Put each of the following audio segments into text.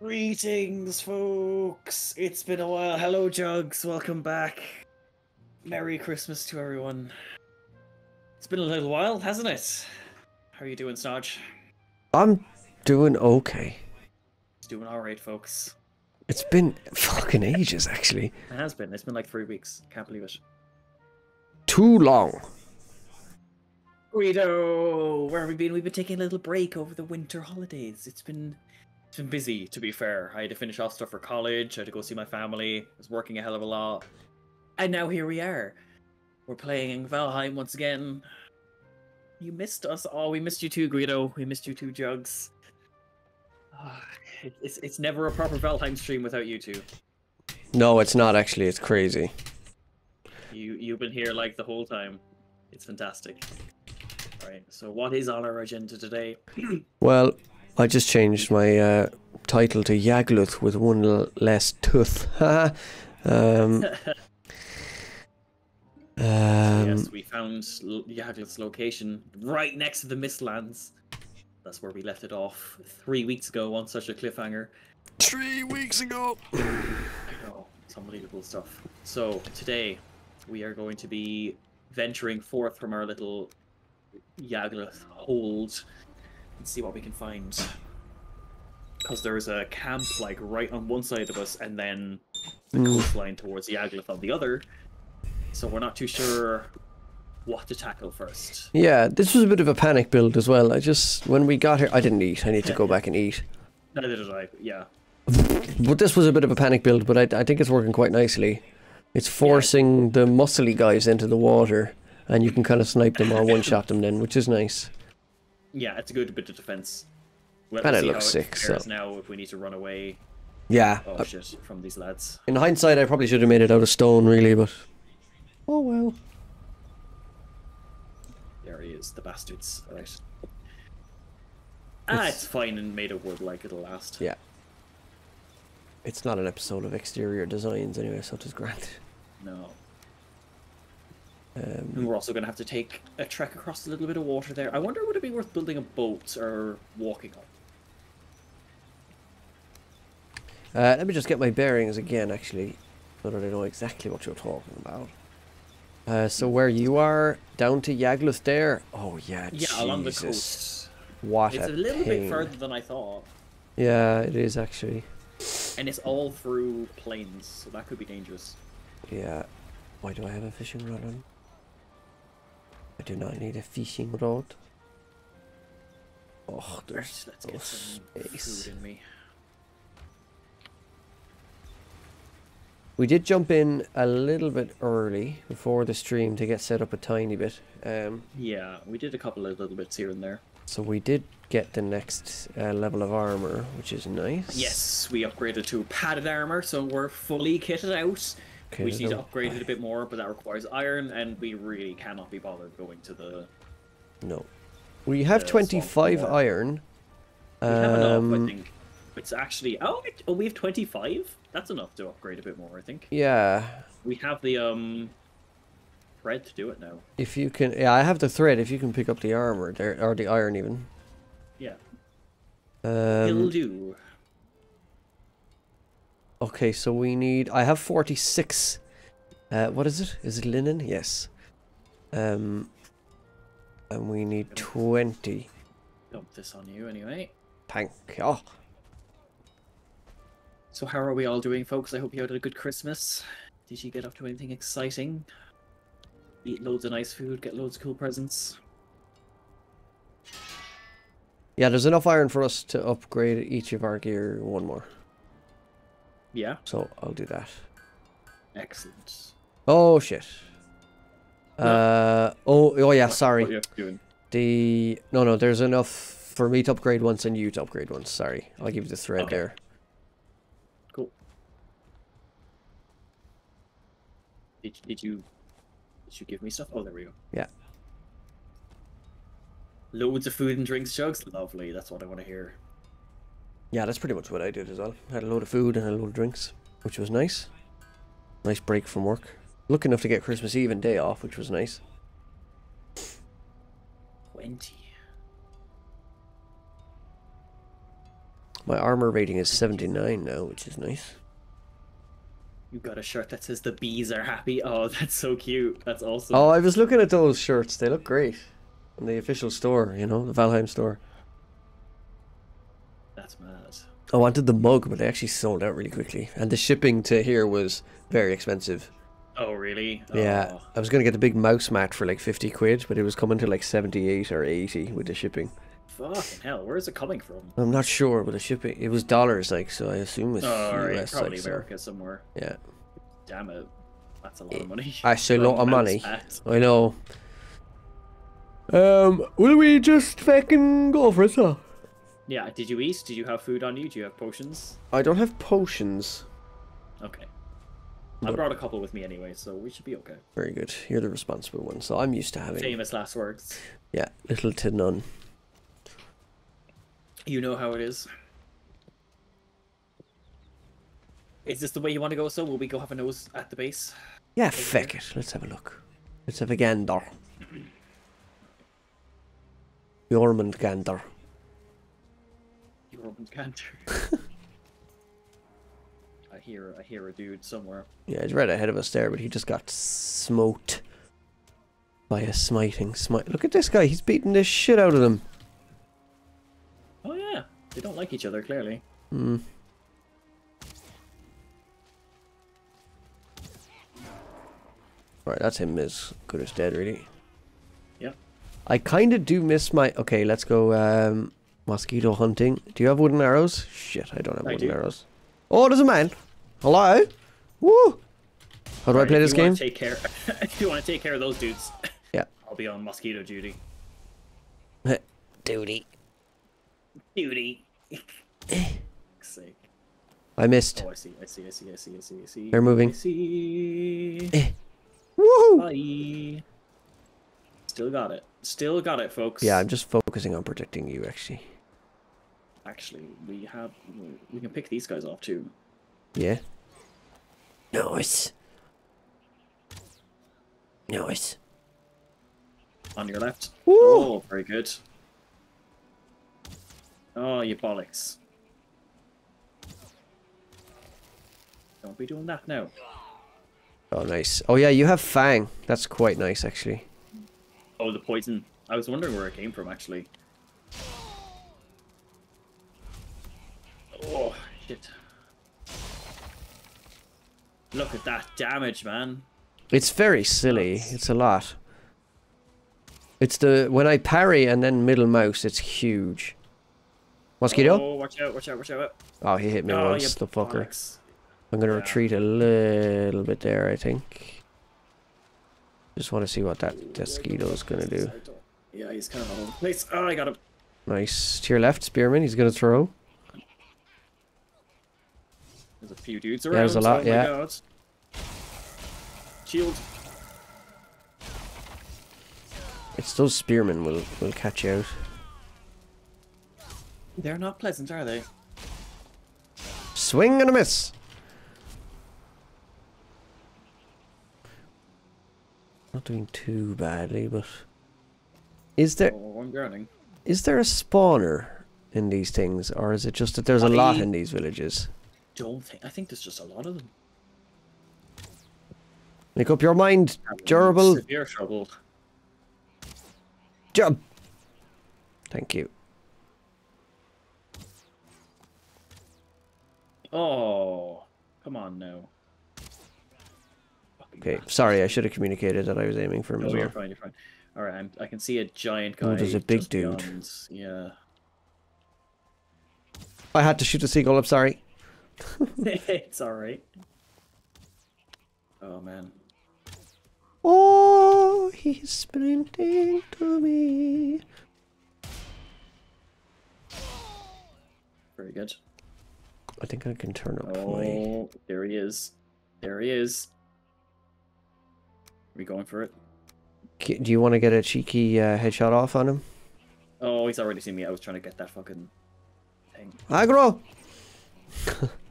Greetings, folks. It's been a while. Hello, Jugs. Welcome back. Merry Christmas to everyone. It's been a little while, hasn't it? How are you doing, Snodge? I'm doing okay. It's doing all right, folks. It's been fucking ages, actually. It has been. It's been like three weeks. Can't believe it. Too long. Guido, where have we been? We've been taking a little break over the winter holidays. It's been it's been busy, to be fair. I had to finish off stuff for college. I had to go see my family. I was working a hell of a lot, and now here we are. We're playing Valheim once again. You missed us. Oh, we missed you too, Guido. We missed you too, Jugs. Ah, it- it's it's never a proper Valheim stream without you two. No, it's not actually. It's crazy. You you've been here like the whole time. It's fantastic. All right. So what is on our agenda today? Well, I just changed my uh, title to Yagluth with one l- less tooth. um, um, yes, we found L- Yagluth's location right next to the Mistlands. That's where we left it off three weeks ago on such a cliffhanger. three weeks ago. I know, it's unbelievable stuff. So today we are going to be venturing forth from our little Yagluth hold and see what we can find. Because there's a camp like right on one side of us, and then the Mm. coastline towards Yagluth on the other. So we're not too sure what to tackle first. Yeah, this was a bit of a panic build as well. I just when we got here, I didn't eat. I need to go back and eat. Neither did I. Yeah. But this was a bit of a panic build, but I, I think it's working quite nicely. It's forcing the muscly guys into the water, and you can kind of snipe them or one shot them then, which is nice. Yeah, it's a good bit of defense. We'll And it looks sick, so- now if we need to run away. Yeah. Oh uh, shit, from these lads. In hindsight, I probably should have made it out of stone, really, but oh well. There he is, the bastards. Alright. Ah, It's- it's fine and made of wood like it'll last. Yeah. It's not an episode of exterior designs anyway, so it is grand. No. Um, And we're also going to have to take a trek across a little bit of water there. I wonder would it be worth building a boat or walking on? uh, let me just get my bearings again, actually, so that I know exactly what you're talking about. Uh, so where you are, down to Yagluth there? Oh yeah, Yeah, along the Jesus. coast. What It's a a little pain. bit further than I thought. Yeah, it is actually. And it's all through plains, so that could be dangerous. Yeah. Why do I have a fishing rod on? I do not need a fishing rod. Oh, there's let's get no some space. food in me. We did jump in a little bit early before the stream to get set up a tiny bit. Um, Yeah, we did a couple of little bits here and there. so we did get the next uh, level of armor, which is nice. Yes, we upgraded to padded armor, so we're fully kitted out. Okay, we just need to upgrade it a bit more, but that requires iron, and we really cannot be bothered going to the. No. We have the swamp 25 war. iron. We have enough, I Um, think. It's actually oh, oh, we have twenty five. That's enough to upgrade a bit more, I think. Yeah. We have the um, thread to do it now. If you can, yeah, I have the thread. If you can pick up the armor there, or the iron even. Yeah, it'll Um, do. Okay, so we need. I have forty-six. Uh, what is it? Is it linen? Yes. Um, and we need twenty. Dump this on you anyway. Thank. you. So how are we all doing, folks? I hope you had a good Christmas. Did you get up to anything exciting? Eat loads of nice food, get loads of cool presents. yeah. There's enough iron for us to upgrade each of our gear one more. Yeah, So I'll do that. excellent. Oh shit. No. Uh oh oh yeah. Sorry. What you doing? The no no. There's enough for me to upgrade once and you to upgrade once. Sorry. I'll give you the thread Okay. there. Cool. Did, did you did you give me stuff? Oh, there we go. Yeah. Loads of food and drinks, Jugs. Lovely. That's what I want to hear. Yeah, that's pretty much what I did as well. I Had a load of food and a load of drinks, which was nice. Nice break from work. Lucky enough to get Christmas Eve and day off, which was nice. Twenty. My armor rating is 79 now, which is nice. You got a shirt that says the bees are happy. Oh, that's so cute. That's awesome. Oh, I was looking at those shirts. They look great. On the official store, you know, the Valheim store. That's mad. I wanted the mug, but they actually sold out really quickly. And the shipping to here was very expensive. Oh, really? Yeah, Oh, I was going to get the big mouse mat for like 50 quid, but it was coming to like 78 or 80 with the shipping. fucking hell. Where is it coming from? I'm not sure, but the shipping, it was dollars, like, so I assume it's Oh, alright. US. Probably like, so, America somewhere. yeah. Damn it. That's a lot of money. That's a lot of money. I know. Um, will we just fucking go for it, huh? Yeah, did you eat? Did you have food on you? Do you have potions? I don't have potions. Okay. I brought a couple with me anyway, so we should be okay. Very good. You're the responsible one, so I'm used to having. Famous last words. Yeah, little to none. You know how it is. Is this the way you want to go? So will we go have a nose at the base? Yeah, feck it. Let's have a look. Let's have a gander. Roman canter. I hear, I hear a dude somewhere. Yeah, he's right ahead of us there, but he just got smoked by a smiting smite. Look at this guy. He's beating the shit out of them. Oh yeah, they don't like each other clearly. Hmm. Right, that's him as good as dead, really. Yep. I kind of do miss my... Okay, let's go um, mosquito hunting. Do you have wooden arrows? Shit, I don't have I wooden do. arrows. Oh, there's a man. Hello? Woo! How do I play this game? Take care. if you want to take care of those dudes, Yeah. I'll be on mosquito duty. Duty. Duty. sake. I missed. Oh, I see. I see. I see. I see. I see. I see. They're moving. I see. Eh. Woohoo! Bye. Still got it. Still got it, folks. Yeah, I'm just focusing on protecting you, actually. Actually, we have. We can pick these guys off too. Yeah. Nice. Nice. On your left. Woo! Oh, very good. Oh, you bollocks. Don't be doing that now. Oh, nice. Oh, yeah, you have Fang. That's quite nice, actually. Oh, the poison. I was wondering where it came from, actually. Oh, shit. Look at that damage, man. It's very silly. It's a lot. It's the... When I parry and then middle mouse, it's huge. Mosquito? Oh, watch out, watch out, watch out. Oh, he hit me oh, once, the fucker. I'm gonna Yeah. retreat a little bit there, I think. Just want to see what that mosquito's gonna do. Yeah, he's kind of all place. Oh, I got him. Nice. To your left, Spearman. He's gonna throw. There's a few dudes around. there's a lot, oh yeah. God. Shield. It's those spearmen will will catch you out. They're not pleasant, are they? Swing and a miss. Not doing too badly, but is there Oh, I'm drowning. is there a spawner in these things, or is it just that there's a lot in these villages? Don't think. I think there's just a lot of them. Make up your mind, durable Severe trouble. jump. Thank you. Oh, come on now. Fucking Okay, bastard. sorry, I should have communicated that I was aiming for him No, as you're well. fine. You're fine. All right, I'm, I can see a giant guy. Oh, there's a big dude. beyond. Yeah. I had to shoot the seagull. I'm sorry. It's all right. Oh man. Oh, he's sprinting to me. Very good. I think I can turn up my. Oh, there he is. There he is. Are we going for it? Do you want to get a cheeky uh, headshot off on him? Oh, he's already seen me. I was trying to get that fucking thing. Aggro!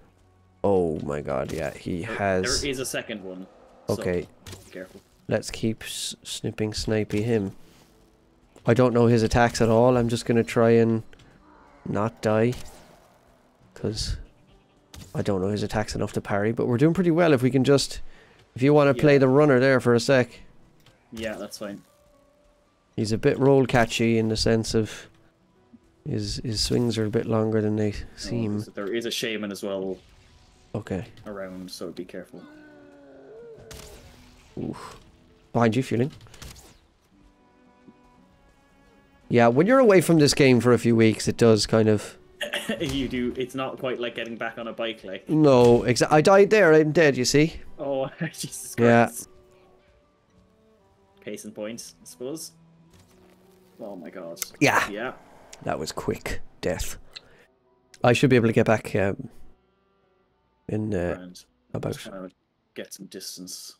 oh my god, yeah, he has. There is a second one. so Okay, be careful. let's keep s- snipping snipey him. I don't know his attacks at all. I'm just gonna try and not die. because I don't know his attacks enough to parry. But we're doing pretty well if we can just. If you want to play the runner there for a sec, Yeah, that's fine. he's a bit roll catchy in the sense of his his swings are a bit longer than they No, seem. so there is a shaman as well Okay. around, so be careful. Oof. Behind you, feeling. Yeah, when you're away from this game for a few weeks, it does kind of. you do. It's not quite like getting back on a bike, like. No, exa- I died there. I'm dead. You see? Oh, Jesus Christ. Yeah. Christ. Case in point, I suppose. Oh my god. Yeah. Yeah. That was quick death. I should be able to get back um, in uh, about. just get some distance.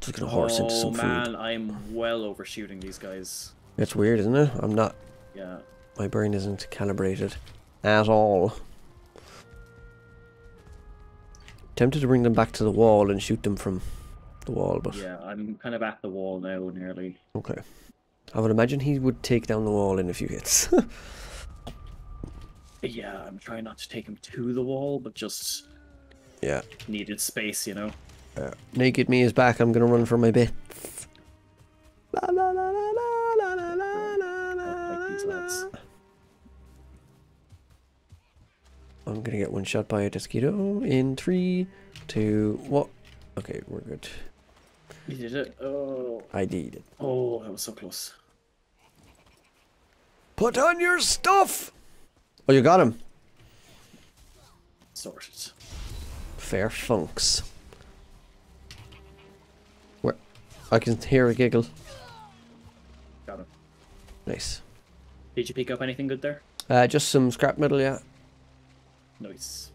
Just gonna horse into oh some food. man, I'm well overshooting these guys. It's weird, isn't it? I'm not. Yeah. My brain isn't calibrated at all. Tempted to bring them back to the wall and shoot them from the wall, but Yeah, I'm kind of at the wall now, nearly. okay. I would imagine he would take down the wall in a few hits. Yeah, I'm trying not to take him to the wall, but just yeah needed space, you know. Yeah. Naked me is back. I'm gonna run for my bit. La, la, la, like I'm gonna get one shot by a mosquito in three, two, what? Okay, we're good. You did it. Oh. I did it. Oh, that was so close. Put on your stuff! Oh, you got him. Sorted. Fair funks. Where? I can hear a giggle. Got him. Nice. Did you pick up anything good there? Uh, just some scrap metal, yeah. Nice.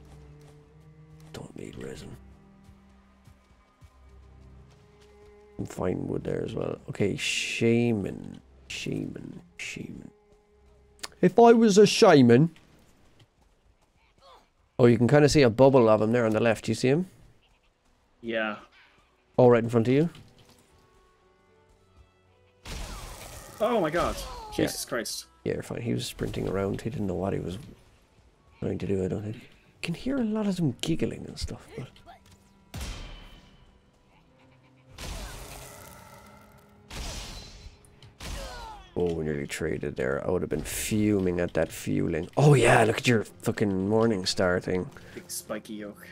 Don't need resin. Some fine wood there as well. Okay, shaman. Shaman. Shaman. If I was a shaman. Oh, you can kind of see a bubble of him there on the left. You see him? Yeah. Oh, right in front of you. Oh my god. Yeah. Jesus Christ. Yeah, you're fine. He was sprinting around. He didn't know what he was trying to do, I don't think. You can hear a lot of them giggling and stuff, but... Oh, we nearly traded there. I would have been fuming at that Fuling. Oh yeah, look at your fucking morning star thing. Big spiky yoke.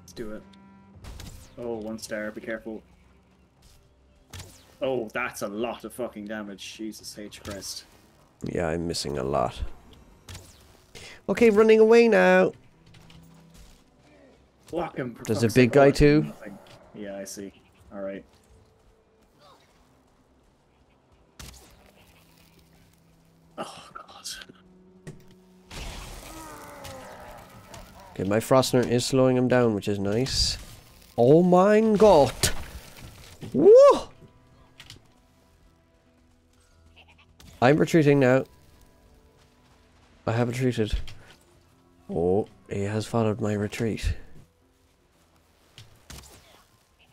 Let's do it. Oh, one star. Be careful. Oh, that's a lot of fucking damage. Jesus H. Christ. Yeah, I'm missing a lot. Okay, running away now. Block him. There's a big guy too? nothing. Yeah, I see. Alright. Oh, God. Okay, my Frostner is slowing him down, which is nice. Oh my god! Woo! I'm retreating now. I have retreated. Oh, he has followed my retreat.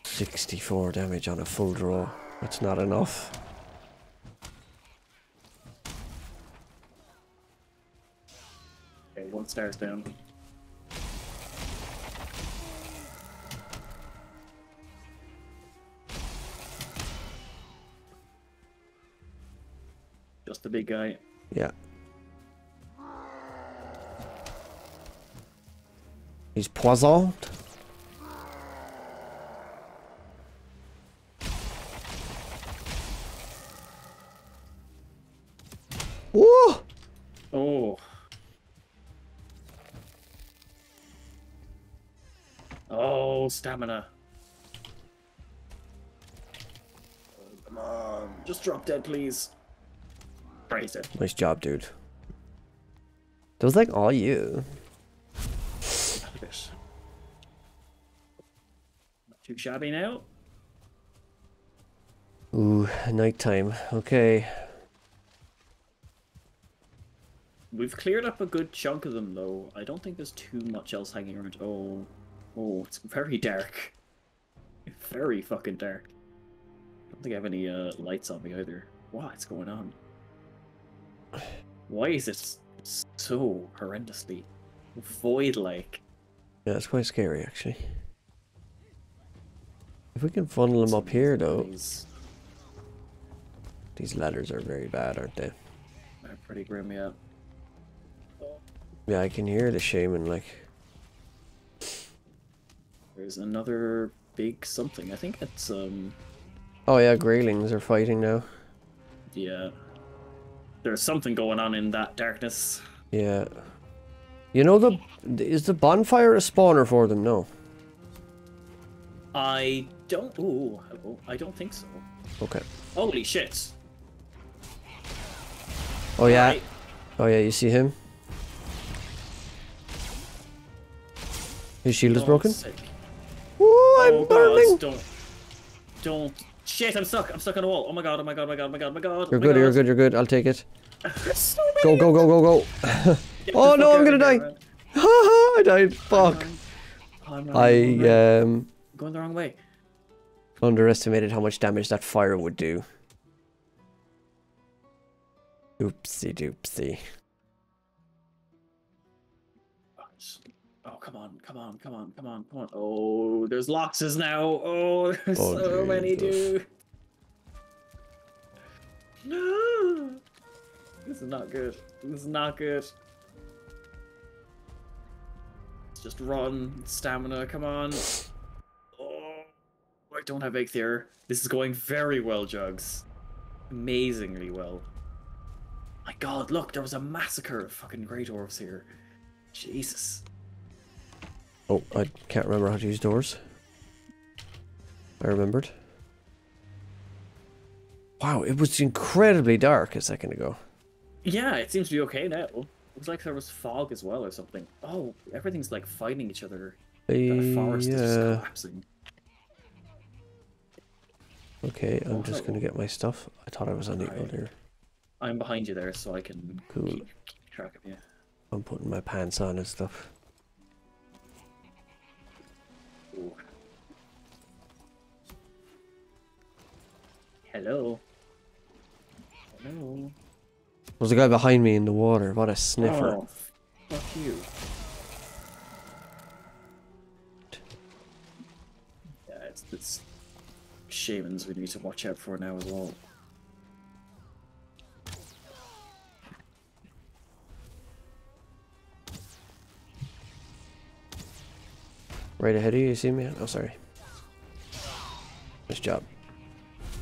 64 damage on a full draw. That's not enough. Okay, one star's down. Just the big guy. Yeah. He's poisoned. Woo! Oh. Oh, stamina. Oh, come on. Just drop dead, please. Praise. Nice job, dude. That was like all you. A bit. Not too shabby now. Ooh, nighttime. Okay. We've cleared up a good chunk of them, though. I don't think there's too much else hanging around. Oh, oh, it's very dark. Very fucking dark. I don't think I have any uh, lights on me either. What's going on? Why is it so horrendously void-like. Yeah, it's quite scary actually. If we can funnel them up here though, These these ladders are very bad, aren't they? They're pretty grim, yeah. Yeah, I can hear the shaman like. There's another big something. I think it's um Oh yeah, Greylings are fighting now. yeah. There's something going on in that darkness. Yeah. You know the is the bonfire a spawner for them? No. I don't. Ooh, hello. I don't think so. Okay. Holy shit! Oh yeah. Alright. Oh yeah, you see him? His shield is Oh, broken. sick. Ooh, I'm Oh, burning. God, don't, don't. Shit! I'm stuck. I'm stuck on a wall. Oh my god! Oh my god! Oh my god! Oh my god! Oh my god! You're oh my good. You're good. You're good. I'll take it. so Go go go go go. Oh, no, I'm gonna die. I died. Fuck. I'm I um going the wrong way. underestimated how much damage that fire would do. Oopsie doopsie. Come on, come on, come on, come on. Oh, there's Loxes now. Oh, there's Oh, so many, dude. No. This is not good. This is not good. Let's just run. Stamina, come on. Oh, I don't have Eikthyr. This is going very well, Jugs. Amazingly well. My god, look, there was a massacre of fucking Great Orcs here. Jesus. Oh, I can't remember how to use doors. I remembered. Wow, it was incredibly dark a second ago. Yeah, it seems to be okay now. Looks like there was fog as well or something. Oh, everything's like fighting each other. The forest is just collapsing. Okay, I'm Oh, just gonna get my stuff. I thought I was on the Alright. other. I'm behind you there, so I can Cool. keep, keep track of you. I'm putting my pants on and stuff. Ooh. Hello. Hello. There's a guy behind me in the water. What a sniffer. Oh, fuck you. Yeah, it's it's shamans we need to watch out for now as well. Right ahead of you, you see me? Oh, sorry. Nice job.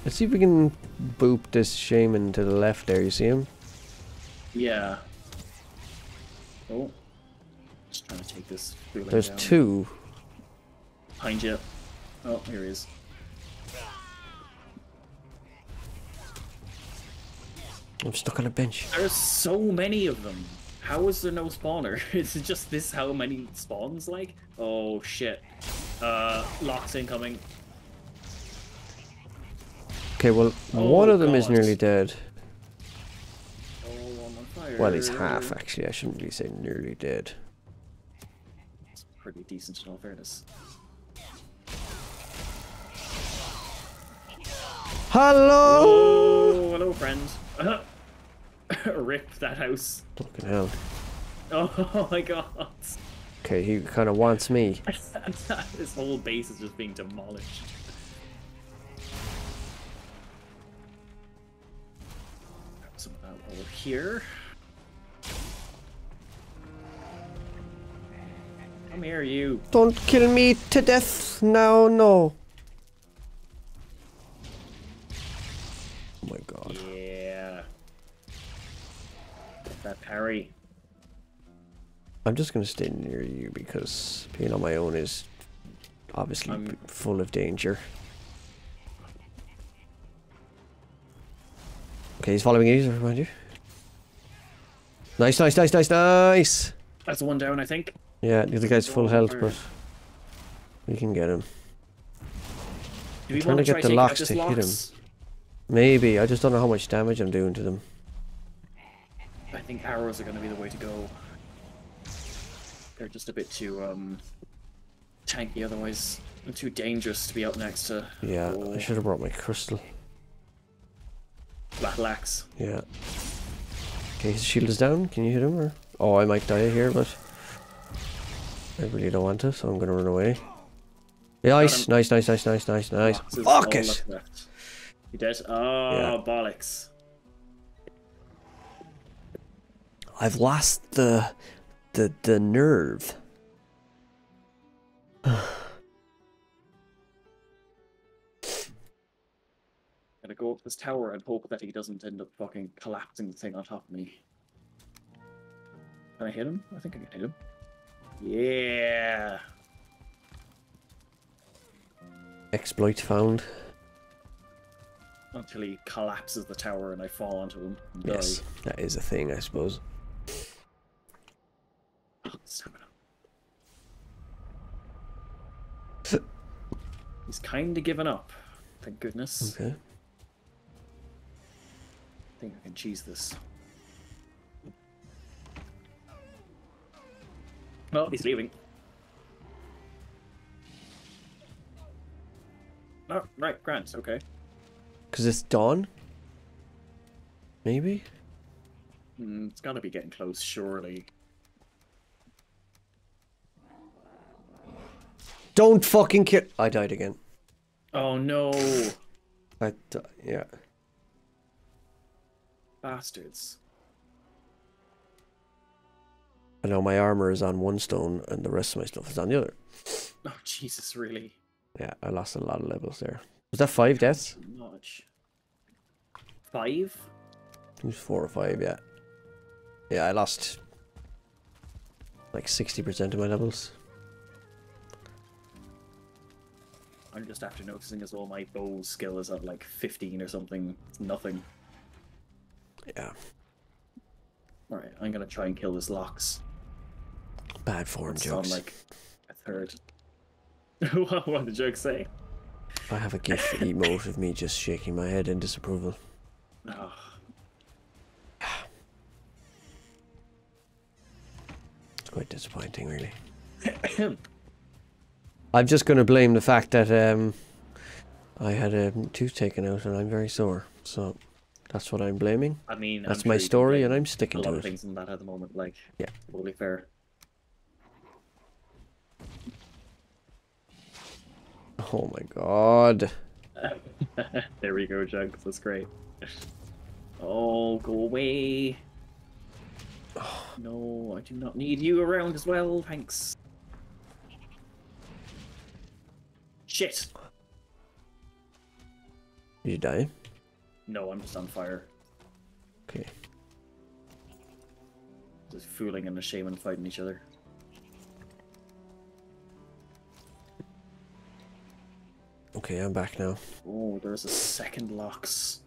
Let's see if we can boop this shaman to the left there. You see him? Yeah. Oh. Just trying to take this. There's down. two. Behind you. Oh, here he is. I'm stuck on a bench. There's so many of them. How is there no spawner? is it just this how many spawns like? Oh shit. Uh, Lox incoming. Okay, well, Oh, one of them is nearly dead. Oh, I'm on fire. Well, he's half, actually. I shouldn't really say nearly dead. It's pretty decent in all fairness. Hello! Oh, hello, friend. Rip that house. Fucking hell. Oh my god. Okay, he kind of wants me. this whole base is just being demolished. Grab Some of that while we're here. Come here, you. Don't kill me to death now, no. Oh my god. Yeah. That parry. I'm just gonna stay near you because being on my own is obviously I'm- full of danger. Okay, he's following you, he's behind you. Nice, nice, nice, nice, nice! That's the one down, I think. Yeah, the other guy's full health, but we can get him. Do we trying want to to get the Lox to hit him. Maybe, I just don't know how much damage I'm doing to them. I think arrows are going to be the way to go. They're just a bit too um tanky otherwise. They're too dangerous to be up next to Yeah, Oh. I should have brought my crystal. Battle Axe. Yeah. Okay, his shield is down. Can you hit him or? Oh, I might die here, but I really don't want to, so I'm gonna run away. Nice, nice, nice, nice, nice, nice, nice. Boxes, Fuck it! You dead? Oh, Yeah. bollocks. I've lost the the the nerve. Gotta go up this tower and hope that he doesn't end up fucking collapsing the thing on top of me. Can I hit him? I think I can hit him. Yeah. Exploit found. Until he collapses the tower and I fall onto him. Yes, die. that is a thing, I suppose. Stamina. He's kind of given up. Thank goodness. Okay. I think I can cheese this. Well, he's leaving. Oh, right, Grant, okay. Cause it's dawn. Maybe. Mm, it's gotta be getting close, surely. Don't fucking kill. I died again. Oh no! I di- yeah. Bastards. I know my armor is on one stone and the rest of my stuff is on the other. Oh, Jesus, really? Yeah, I lost a lot of levels there. Was that five deaths? Much. Five? It was four or five, yeah. Yeah, I lost like 60% of my levels. I'm just after noticing as well my bow skill is at like 15 or something. It's nothing. Yeah, Alright, I'm gonna try and kill this Lox. bad form It's jokes. on like a third. what what did the joke say? I have a gif emote of me just shaking my head in disapproval. Oh, It's quite disappointing, really. I'm just going to blame the fact that um, I had a tooth taken out and I'm very sore. So that's what I'm blaming. I mean, That's my story and I'm sticking a sticking lot to of it. things in that at the moment. Like, Yeah. totally fair. Oh my god. there we go, Jugs. That's great. Oh, go away. No, I do not need you around as well. Thanks. Shit. Did you die? No, I'm just on fire. Okay. Just Fuling and a shaman fighting each other. Okay, I'm back now. Oh, there's a second Lox.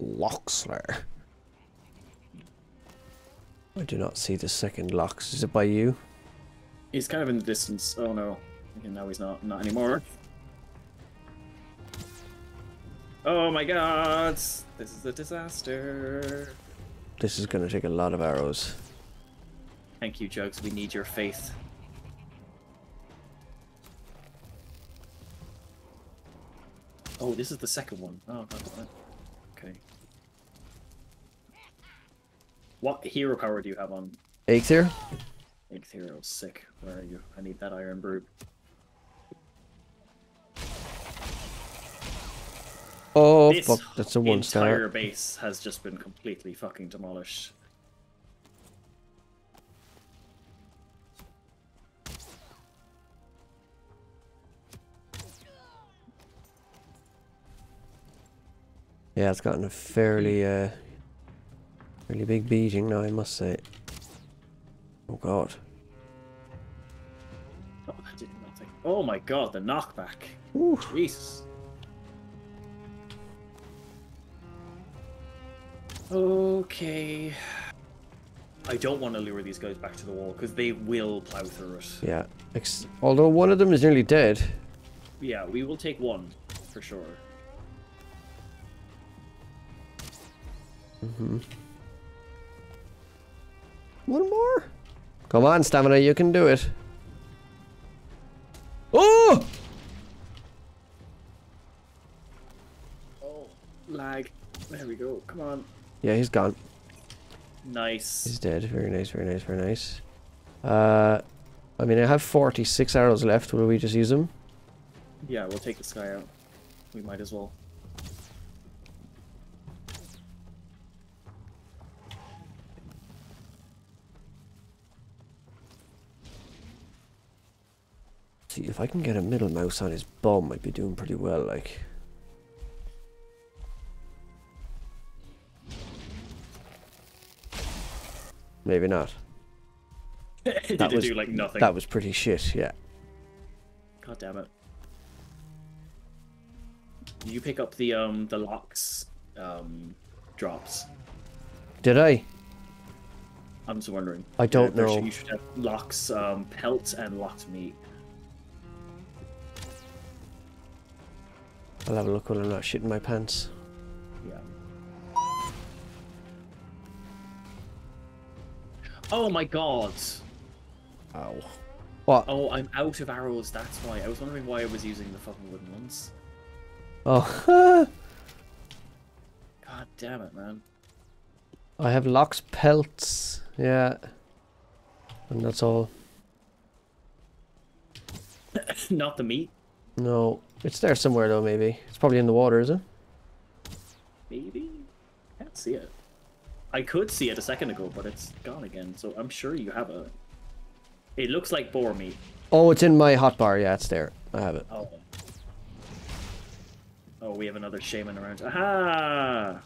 Loxler. I do not see the second Lox. Is it by you? He's kind of in the distance. Oh no. Okay, now he's not. Not anymore. Oh my god! This is a disaster. This is going to take a lot of arrows. Thank you, Jugs. We need your faith. Oh, this is the second one. Oh, God. Okay. What hero power do you have on Eikthyr? Eighth Hero? Oh, sick. Where are you? I need that Iron Brute. Oh, This fuck. That's a one entire star. base has just been completely fucking demolished. Yeah, it's gotten a fairly, uh, fairly big beating now, I must say. Oh god. Oh, that did nothing. Oh my god, the knockback. Ooh. Jesus. Okay. I don't want to lure these guys back to the wall because they will plow through it. Yeah. Ex although one of them is nearly dead. Yeah, we will take one for sure. Mm-hmm. One more? Come on, Stamina, you can do it. Oh! Oh, lag. There we go. Come on. Yeah, he's gone. Nice. He's dead. Very nice, very nice, very nice. Uh, I mean, I have 46 arrows left. Will we just use them? Yeah, we'll take this guy out. We might as well. See, if I can get a middle mouse on his bum, I'd be doing pretty well, like. Maybe not. Did That it was- do like nothing? That was pretty shit, yeah. God damn it. You pick up the um the Lox um drops. Did I? I'm just wondering. I don't know. You should have Lox um pelt and locked meat. I'll have a look when I'm not shitting my pants. Oh my god. Ow. What? Oh, I'm out of arrows. That's why. I was wondering why I was using the fucking wooden ones. Oh. God damn it, man. I have Lox, pelts. Yeah. And that's all. Not the meat, No. It's there somewhere though, maybe. It's probably in the water, is it? maybe. I Can't see it. I could see it a second ago, but it's gone again. So I'm sure you have a. It looks like boar meat. Oh, it's in my hotbar. Yeah, it's there. I have it. Oh. Oh, we have another shaman around. Aha!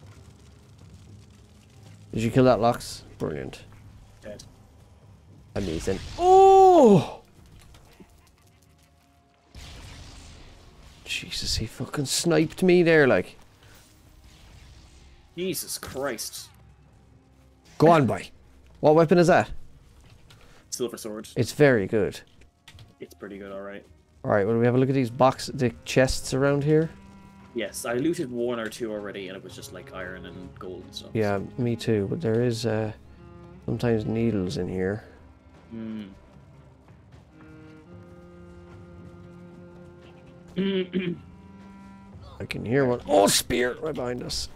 Did you kill that Lox? Brilliant. Dead. Amazing. Oh! Jesus, he fucking sniped me there, like. Jesus Christ. Go on, boy. What weapon is that? Silver sword. It's very good. It's pretty good, alright. Alright, well, we have a look at these box, the chests around here? Yes, I looted one or two already, and it was just like iron and gold and stuff. Yeah, me too, but there is, uh, sometimes needles in here. Hmm. I can hear one. Oh, spear right behind us.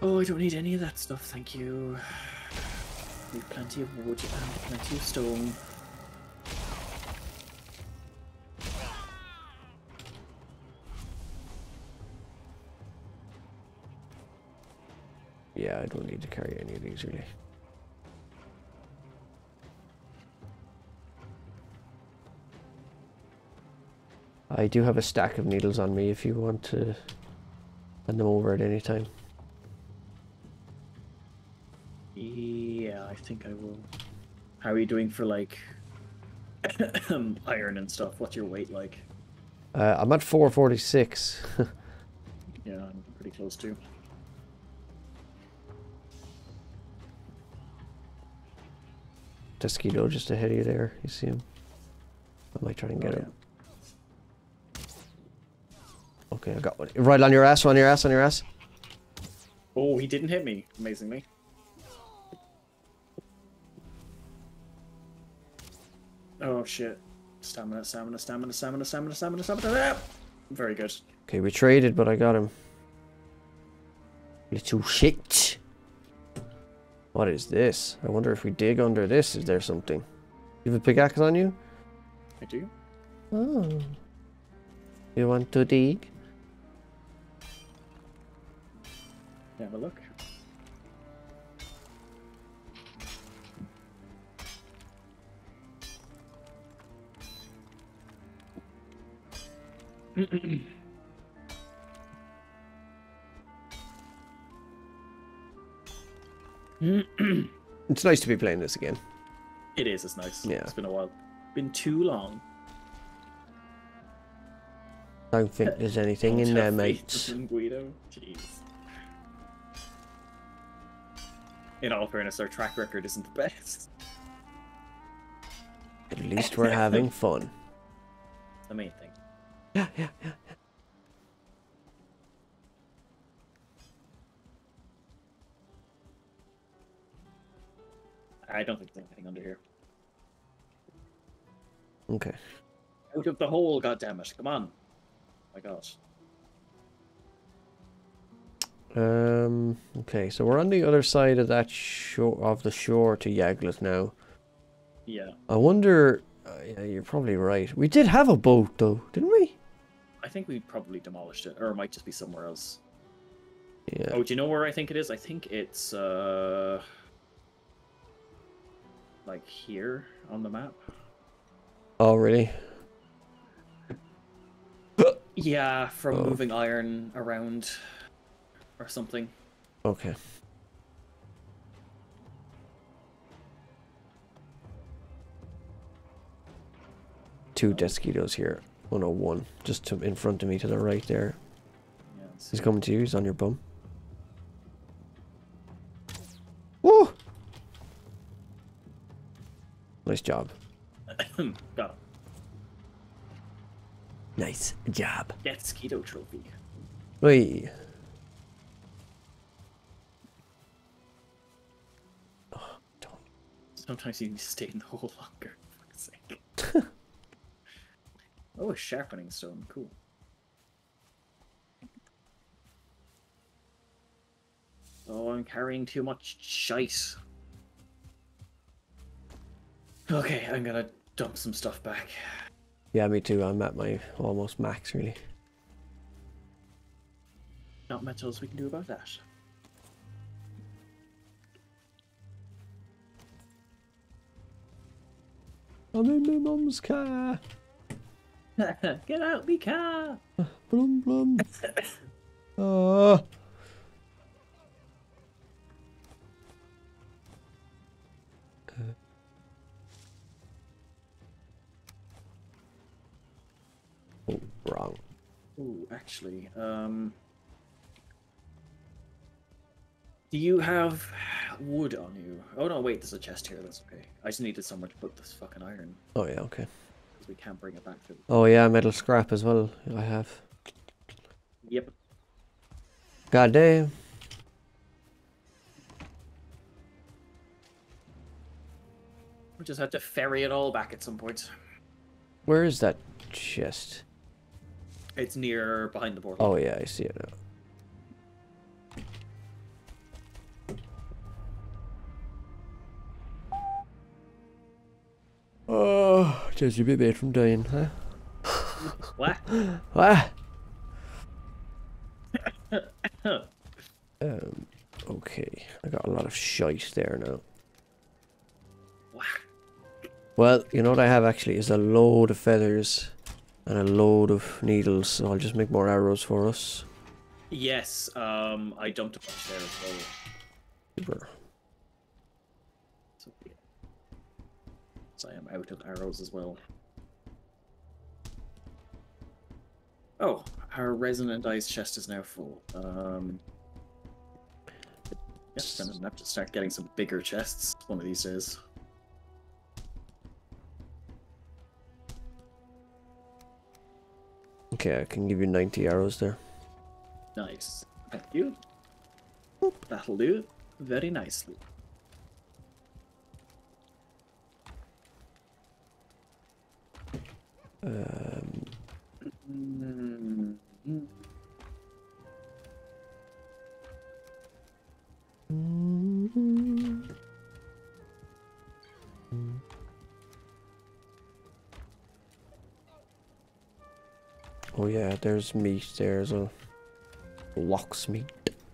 Oh, I don't need any of that stuff, thank you. Need plenty of wood and plenty of stone. Yeah, I don't need to carry any of these really. I do have a stack of needles on me if you want to send them over at any time. Yeah, I think I will. How are you doing for like iron and stuff? What's your weight like? Uh, I'm at 446. Yeah, I'm pretty close to. Deathsquito just ahead of you there. You see him? I might try and get Oh, him. Okay, I got one. Right on your ass, on your ass, on your ass. Oh, he didn't hit me, amazingly. Oh shit. Stamina, stamina, stamina, stamina, stamina, stamina, stamina. Ah! Very good. Okay, we traded, but I got him. Little shit. What is this? I wonder if we dig under this, is there something? You have a pickaxe on you? I do. Oh. You want to dig? Have a look. It's nice to be playing this again. It is. It's nice. Yeah. It's been a while. Been too long. Don't think there's anything in there, have faith mates. Guido. Jeez. In all fairness, our track record isn't the best. At least we're having fun. The main thing. Yeah, yeah, yeah. I don't think there's anything under here. Okay. Out of the hole, goddammit. Come on. my gosh. Um. Okay, so we're on the other side of that shore of the shore to Yagluth now. Yeah. I wonder. Uh, yeah, you're probably right. We did have a boat though, didn't we? I think we probably demolished it, or it might just be somewhere else. Yeah. Oh, do you know where I think it is? I think it's uh like here on the map. Oh, really? Yeah, from Oh. moving iron around or something. Okay. Two Deathsquitos here. 101. Just to, in front of me to the right there. Yeah, He's coming to you. He's on your bum. Woo! Nice job. Got Nice job. get Skeeto trophy. Wait. Oh. Sometimes you need to stay in the hole longer. For fuck's sake. oh, a sharpening stone. Cool. Oh, I'm carrying too much shite. Okay, I'm gonna dump some stuff back. Yeah, me too. I'm at my almost max, really. Not much else we can do about that. I'm in my mum's car. Get out, me car! Blum blum. Oh. Oh, wrong. Ooh, actually, um. Do you have wood on you? Oh no, wait, there's a chest here, that's okay. I just needed somewhere to put this fucking iron, Oh yeah, okay. We can't bring it back to Oh yeah, metal scrap as well. I have. Yep. God damn. We just have to ferry it all back at some point. Where is that chest? It's near behind the portal. Oh yeah, I see it now. Just a bit bad from dying, huh? What? what? um, okay, I got a lot of shite there now. What? Well, you know what I have actually is a load of feathers and a load of needles, so I'll just make more arrows for us. Yes, um, I dumped a bunch there as well. Super. So, yeah. So I am out of arrows as well. Oh, our resonant ice chest is now full. Um, yes, I'm gonna have to start getting some bigger chests one of these days. Okay, I can give you 90 arrows there. Nice. Thank you. That'll do very nicely. Um, Oh yeah, there's meat there as well. Lox meat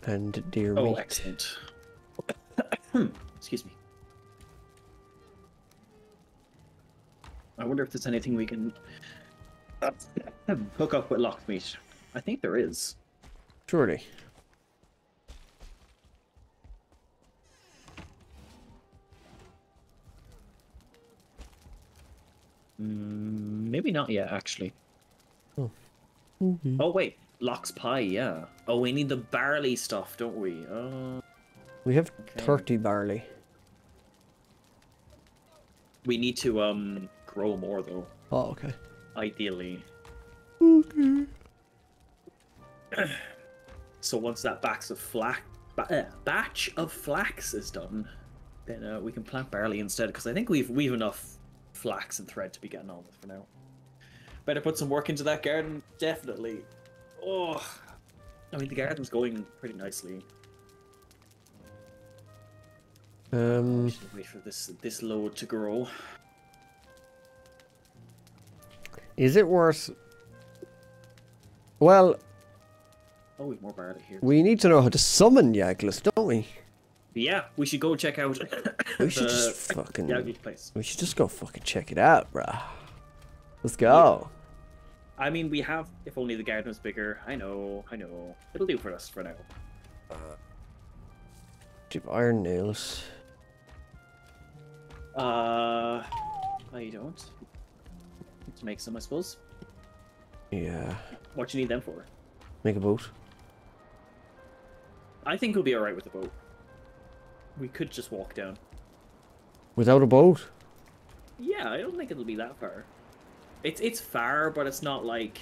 and deer Oh, meat. excellent. Excuse me. I wonder if there's anything we can hook up with Lox meat. I think there is. Surely. Mm, maybe not yet, actually. Okay. Oh wait, Lox pie, yeah. Oh, we need the barley stuff, don't we? Uh, We have Okay. 30 barley. we need to um grow more though, Oh, okay. ideally. Okay. So once that batch of flax, ba- uh, batch of flax is done, then uh, we can plant barley instead. Because I think we've we've enough flax and thread to be getting on with for now. Better put some work into that garden, definitely. Oh, I mean, the garden's going pretty nicely. Um, wait for this this load to grow. Is it worth? Well, Oh, we've more barley here. we need to know how to summon Yagluth, don't we? Yeah, we should go check out We should just fucking. Place. We should just go fucking check it out, bruh. Let's go. I mean, we have. If only the garden was bigger. I know, I know. It'll do for us for now. Do you iron nails? Uh, I don't. To make some, I suppose. Yeah. What do you need them for? Make a boat. I think we'll be alright with the boat. We could just walk down. Without a boat? Yeah, I don't think it'll be that far. It's it's far, but it's not like.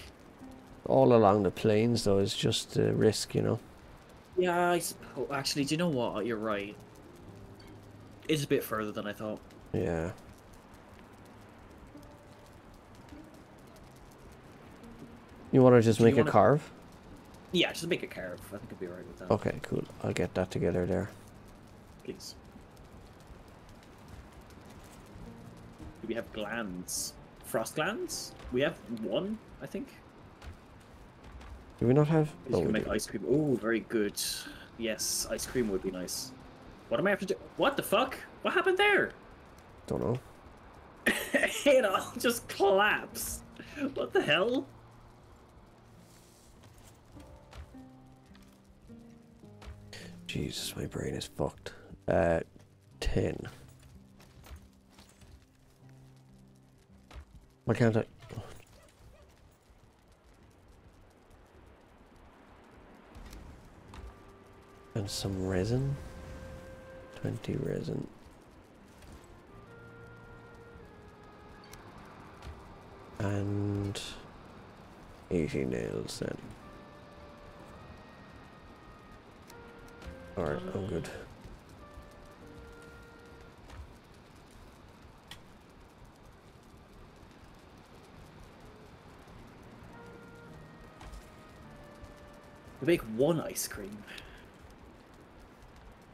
All along the plains, though, is just a risk, you know. Yeah, I suppose. Actually, do you know what? You're right. It's a bit further than I thought. Yeah. You want to just Do make a wanna- Karve? Yeah, just make a Karve. I think I'd be alright with that. Okay, cool. I'll get that together there. Please. Do we have glands? Frost glands? We have one, I think. Do we not have? We Oh, can make do. ice cream. Oh, very good. Yes, ice cream would be nice. What am I have to do? What the fuck? What happened there? Don't know. it all just collapsed. What the hell? Jesus, my brain is fucked. Uh, ten. Why can't I? And some resin. Twenty resin. And eighty nails then. Alright, I'm good. We make one ice cream.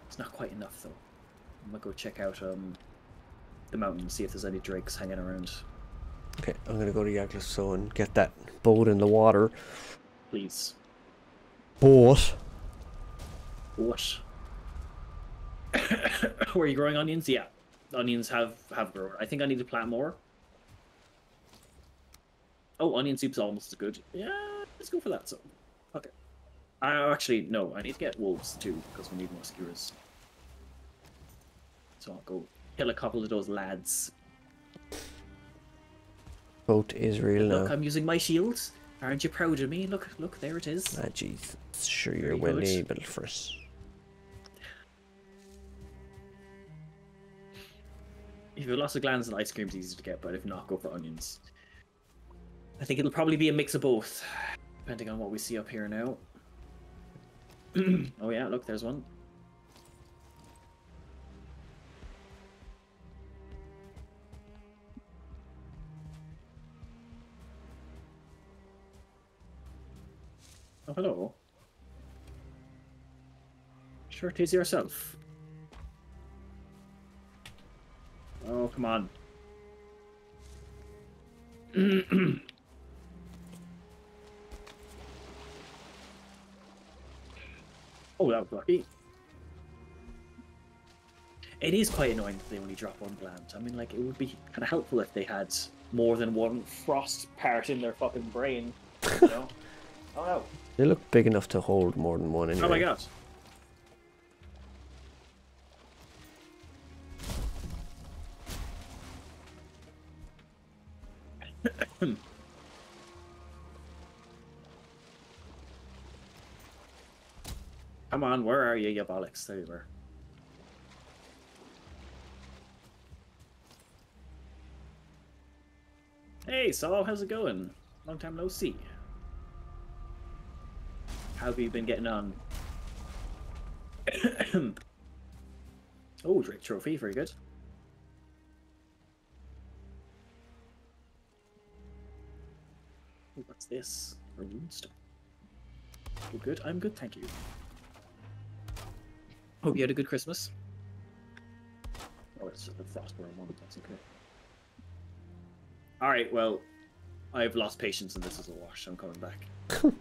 It's not quite enough though. I'm gonna go check out um the mountain and see if there's any drakes hanging around. Okay, I'm gonna go to Yaglasso and get that boat in the water. Please. But What? Were you growing onions? Yeah. Onions have have grown. I think I need to plant more. Oh, onion soup's almost as good. Yeah, let's go for that. So, okay. I actually no. I need to get wolves too because we need more skewers. So I'll go kill a couple of those lads. boat is real Look, now. I'm using my shields. Aren't you proud of me? Look, look, there it is. Ah, jeez. Sure, you're well able for us. If you have lots of glands and ice cream's easy to get, but if not, go for onions. I think it'll probably be a mix of both, depending on what we see up here now. oh yeah, look, there's one. Oh, hello. Sure, it is yourself. Oh, come on. oh, that was lucky. It is quite annoying that they only drop one plant. I mean, like, it would be kind of helpful if they had more than one frost part in their fucking brain. You know? oh no. They look big enough to hold more than one anyway. Oh my god. Come on, where are you, you bollocks? There you were. Hey, Saul, how's it going? Long time no see. How have you been getting on? oh, Drake Trophy, very good. Ooh, what's this? A runestone. Good, good. I'm good, thank you. Hope you had a good Christmas. Oh, it's just a frostworm one. That's okay. All right. Well, I've lost patience, and this is a wash. I'm coming back.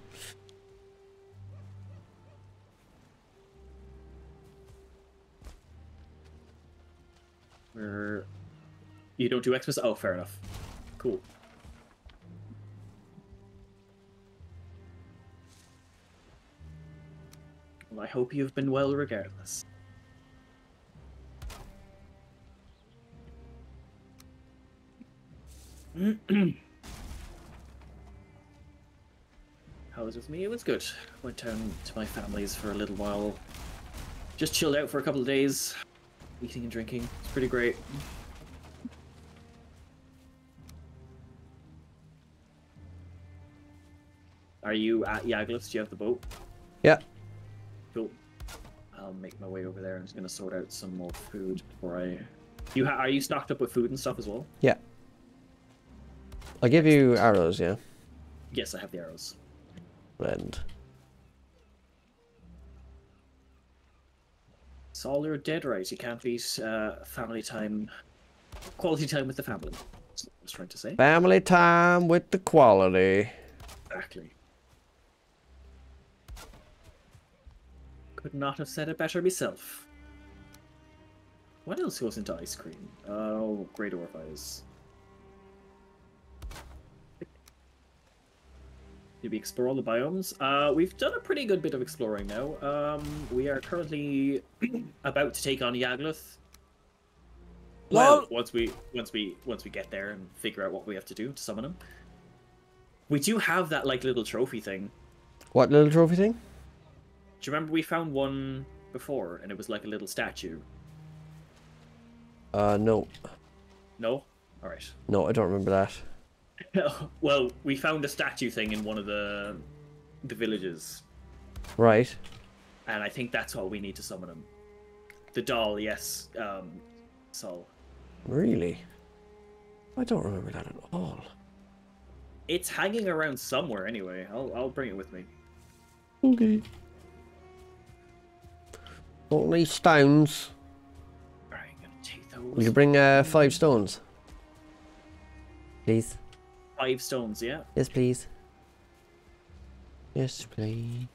Where you don't do Xmas? Oh, fair enough. Cool. I hope you've been well regardless. How was it with me? It was good. Went down to my family's for a little while. Just chilled out for a couple of days, eating and drinking. It's pretty great. Are you at Yagluth? Do you have the boat? Yeah. Cool. I'll make my way over there. I'm just gonna sort out some more food before I. You ha- are you stocked up with food and stuff as well? Yeah. I'll give you arrows, yeah. Yes, I have the arrows. And Saul, you're dead right. You can't beat uh, family time, quality time with the family. That's what I was trying to say. family time with the quality. Exactly. Could not have said it better myself. What else goes into ice cream? Oh, great orifice. Did we explore all the biomes? Uh, we've done a pretty good bit of exploring now. Um, we are currently about to take on Yagluth. Well, Lol. once we once we once we get there and figure out what we have to do to summon him. We do have that like little trophy thing. What little trophy thing? Do you remember we found one before and it was like a little statue? Uh, no. No? Alright. No, I don't remember that. well, we found a statue thing in one of the the villages. Right. And I think that's all we need to summon him. The doll, yes. Um Sol. Really? I don't remember that at all. It's hanging around somewhere anyway. I'll I'll bring it with me. Okay. Only stones. Alright, I'm Will you bring uh, five stones? Please. Five stones, yeah? Yes, please. Yes, please.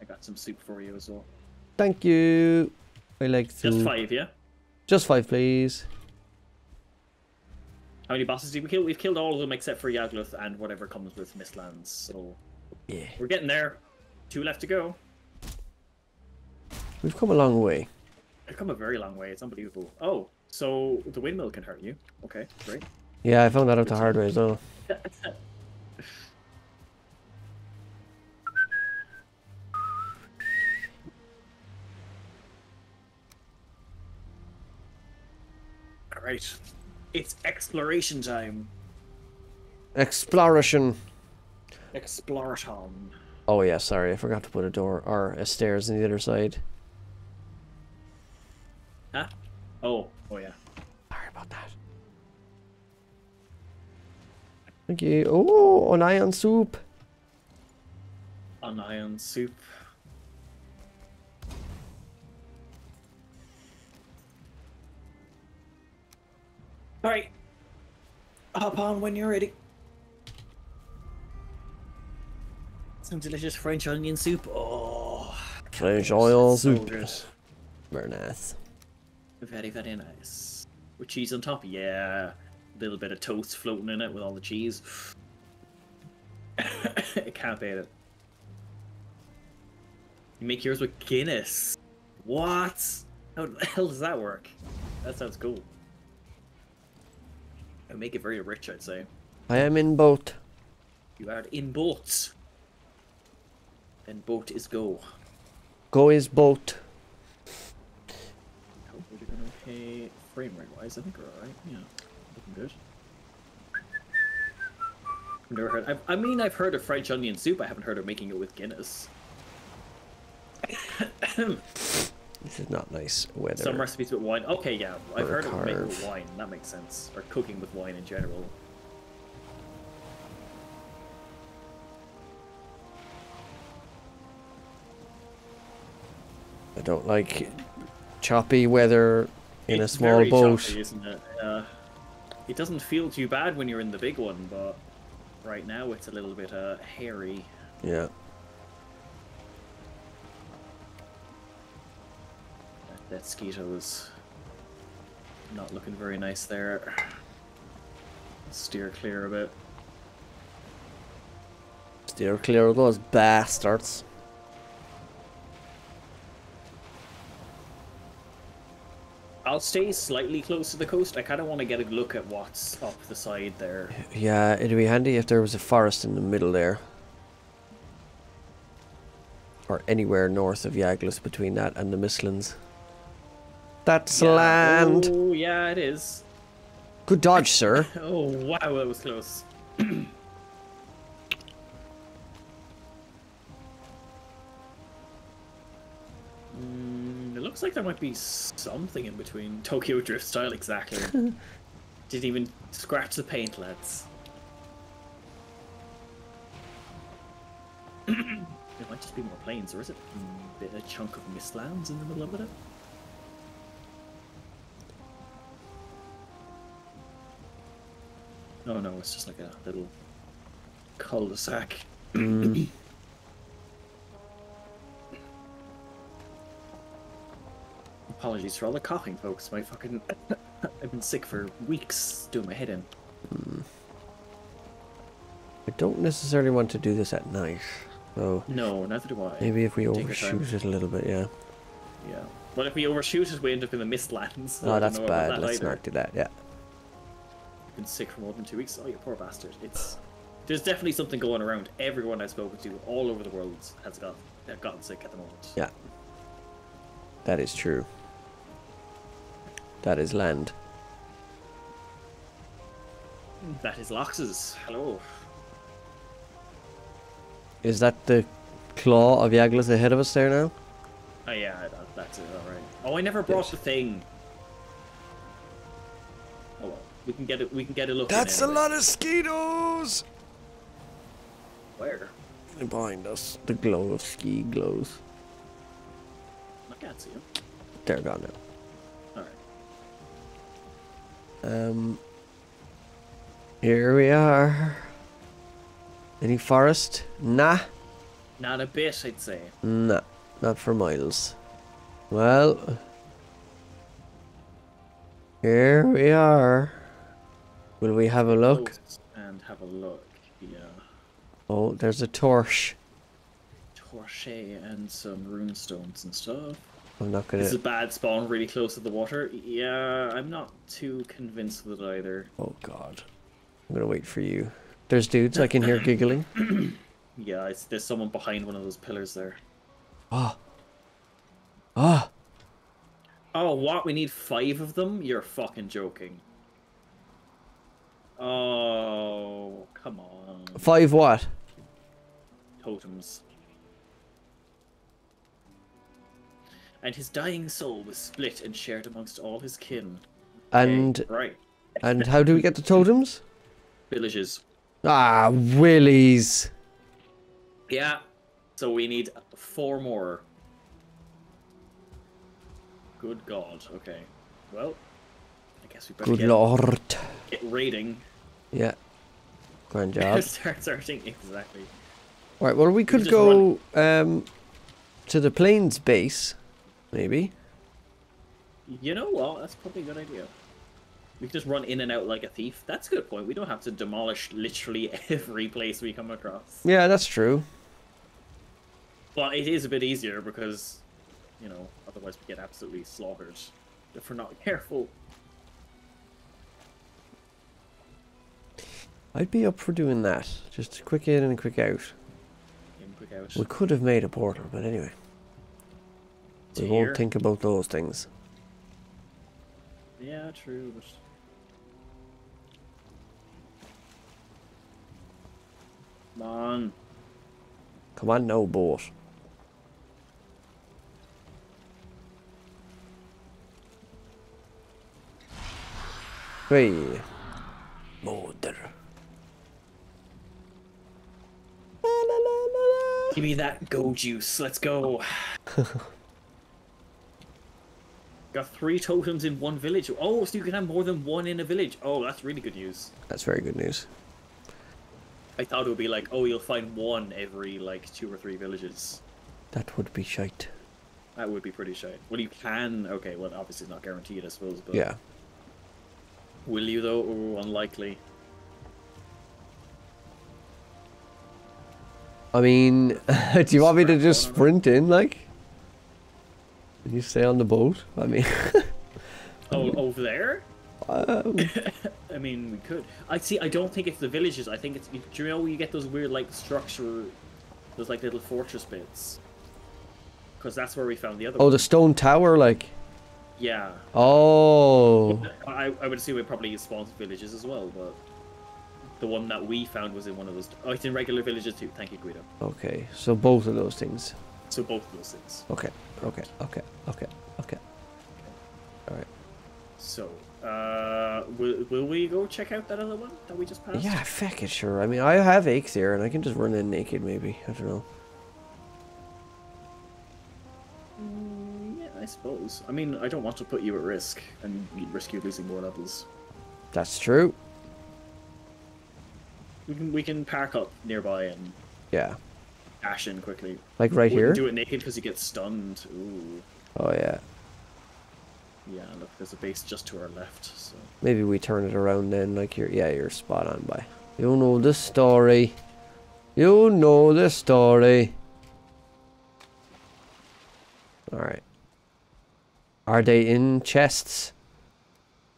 I got some soup for you as well. Thank you. I like to. Just five, yeah? Just five, please. How many bosses did we kill? We've killed all of them except for Yagluth and whatever comes with Mistlands. So Yeah. we're getting there. Two left to go. We've come a long way. I've come a very long way. It's unbelievable. Oh, so the windmill can hurt you. Okay, great. Yeah, I found that out the hard way as well. Right, it's exploration time. Exploration. Exploraton. Oh yeah, sorry, I forgot to put a door or a stairs on the other side. Huh? Oh, oh yeah. Sorry about that. Thank you. Oh, an iron soup. An iron soup. All right. Hop on when you're ready. Some delicious French onion soup. Oh, French oil so soup. Very nice. Very, very nice. With cheese on top, yeah. A little bit of toast floating in it with all the cheese. I can't beat it. You make yours with Guinness. What? How the hell does that work? That sounds cool. I make it very rich, I'd say. I am in boat. You are in boat. Then boat is go. Go is boat. Hope we're doing okay frame rate wise. I think we're alright. Yeah, looking good. I've never heard. I've, I mean, I've heard of French onion soup. I haven't heard of making it with Guinness. This is not nice weather. Some recipes with wine. Okay, yeah, I've heard of making with wine. That makes sense. Or cooking with wine in general. I don't like choppy weather in It's a small very boat. choppy, isn't it? Uh, it doesn't feel too bad when you're in the big one, but right now it's a little bit uh, hairy. Yeah. That, Skeeto is not looking very nice there. Steer clear a bit. Steer clear of those bastards. I'll stay slightly close to the coast. I kind of want to get a look at what's up the side there. Yeah, it'd be handy if there was a forest in the middle there. Or anywhere north of Yagluth between that and the Mistlands. That's Yeah. land! Oh, yeah, it is. Good dodge, sir. Oh, wow, that was close. Mm, it looks like there might be something in between Tokyo Drift style, exactly. Didn't even scratch the paint, lads. it might just be more plains, or is it a bit a chunk of mistlands in the middle of it? Oh no, it's just like a little cul-de-sac. Apologies for all the coughing, folks. My fucking... I've been sick for weeks doing my head in. Hmm. I don't necessarily want to do this at night. So No, neither do I. maybe if we Take overshoot it a little bit, yeah. Yeah. Well, if we overshoot it, we end up in the Mistlands. Oh, I Oh, that's bad. that Let's either. not do that, yeah. Been sick for more than two weeks. Oh, you poor bastard. It's... There's definitely something going around. Everyone I've spoken to all over the world has got have gotten sick at the moment. Yeah. That is true. That is land. That is Lox's. Hello. Is that the claw of Yagluth ahead of us there now? Oh yeah, that, that's it. All right. Oh, I never brought Yes. the thing. We can get it. We can get a look. That's a anyway. lot of mosquitoes! Where? Behind us. The glow of ski glows. I can't see him. They're gone All right. now. Um. Here we are. Any forest? Nah. Not a bit, I'd say. Nah. Not for miles. Well. Here we are. Will we have a look? And have a look. Yeah. Oh, there's a torch. Torche and some rune stones and stuff. I'm not gonna. This is a bad spawn, really close to the water. Yeah, I'm not too convinced with it either. Oh god. I'm gonna wait for you. There's dudes I can hear giggling. Yeah, it's, there's someone behind one of those pillars there. Ah. Ah. Oh, what? We need five of them? You're fucking joking. Oh, come on. Five what? Totems. And his dying soul was split and shared amongst all his kin. And Okay, right. and how do we get the totems? Villages. Ah, willies. Yeah. So we need four more. Good God. Okay. Well, I guess we better Good get, lord. get raiding. Yeah. Grand job. Start searching. Exactly. Right, well we could go um to the plains base, maybe. You know what? That's probably a good idea. We could just run in and out like a thief. That's a good point. We don't have to demolish literally every place we come across. Yeah, that's true. But it is a bit easier because, you know, otherwise we get absolutely slaughtered if we're not careful. I'd be up for doing that. Just quick in and quick out. In, quick out. We could have made a portal, but anyway. We here. won't think about those things. Yeah, true, but... Come on. Come on, no boat. Hey. Motor. Give me that go juice. Let's go. Got three totems in one village. Oh, so you can have more than one in a village. Oh, that's really good news. That's very good news. I thought it would be like, oh, you'll find one every like two or three villages. That would be shite. That would be pretty shite. Well, you can. Okay, well, obviously not guaranteed, I suppose. But Yeah. Will you though? Oh, unlikely. I mean, do you want me to just sprint in, like? And you stay on the boat? I mean, Oh, over there? um, I mean, we could. I see. I don't think it's the villages. I think it's. Do you know you get those weird like structure, those like little fortress bits? Because that's where we found the other. oh, one. the stone tower, like. Yeah. Oh, I, I would assume it probably spawns villages as well, but the one that we found was in one of those. Oh, it's in regular villages too. Thank you, Guido. okay. So both of those things. So both of those things. Okay, okay, okay, okay, okay. All right. So, uh, will, will we go check out that other one that we just passed? Yeah, feck it, sure. I mean, I have aches here, and I can just run in naked, maybe. I don't know. Mm, yeah, I suppose. I mean, I don't want to put you at risk and risk you losing more levels. That's true. We can we can park up nearby and Yeah. dash in quickly. Like right Wouldn't here? Do it naked because you get stunned. Ooh. Oh, yeah. Yeah, look, there's a base just to our left. So Maybe we turn it around then, like you're, yeah, you're spot on by. You know the story. You know the story. Alright. Are they in chests?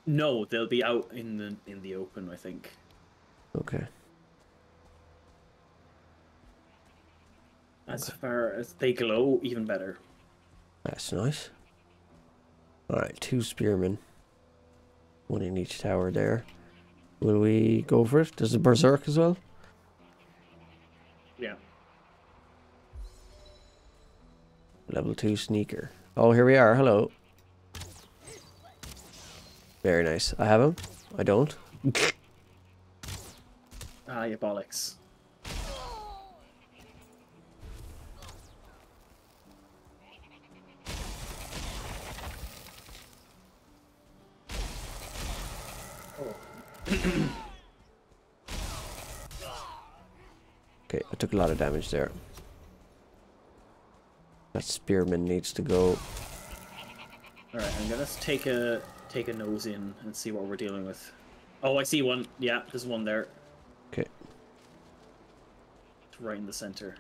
no, they'll be out in the in the open. I think. Okay. As far as they glow, even better. That's nice. Alright, two spearmen. One in each tower there. Will we go for it? Does it berserk as well? Yeah. Level 2 sneaker. Oh, here we are. Hello. Very nice. I have him. I don't. Ah, yeah, bollocks. Took a lot of damage there. That spearman needs to go. All right, I'm gonna take a take a nose in and see what we're dealing with. Oh, I see one. Yeah, there's one there. Okay, It's right in the center.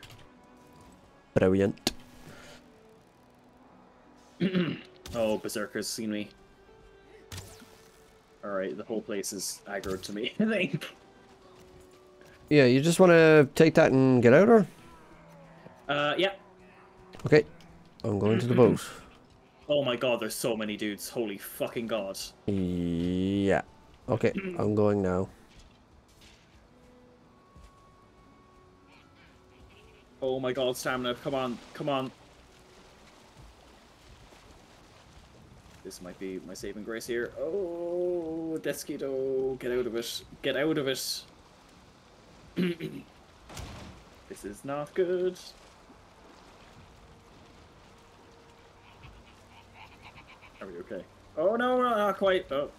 brilliant. Oh, berserkers seen me. All right, the whole place is aggro to me. I think. Yeah, you just want to take that and get out, or? Uh, yeah. Okay, I'm going to the boat. Oh my god, there's so many dudes. Holy fucking god. Yeah. Okay, I'm going now. Oh my god, stamina. Come on, come on. This might be my saving grace here. Oh, Deathsquito, get out of it. Get out of it. this is not good. Are we okay? Oh no, we're not quite. Oh,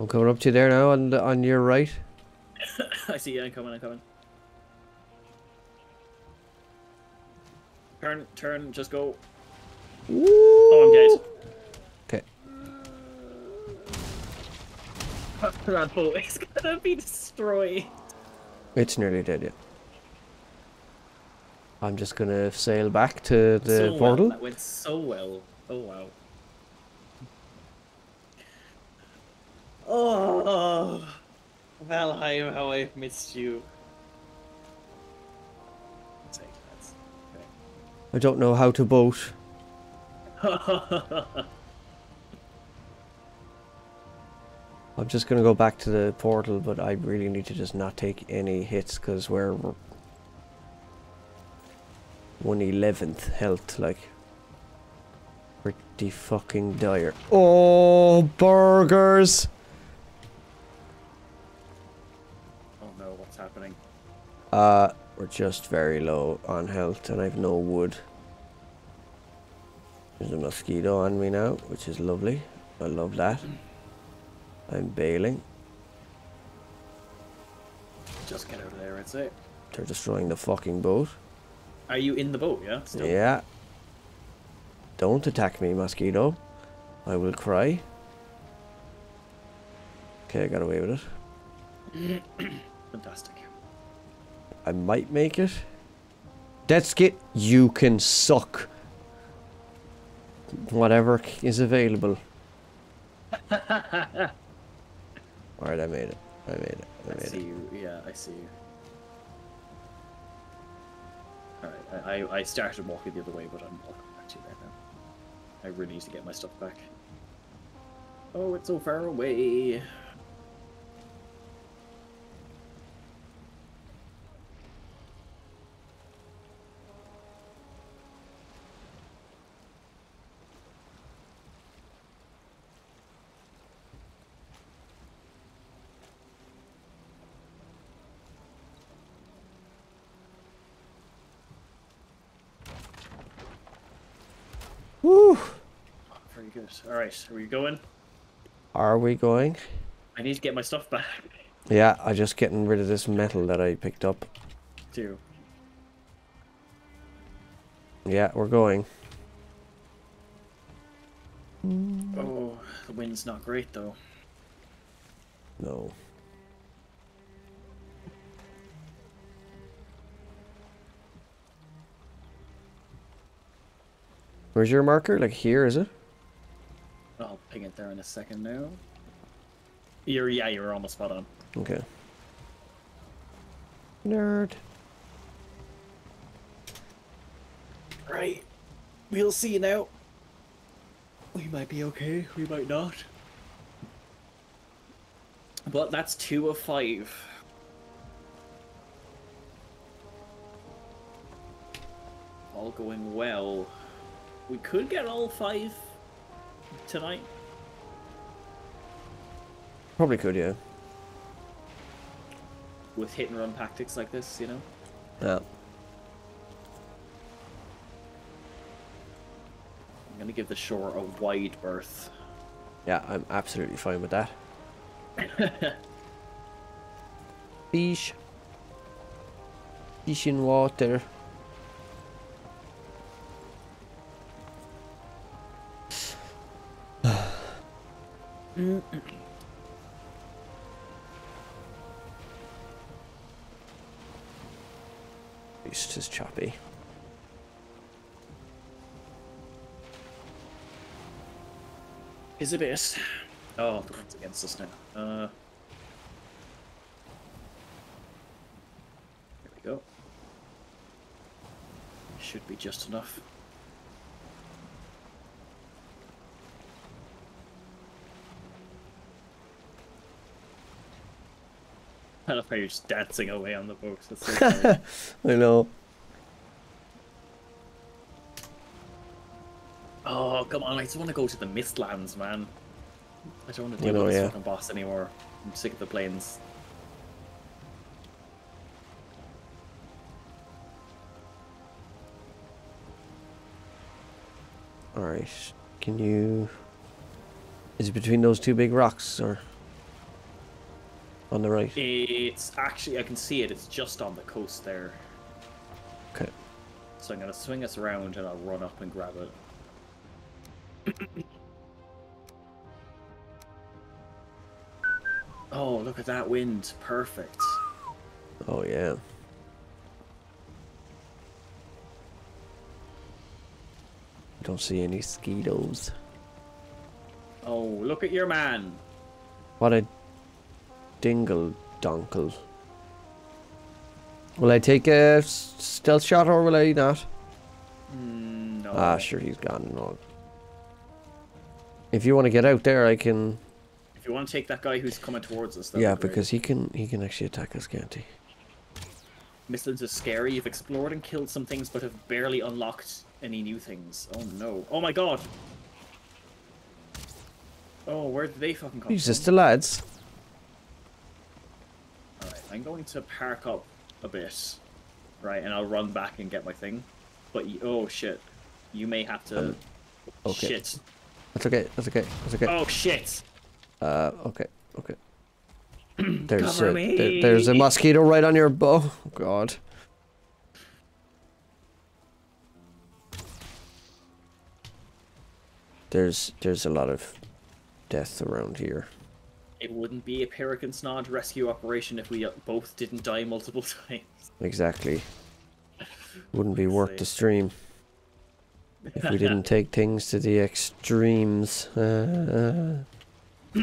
I'm coming up to you there now on the, on your right. I see you. I'm coming. I'm coming. Turn, turn. Just go. Oh, I'm dead. Okay. That boat is gonna be destroyed. It's nearly dead yet. I'm just gonna sail back to the so portal. Well. That went so well. Oh wow. Oh, Valheim, how I've missed you. Take I don't know how to boat. I'm just gonna go back to the portal, but I really need to just not take any hits because we're one eleventh health, like pretty fucking dire. Oh, burgers! Oh no, what's happening? Uh, we're just very low on health and I've no wood. There's a mosquito on me now, which is lovely. I love that. I'm bailing. Just get out of there, I'd say. They're destroying the fucking boat. Are you in the boat, yeah? Still? Yeah. Don't attack me, mosquito. I will cry. Okay, I got away with it. Fantastic. I might make it. Dead skit, you can suck. Whatever is available. Alright, I made it. I made it. I I made see it. you. Yeah, I see you. Alright, I, I, I started walking the other way, but I'm walking back to you right now. I really need to get my stuff back. Oh, it's so far away. Woo! Very good. Alright, are we going? Are we going? I need to get my stuff back. Yeah, I'm just getting rid of this metal that I picked up. Too. Yeah, we're going. Oh, the wind's not great though. No. Where's your marker? Like here, is it? I'll ping it there in a second now. You're yeah, you're almost spot on. Okay. Nerd. Right. We'll see now. We might be okay, we might not. But that's two of five. All going well. We could get all five tonight. Probably could, yeah. with hit and run tactics like this, you know? Yeah. I'm gonna give the shore a wide berth. Yeah, I'm absolutely fine with that. Fish. Fish in water. Beast is choppy. Is a bit. Oh, the wind's against us now. Uh, there we go. Should be just enough. I love how you're just dancing away on the. That's so. I know. oh, come on. I just want to go to the Mistlands, man. I don't want to deal know, with this yeah. fucking boss anymore. I'm sick of the plains. Alright. Can you. Is it between those two big rocks or. On the right? It's actually, I can see it. It's just on the coast there. Okay. So I'm gonna swing us around and I'll run up and grab it. oh, look at that wind. Perfect. Oh, yeah. Don't see any skeetos. Oh, look at your man. What a dingle donkle. Will I take a stealth shot or will I not? Mm, no. Ah, sure, he's gone. No. If you want to get out there, I can. If you want to take that guy who's coming towards us, Yeah, be because he can. He can actually attack us, can't he? Mistlands is scary. You've explored and killed some things, but have barely unlocked any new things. Oh no. Oh my god. Oh, where did they fucking come Jesus, from? the lads. Alright, I'm going to park up a bit, right, and I'll run back and get my thing. But you, oh shit, you may have to. Um, okay. Shit. That's okay. That's okay. That's okay. Oh shit. Uh, okay. Okay. There's Cover a, there- there's a mosquito right on your bow. Oh, God. There's there's a lot of death around here. It wouldn't be a Perican Snod rescue operation if we both didn't die multiple times. Exactly. Wouldn't be worth the stream if we didn't take things to the extremes. Uh,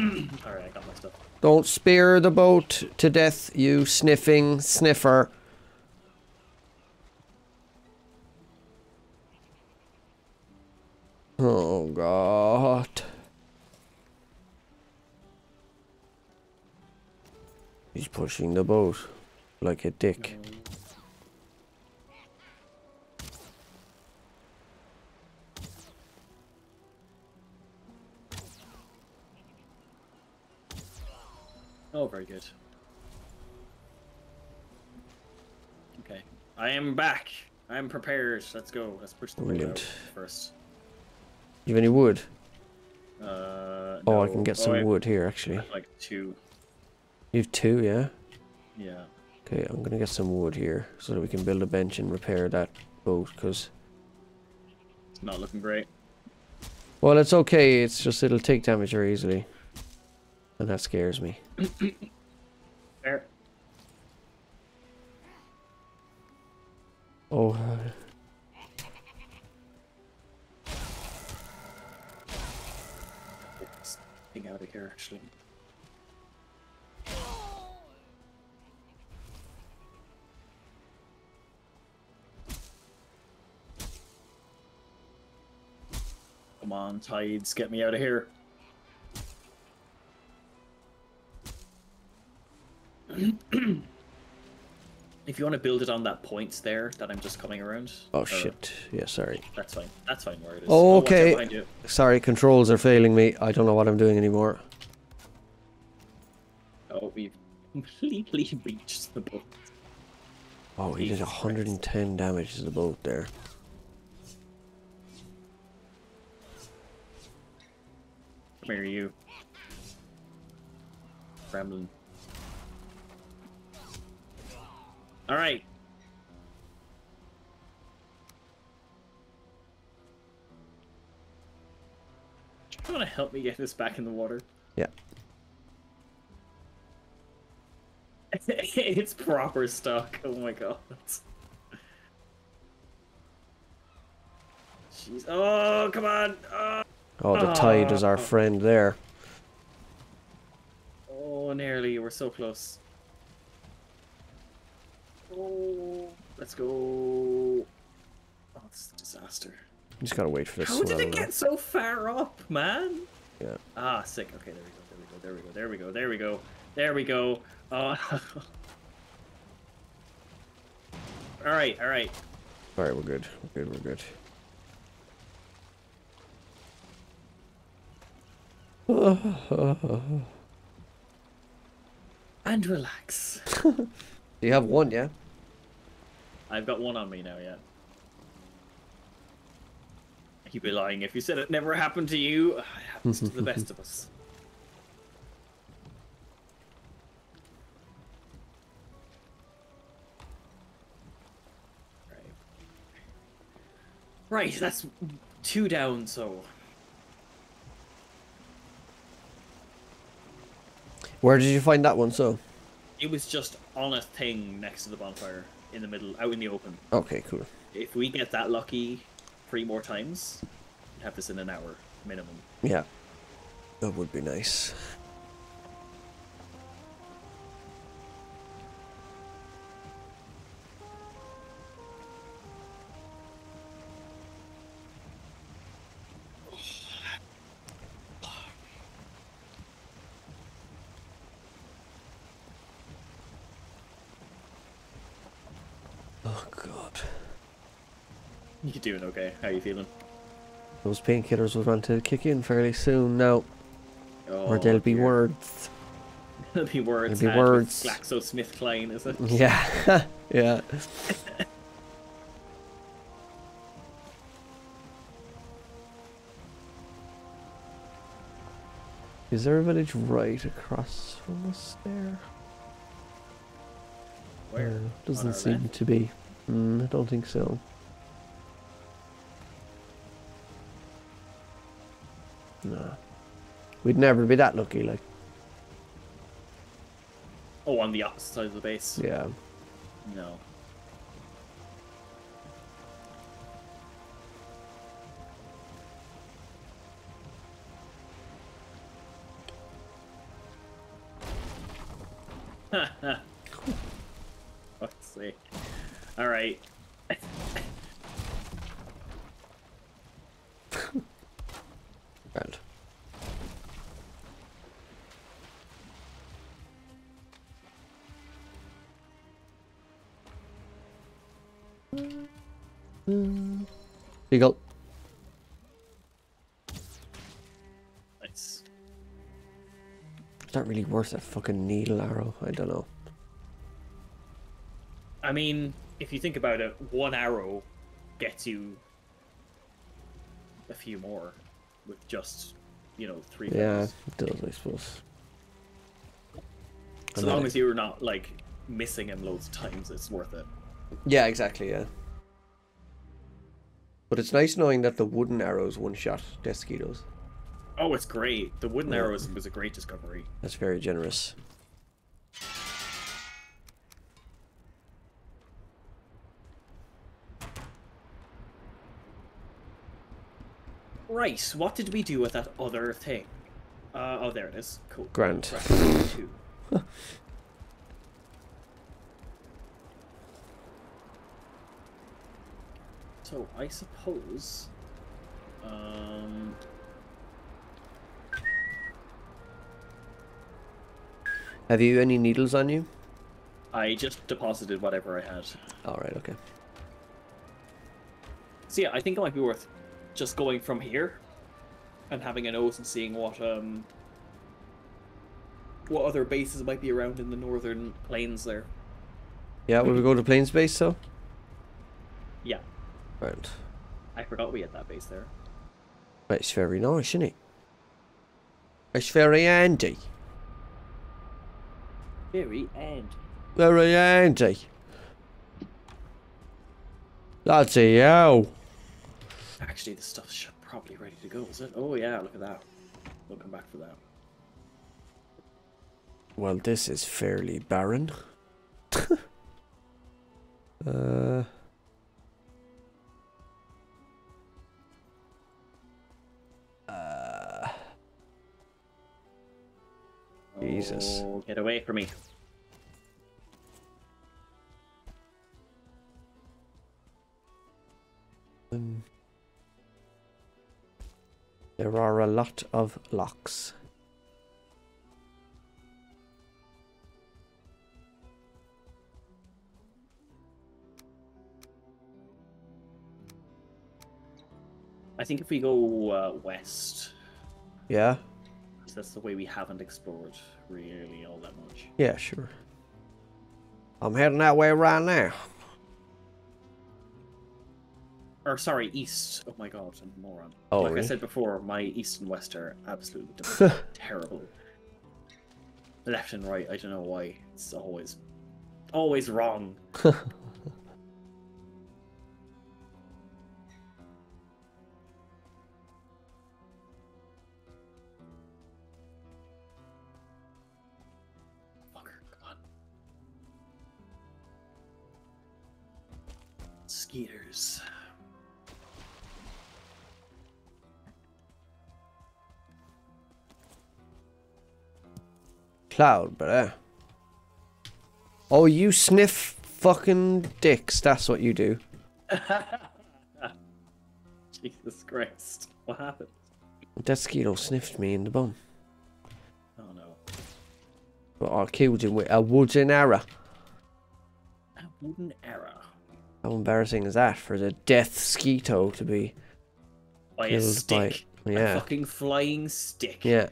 Alright, I got my stuff. don't spear the boat to death, you sniffing sniffer. Oh god. He's pushing the boat like a dick. Oh, very good. Okay. I am back. I am prepared. Let's go. Let's push the boat Brilliant. first. You have any wood? Uh, Oh, I can get Oh, some I wood here actually. Like two. You have two, yeah? Yeah. Okay, I'm gonna get some wood here so that we can build a bench and repair that boat. Cause It's not looking great. well, it's okay. It's just it'll take damage very easily, and that scares me. There. Oh, Get out of here, actually. Come on, tides, get me out of here. if you want to build it on that point there that I'm just coming around. oh or- shit. Yeah, sorry. That's fine. That's fine where it is. Oh, Okay. Sorry, controls are failing me. I don't know what I'm doing anymore. Oh, we've completely reached the boat. Oh, he did Jesus Christ. 110 damage to the boat there. Come here, you. Gremlin. Alright. You want to help me get this back in the water? Yeah. it's proper stuck. Oh my god. Jeez. Oh, come on. Oh. Oh, the tide is our Oh. friend there. Oh, nearly. We're so close. Oh, let's go. Oh, it's a disaster. Just gotta wait for this How did it now. get so far up, man? Yeah. Ah, sick. Okay, there we go. There we go. There we go. There we go. There we go. There we go. Oh. all right. All right. Alright, we're good. We're good, we're good. And relax. You have one, yeah? I've got one on me now. Yeah. You'd be lying if you said it never happened to you. It happens to the best of us. Right. Right, that's two down, so Where did you find that one, so? it was just on a thing next to the bonfire in the middle, out in the open. Okay, cool. If we get that lucky three more times, we'd have this in an hour minimum. Yeah. That would be nice. Okay. How are you feeling? Those painkillers will want to kick in fairly soon now, Oh, or there'll be dear. words. there'll be words. There'll be words. GlaxoSmithKline, is it? Yeah, yeah. Is there a village right across from us there? Where? Uh, doesn't seem left? to be. Mm, I don't think so. No. We'd never be that lucky, like, Oh, on the opposite side of the base. yeah. No. Let's see. All right. It's not worth a fucking needle arrow. I don't know. I mean, if you think about it, one arrow gets you a few more with just, you know, three. Yeah, feathers. it does, I suppose. So long as you're not like missing him loads of times, it's worth it. Yeah, exactly, yeah. But it's nice knowing that the wooden arrows one shot Deathsquitos. Oh, it's great. The wooden Yeah. arrows was a great discovery. That's very generous. Right, what did we do with that other thing? Uh, oh, there it is. Cool. Grand. Right, so I suppose. Um, Have you any needles on you? I just deposited whatever I had. Alright, okay. So yeah, I think it might be worth just going from here and having a nose and seeing what um what other bases might be around in the northern plains there. Yeah, will we go to Plains Base, so? Yeah, Right. I forgot we had that base there. But it's very nice, isn't it? It's very handy. Very end. Very handy. Bloody hell. Actually, the stuff's probably ready to go, is it? Oh yeah, look at that. We'll come back for that. Well, this is fairly barren. uh. Uh, Jesus. Get away from me. um, there are a lot of Lox. I think if we go uh, west, Yeah? That's the way we haven't explored really all that much. Yeah, sure. I'm heading that way right now. Or sorry, east. Oh my god, I'm a moron. Oh, like I said before, my east and west are absolutely terrible. Left and right, I don't know why. It's always, always wrong. Cloud, but uh. Oh, you sniff fucking dicks. That's what you do. Jesus Christ. What happened? Deathsquito sniffed me in the bum. Oh no. But I killed him with a wooden arrow. A wooden arrow. How embarrassing is that for the death skeeto to be? By a Killed by- stick. A fucking flying stick. Yeah.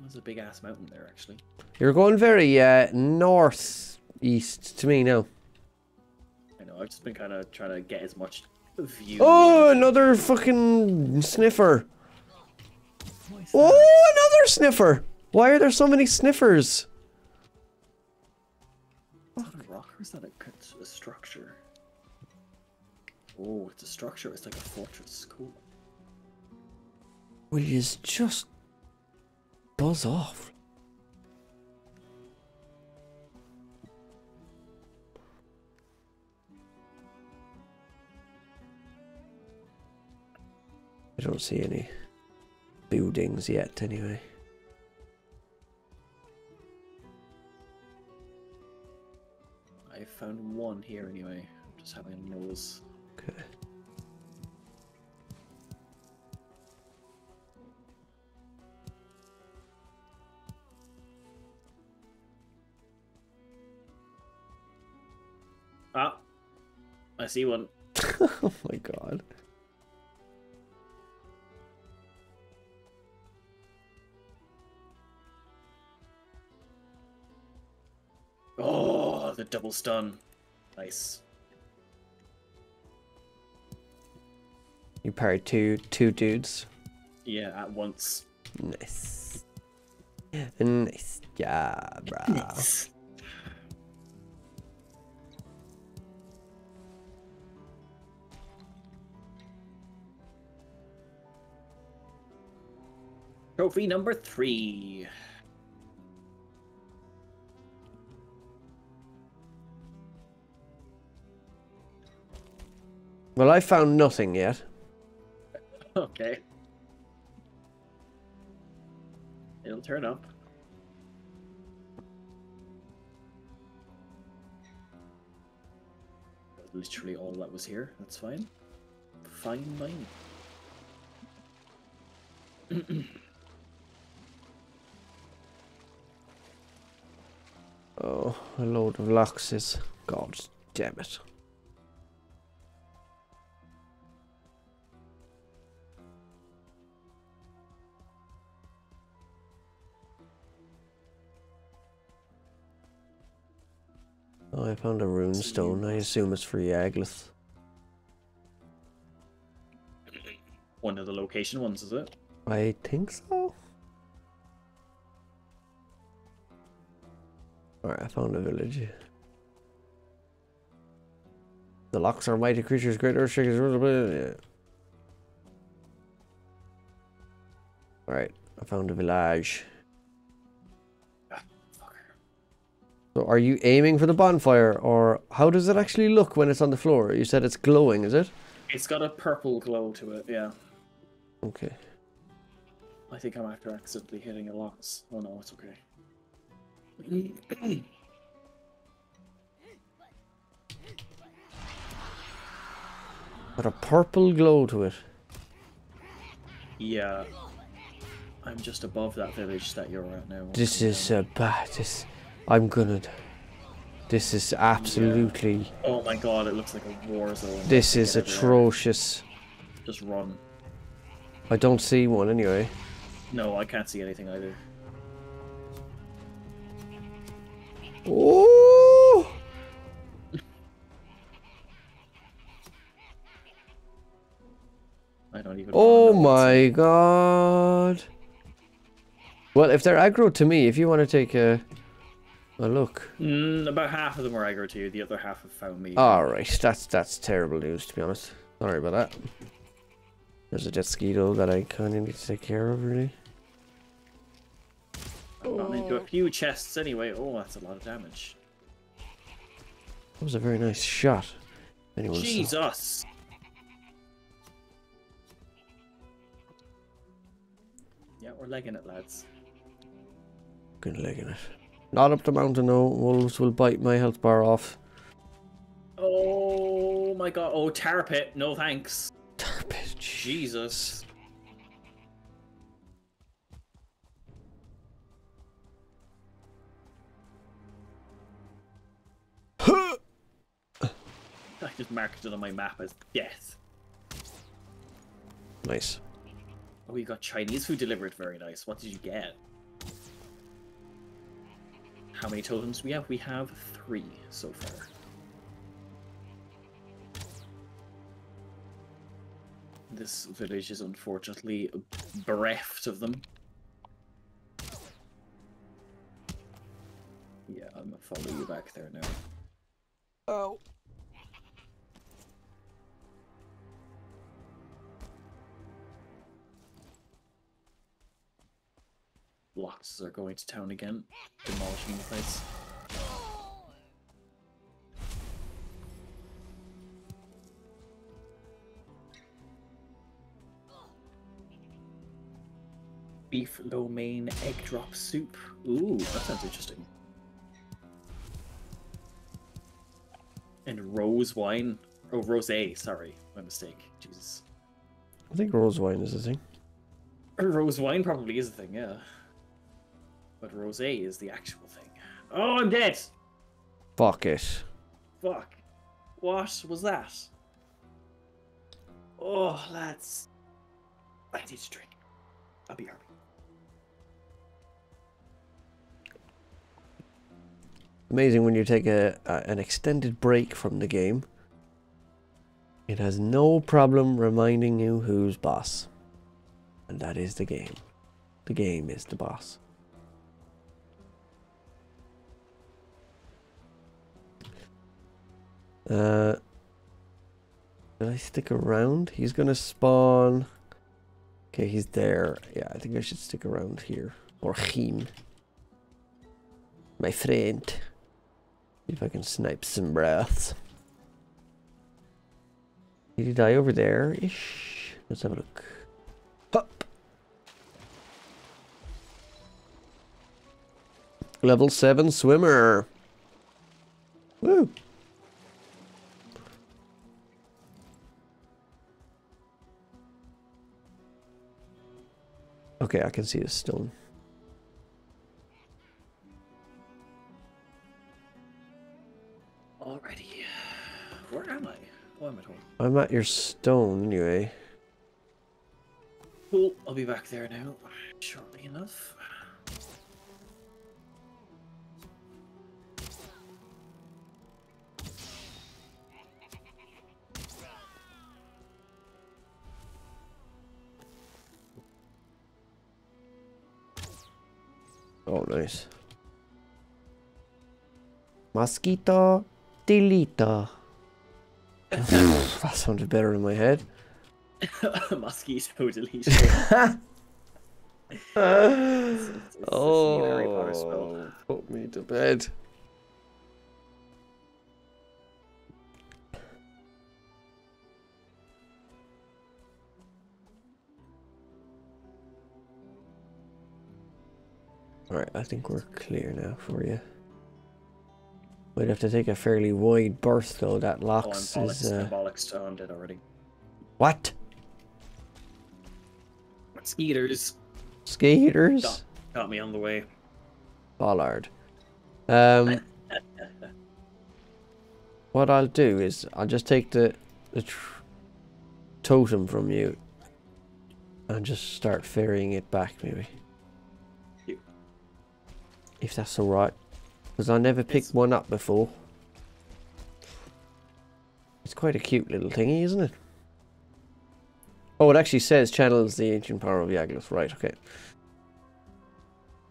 There's a big ass mountain there, actually. You're going very uh, north east to me now. I know. I've just been kind of trying to get as much view. Oh, another fucking sniffer. Is? Oh, another sniffer. Why are there so many sniffers? Is that a rock or is that a, structure? Oh, it's a structure. It's like a fortress. Cool. Will you just buzz off? I don't see any buildings yet, anyway. I found one here anyway. I'm just having a nose. Okay. I see one. oh my god. Oh, the double stun. Nice. You parried two two dudes. Yeah, at once. Nice. Nice job, bro. Trophy number three. Well, I found nothing yet. Okay. It'll turn up. Literally all that was here. That's fine. Fine mine. Oh, a load of loxes. God damn it. Oh, I found a rune stone. I assume it's for Yagluth. One of the location ones, is it? I think so. Alright, I found a village. The Lox are mighty creatures, great earth shakers. Yeah. Alright, I found a village. So are you aiming for the bonfire, or how does it actually look when it's on the floor? You said it's glowing, is it? It's got a purple glow to it, yeah. Okay. I think I'm after accidentally hitting a lox. Oh no, it's okay. Got a purple glow to it. yeah. I'm just above that village that you're at now. This is uh, bad. This, I'm gonna. This is absolutely. Oh my god, it looks like a war zone. This is atrocious. Just run. I don't see one anyway. No, I can't see anything either. Oh! I don't even. Oh my god. Well, if they're aggro to me, if you want to take a, a look. Mm, about half of them are aggro to you. The other half have found me. Alright, that's that's terrible news to be honest. Sorry about that. There's a jet ski though that I kind of need to take care of really. I've gone into a oh. few chests anyway. Oh, that's a lot of damage. That was a very nice shot. Anyone saw. Jesus. Yeah, we're legging it, lads. Good leg in it. Not up the mountain though. Wolves will bite my health bar off. Oh my god. Oh, tar pit. No thanks. Tarpit, Jesus. I just marked it on my map as death. Nice. Oh, you got Chinese food delivered. Very nice. What did you get? How many totems do we have? We have three so far. This village is unfortunately bereft of them. Yeah, I'm gonna follow you back there now. Oh. Are going to town again, demolishing the place. Beef lo mein egg drop soup. Ooh, that sounds interesting. And rose wine. Oh, rosé. Sorry, my mistake. Jesus. I think rose wine is a thing. Rose wine probably is a thing, yeah. But rosé is the actual thing. Oh, I'm dead. Fuck it. Fuck. What was that? Oh, lads. I need to drink. I'll be happy. Amazing when you take a, a an extended break from the game. It has no problem reminding you who's boss. And that is the game. The game is the boss. Uh, did I stick around? He's gonna spawn. Okay, he's there. Yeah, I think I should stick around here. Or him. My friend. If I can snipe some breaths. Did he die over there? Ish. Let's have a look. Up. Level 7 swimmer. Woo. Okay, I can see the stone. Alrighty. Where am I? Oh, I'm at home. I'm at your stone anyway. Cool. I'll be back there now. Shortly enough. Oh, nice. Mosquito delito. that sounded better in my head. Mosquito deletion. It's- it's- it's spell. Oh, put me to bed. Alright, I think we're clear now for you. We'd have to take a fairly wide berth though, that Oh, Lox bollocks. is... Uh... bollocks. Oh, I'm already. What? Skeeters Skaters? got, got me on the way. Bollard. Um, what I'll do is I'll just take the the tr- totem from you and just start ferrying it back, maybe. You. If that's alright. Because I never picked one up before. It's quite a cute little thingy, isn't it? Oh, it actually says channels the ancient power of Yagluth. Right, okay.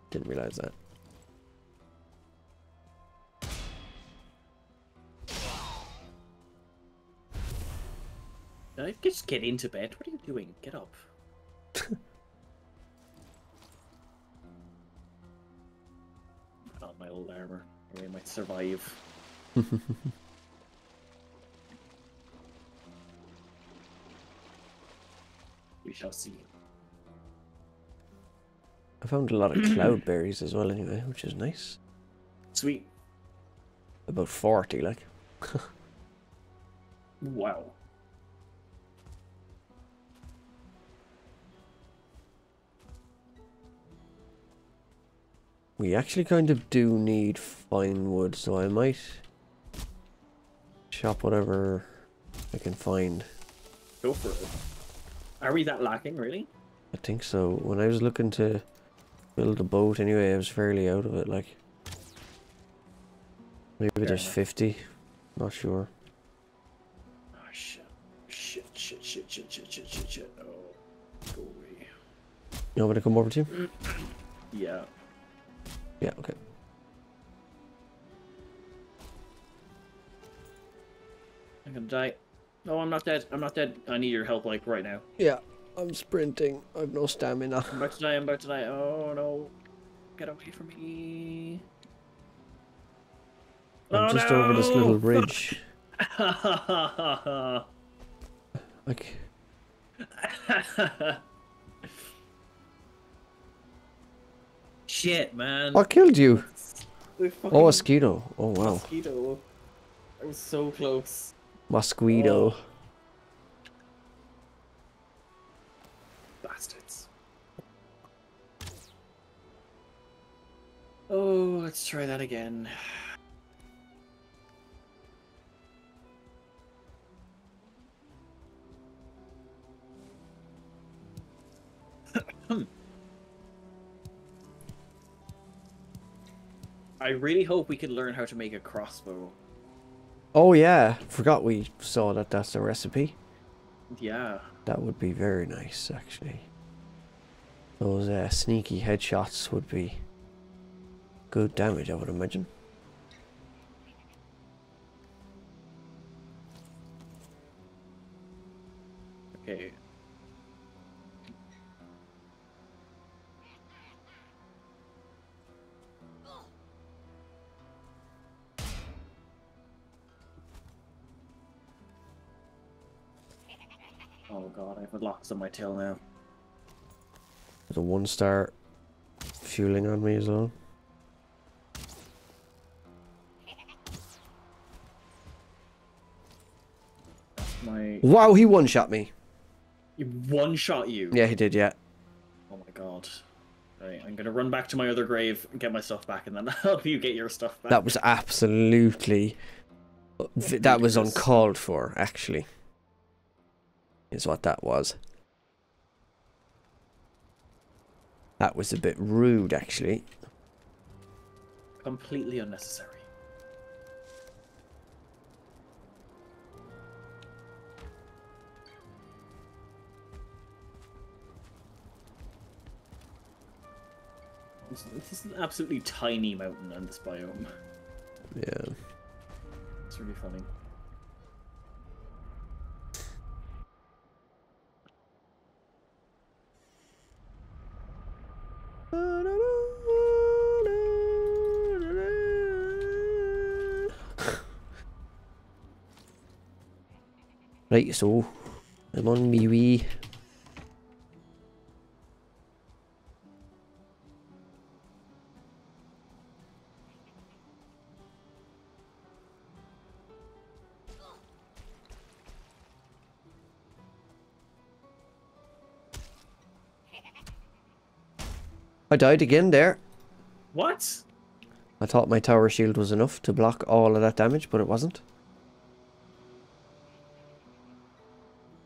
Didn't realize that. Just get into bed? What are you doing? Get up. my old armor. Maybe I might survive. We shall see. I found a lot of cloudberries as well anyway, which is nice. Sweet. About 40, like. Wow. We actually kind of do need fine wood, so I might chop whatever I can find. Go for it. Are we that lacking, really? I think so. When I was looking to build a boat anyway, I was fairly out of it, like. Maybe Fair there's enough. 50. Not sure. Oh shit. Shit, shit, shit, shit, shit, shit, shit, shit. Oh, go away. You want me to come over to you? Yeah. Yeah, okay. I'm gonna die. No, I'm not dead. I'm not dead. I need your help, like, right now. Yeah, I'm sprinting. I've no stamina. I'm about to die. I'm about to die. Oh no. Get away from me. I'm Oh, just over this little bridge. Fuck. Shit, man. what killed you? The Oh, mosquito. Oh, wow. Mosquito. I was so close. Mosquito. Oh. Bastards. Oh, let's try that again. I really hope we can learn how to make a crossbow. Oh, yeah. Forgot we saw that that's the recipe. Yeah. That would be very nice, actually. Those uh, sneaky headshots would be good damage, I would imagine. God, I have Lox on my tail now. There's a one star Fuling on me as well. My Wow, he one shot me. He one shot you. Yeah, he did, yeah. Oh my god. Right, I'm gonna run back to my other grave and get my stuff back, and then help you get your stuff back. That was absolutely. That was uncalled for, actually. Is what that was. That was a bit rude, actually. completely unnecessary. This is an absolutely tiny mountain in this biome. Yeah. It's really funny. Right, so I'm on me I died again there. What? I thought my tower shield was enough to block all of that damage, but it wasn't.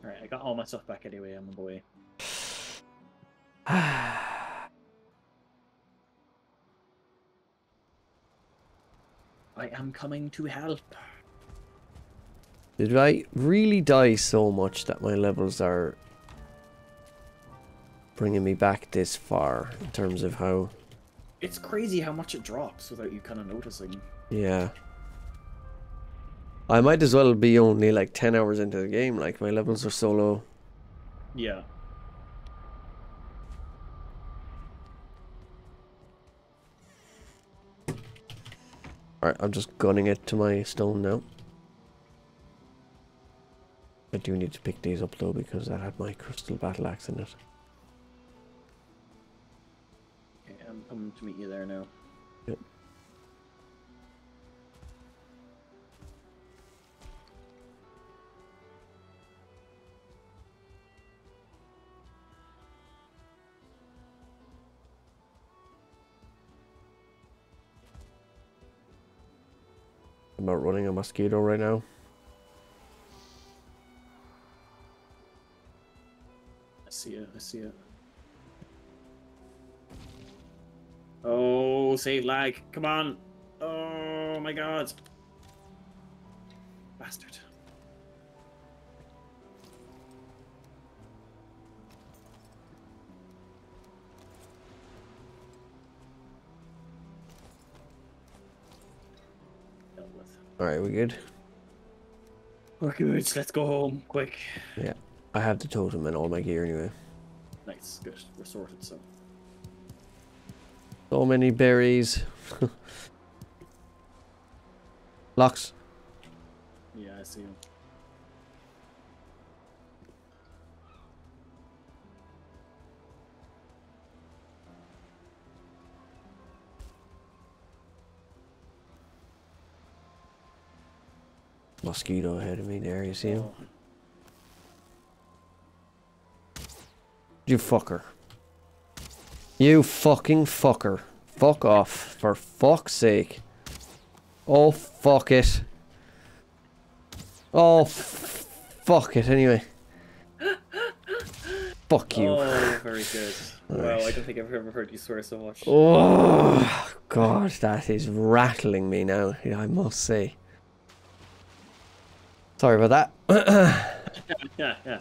Alright, I got all my stuff back anyway, I'm a boy. I am coming to help. Did I really die so much that my levels are bringing me back this far in terms of how, It's crazy how much it drops without you kind of noticing. yeah. I might as well be only like 10 hours into the game, like my levels are so low. Yeah. Alright, I'm just gunning it to my stone now. I do need to pick these up though because I had my crystal battle axe in it. To meet you there now. Yep. I'm outrunning a mosquito right now. I see it, I see it. Oh, save lag. Come on. Oh my god. Bastard. Alright, we good? We're good. Let's go home quick. Yeah. I have the totem and all my gear anyway. Nice. Good. We're sorted. So. So many berries. Lox. Yeah, I see him. Mosquito ahead of me there, you see him? Oh, You fucker. You fucking fucker. Fuck off, for fuck's sake. Oh, fuck it. Oh, f- fuck it, anyway. Fuck you. Oh, very good. Wow, I don't think I've ever heard you swear so much. Oh, God, that is rattling me now, I must say. Sorry about that. yeah, yeah.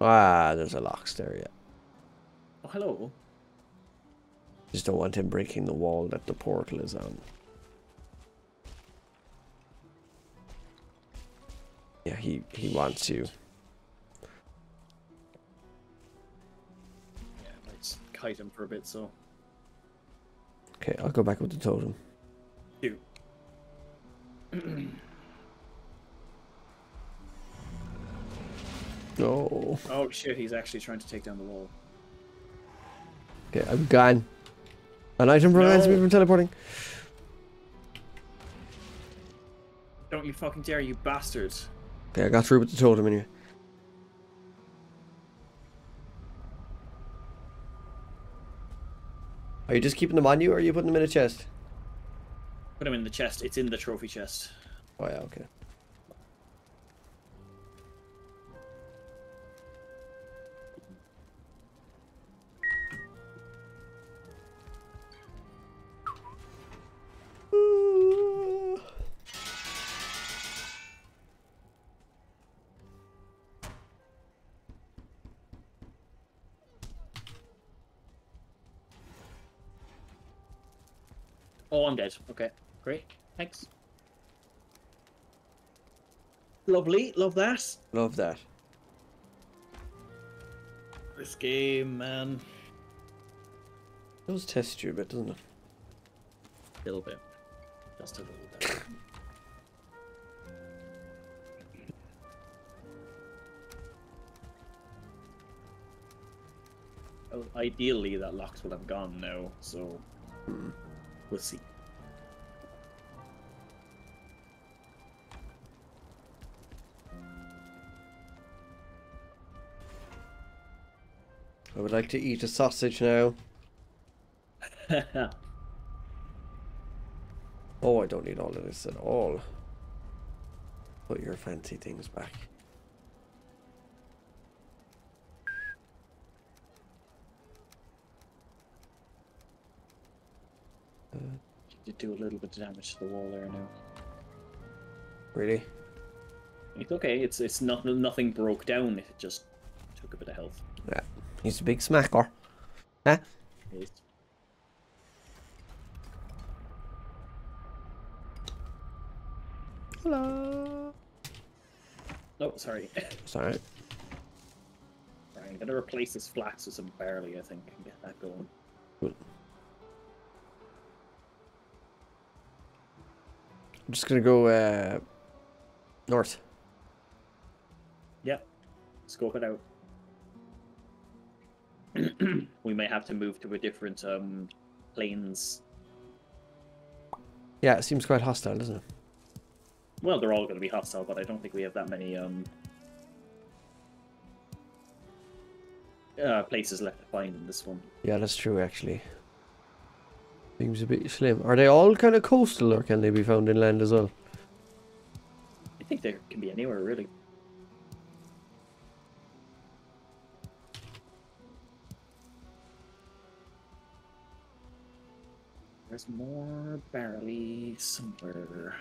Ah, there's a Lox there, yeah. Oh, hello. Just don't want him breaking the wall that the portal is on. Yeah, he, he wants you. Yeah, let's kite him for a bit, so. Okay, I'll go back with the totem. Do. No. Oh shit, he's actually trying to take down the wall. Okay, I'm gone. An item prevents me from teleporting. Don't you fucking dare, you bastards. Okay, I got through with the totem anyway. Are you just keeping them on you or are you putting them in a chest? Put them in the chest. It's in the trophy chest. Oh yeah, okay. I'm dead. Okay, great. Thanks. Lovely. Love that. Love that. This game, man. It does test you a bit, doesn't it? A little bit. Just a little bit. Ideally, that Lox will have gone now, so hmm. we'll see. I would like to eat a sausage now. Oh, I don't need all of this at all. Put your fancy things back. Did do a little bit of damage to the wall there now. Really? It's okay. It's it's not nothing broke down. It just took a bit of health. Yeah. He's a big smacker. Huh? Yes. Hello. Oh, sorry. Sorry. I'm gonna replace this flax with some barley. I think and get that going. I'm just gonna go uh, north. Yep. Scope it out. we may have to move to a different um plains. Yeah, it seems quite hostile, doesn't it? Well, they're all going to be hostile, but I don't think we have that many um uh, places left to find in this one. Yeah, that's true actually. Seems a bit slim. Are they all kind of coastal or can they be found inland as well? I think they can be anywhere really. There's more barley somewhere.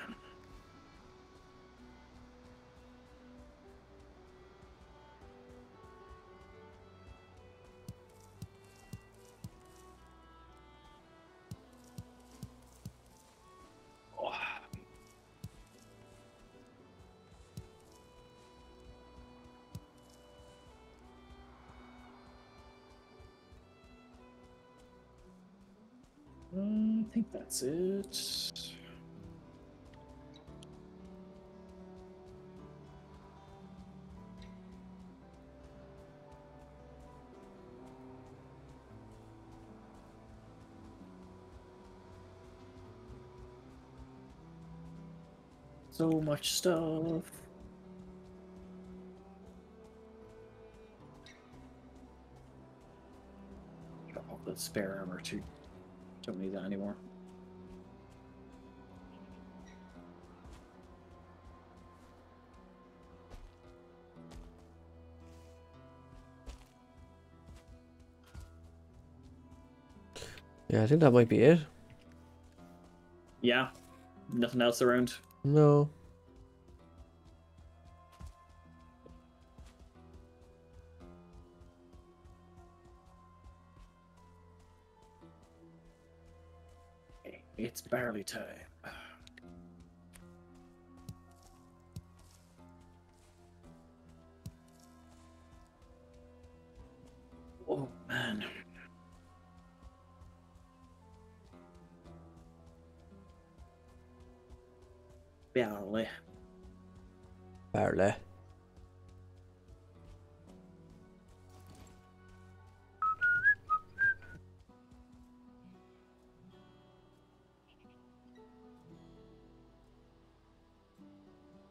That's it. So much stuff. Drop off the spare armor too. Don't need that anymore. Yeah, I think that might be it. Yeah, nothing else around. No. It's barely time. Barley. Barely.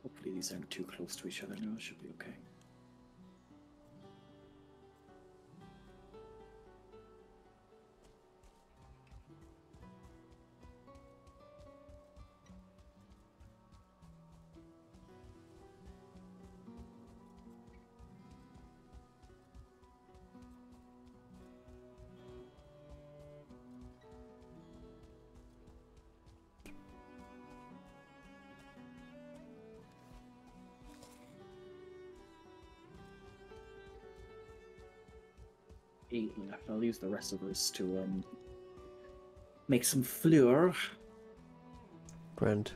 Hopefully these aren't too close to each other now. It should be okay. I'll use the rest of this to um make some flour. Grand.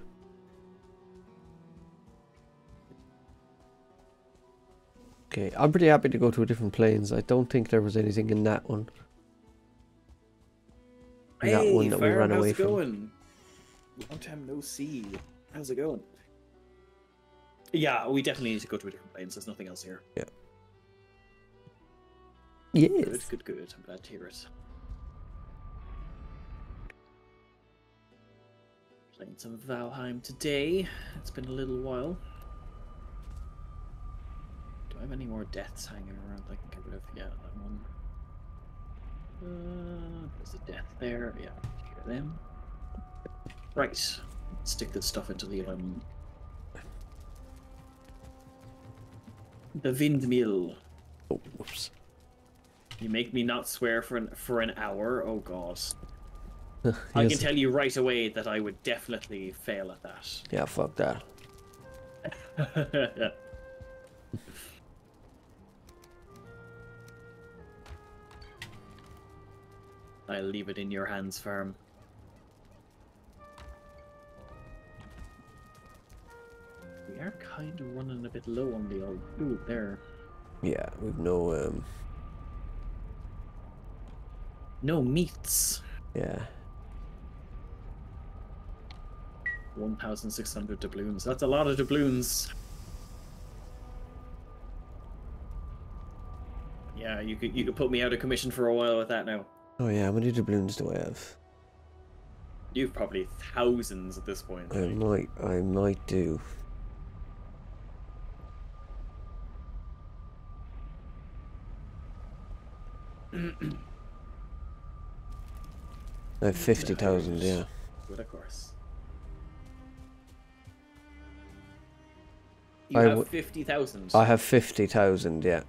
Okay, I'm pretty happy to go to a different plains. I don't think there was anything in that one. In that one that we ran away from. going? Long time no see. How's it going? Yeah, we definitely need to go to a different plane. So there's nothing else here. Good, Yes. good, good. I'm glad to hear it. Playing some Valheim today. It's been a little while. Do I have any more deaths hanging around I can get rid of? Yeah, that one. Uh, there's a death there. Yeah, hear them. Right. Stick this stuff into the um the windmill. Oh, whoops. You make me not swear for an for an hour. Oh god. I can tell you right away that I would definitely fail at that. Yeah, fuck that. that. I'll leave it in your hands, firm. We are kind of running a bit low on the old food there. Yeah, we've no um No meats. yeah. 1,600 doubloons. That's a lot of doubloons. Yeah, you could you could put me out of commission for a while with that now. Oh yeah, how many doubloons do I have? You've probably thousands at this point. I might I might do. I have fifty thousand, yeah. But of course. You I have fifty thousand. I have fifty thousand, yeah.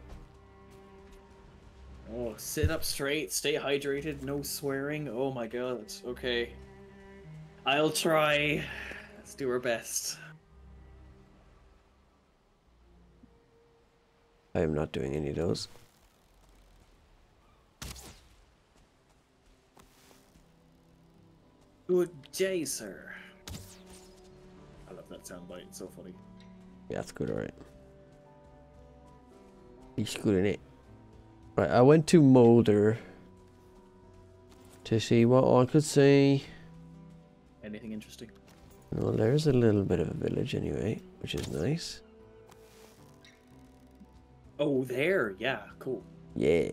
Oh, sit up straight, stay hydrated, no swearing. Oh my god. Okay. I'll try. Let's do our best. I am not doing any of those. Good day, sir. I love that soundbite. It's so funny. Yeah, that's good, alright. He's good in it. Right, I went to Moder to see what I could see. Anything interesting? Well, there's a little bit of a village anyway, which is nice. Oh, there. Yeah, cool. Yeah.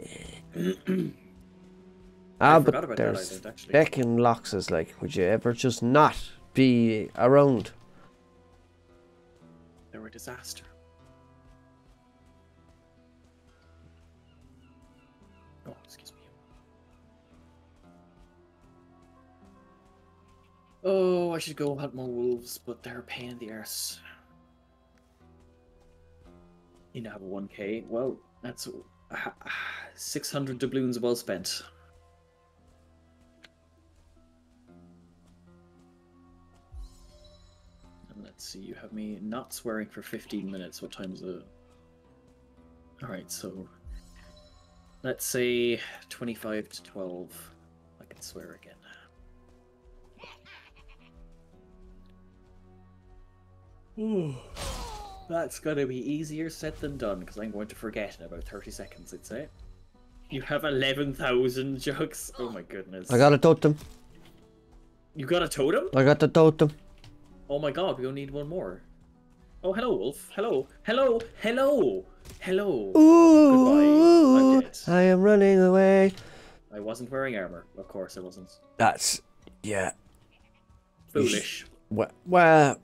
Ah, but about that there's island, actually. feckin' Loxes, like, would you ever just not be around? They're a disaster. Oh, excuse me. Oh, I should go hunt more wolves, but they're a pain in the arse. You now have a 1k. Well, that's uh, 600 doubloons well spent. Let's see, you have me not swearing for 15 minutes. What time is it? Alright, so let's say 25 to 12. I can swear again. Ooh, that's gonna be easier said than done because I'm going to forget in about 30 seconds, I'd say. You have 11,000 jugs. Oh my goodness. I got a totem. You got a totem? I got the totem. Oh my god, we only need one more. Oh, hello, Wolf. Hello. Hello. Hello. Hello. Goodbye. Ooh, dead. I am running away. I wasn't wearing armor. Of course I wasn't. That's, yeah. Foolish. Well, well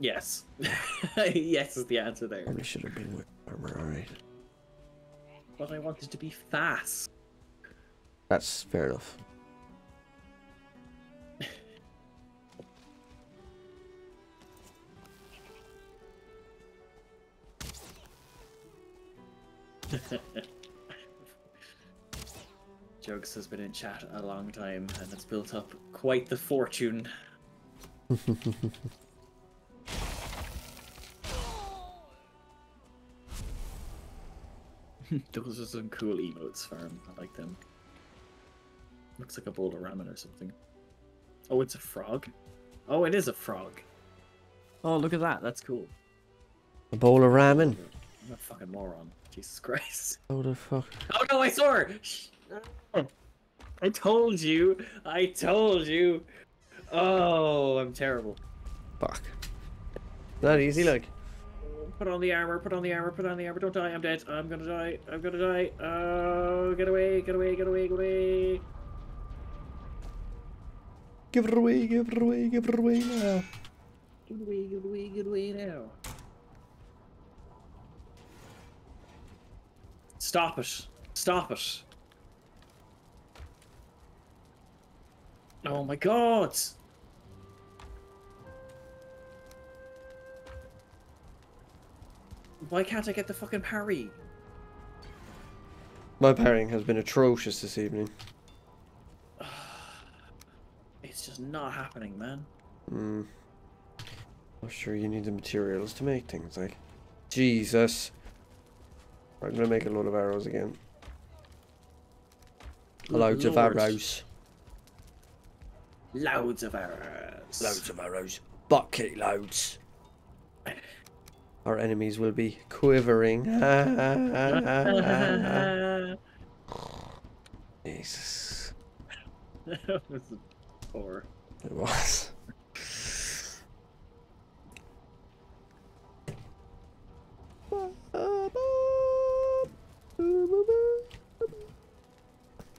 Yes. yes is the answer there. probably should have been with armor, alright. But I wanted to be fast. That's fair enough. Jugs has been in chat a long time and it's built up quite the fortune. Those are some cool emotes, Farm. I like them. Looks like a bowl of ramen or something. Oh, it's a frog? Oh, it is a frog. Oh, look at that. That's cool. A bowl of ramen. I'm a fucking moron. Jesus Christ. How the fuck? Oh no, I saw her! I told you! I told you! Oh, I'm terrible. Fuck. Not easy, like. Put on the armor, put on the armor, put on the armor. Don't die, I'm dead. I'm gonna die. I'm gonna die. Oh, get away, get away, get away, get away. Give it away, give it away, give it away now. Get away, get away, get away now. Stop it. Stop it. Oh my god! Why can't I get the fucking parry? My parrying has been atrocious this evening. It's just not happening, man. Hmm. I'm sure you need the materials to make things like. Jesus. I'm gonna make a load of arrows again. Loads of arrows. Loads of arrows. Loads of arrows. Bucket loads. Our enemies will be quivering. Jesus. that was poor. It was.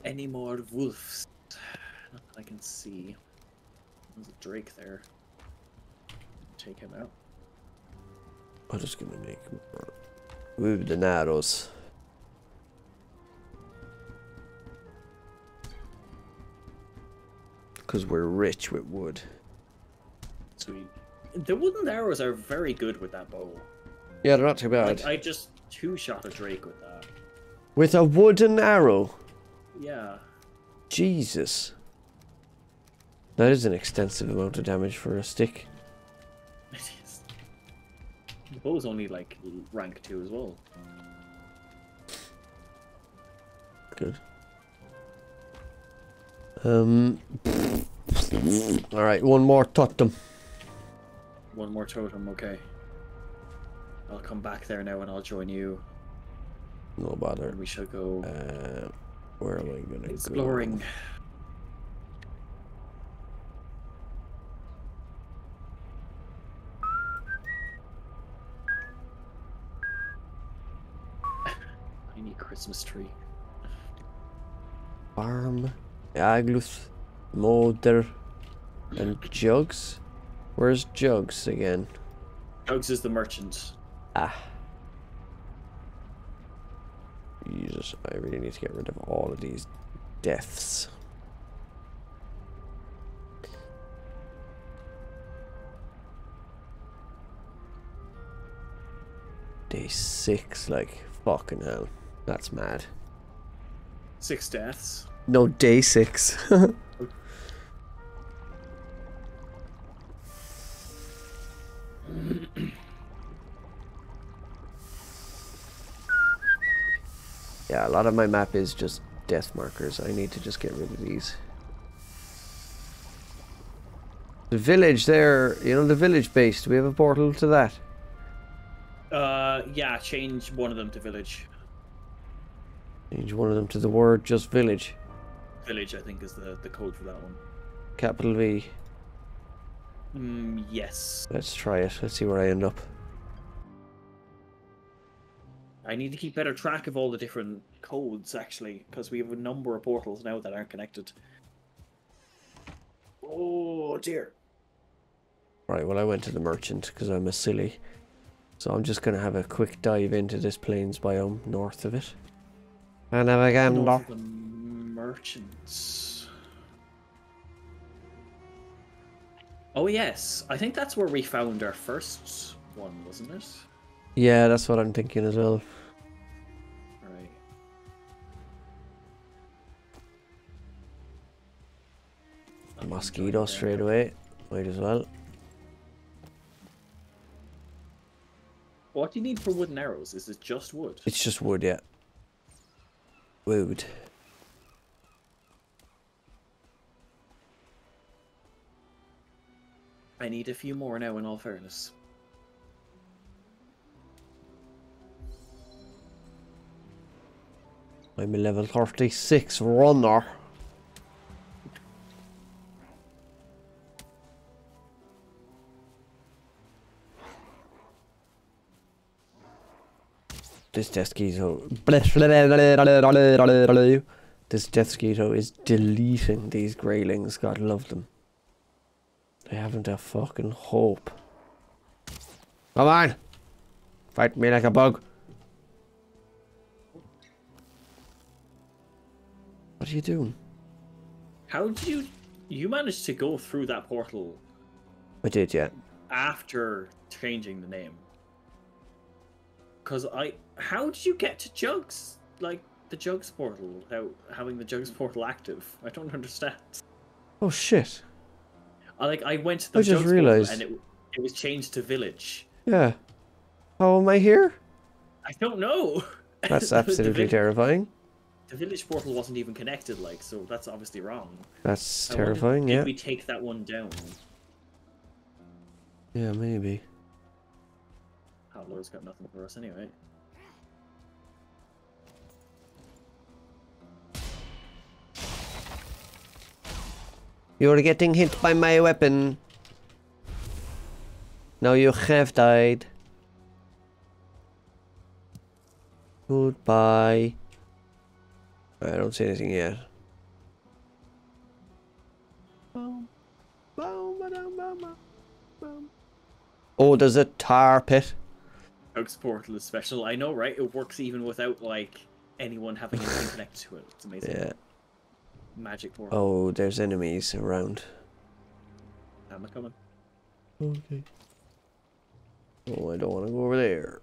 Any more wolves? Not that I can see. There's a Drake there. Take him out. I'm just gonna make move the arrows. Because we're rich with wood. Sweet. The wooden arrows are very good with that bow. Yeah, they're not too bad. Like, I just two shot a Drake with that. With a wooden arrow. Yeah. Jesus. That is an extensive amount of damage for a stick. It is. The bow's only like rank two as well. Good. Um. All right, one more totem. One more totem, okay. I'll come back there now and I'll join you. No bother. And we shall go Uh, where am I gonna exploring. go? Tiny Christmas tree. Farm, Aglus, Moder, and Jugs. Where's Jugs again? Jugs is the merchant. Ah. Jesus, I really need to get rid of all of these deaths. Day six, like, fucking hell. That's mad. Six deaths. No, day six. yeah, a lot of my map is just death markers. I need to just get rid of these. The village there, you know, the village base, do we have a portal to that? Uh, yeah, change one of them to village. Change one of them to the word just village. Village, I think, is the, the code for that one. Capital V. Mm, yes. Let's try it. Let's see where I end up. I need to keep better track of all the different codes, actually, because we have a number of portals now that aren't connected. Oh, dear. Right, well, I went to the merchant because I'm a silly. So I'm just going to have a quick dive into this plains biome north of it. And have a gander. North the merchants. Oh, yes. I think that's where we found our first one, wasn't it? Yeah, that's what I'm thinking as well. Right. A mosquito straight away. Might as well. What do you need for wooden arrows? Is it just wood? It's just wood, yeah. Wood. I need a few more now, in all fairness. I'm a level 36 runner. This Deathsquito. This Deathsquito is deleting these Greylings. God love them. They haven't a fucking hope. Come on! Fight me like a bug. What are you doing? How did you... You managed to go through that portal I did, yeah. after changing the name. Because I... How did you get to Jugs? Like, the Jugs portal, without having the Jugs portal active? I don't understand. Oh shit. I, like, I went to the I just Jugs portal realised. and it, it was changed to Village. Yeah. How am I here? I don't know! That's absolutely terrifying. The Village portal wasn't even connected, like, so that's obviously wrong. That's I wonder, terrifying, did yeah. we take that one down? Yeah, maybe. Outlaws got nothing for us anyway. You're getting hit by my weapon. Now you have died. Goodbye. I don't see anything yet. Oh, there's a tar pit. Jugs portal is special. I know, right? It works even without like anyone having anything connected to it. It's amazing. Yeah. Magic portal. Oh, there's enemies around. Am I coming? Okay. Oh, I don't want to go over there.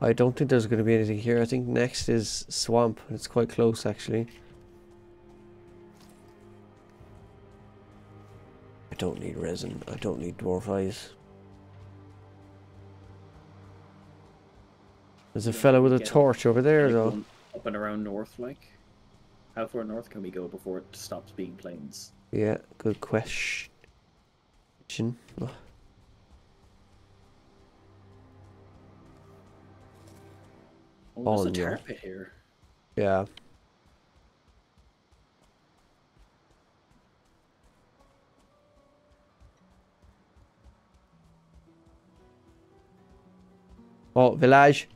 I don't think there's going to be anything here. I think next is swamp. It's quite close, actually. I don't need resin. I don't need dwarf eyes. There's a Yeah, fella with a torch over there, though. Um, up and around north, like. How far north can we go before it stops being plains? Yeah, good question. Oh, Oh, Oh, there's a yeah. tar pit here. Yeah. Oh, village.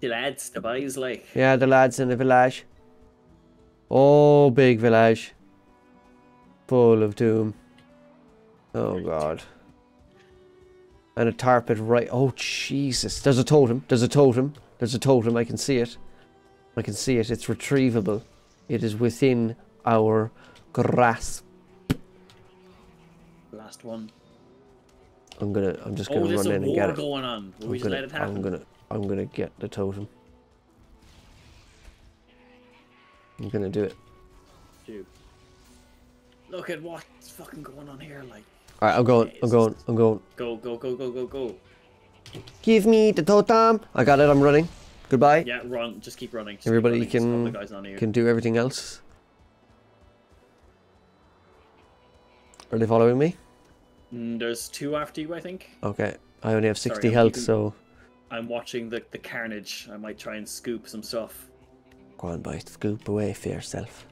The lads, the boys, like. Yeah, the lads in the village. Oh, big village. Full of doom. Oh, God. And a tar pit right. Oh, Jesus. There's a totem. There's a totem. There's a totem. I can see it. I can see it. It's retrievable. It is within our grasp. Last one. I'm gonna. I'm just Oh, gonna there's run in and get it. going on. Will I'm gonna, let it happen? I'm gonna. I'm gonna get the totem. I'm gonna do it. Dude. Look at what's fucking going on here, like. All right, I'm going. I'm going. I'm going. Go, go, go, go, go, go. Give me the totem. I got it. I'm running. Goodbye. Yeah, run. Just keep running. Just keep Everybody running. A couple can- of guys on here. Can do everything else. Are they following me? Mm, there's two after you, I think. Okay. I only have 60 I'm health, keeping- so I'm watching the, the carnage. I might try and scoop some stuff. go on, boy. Scoop away for yourself.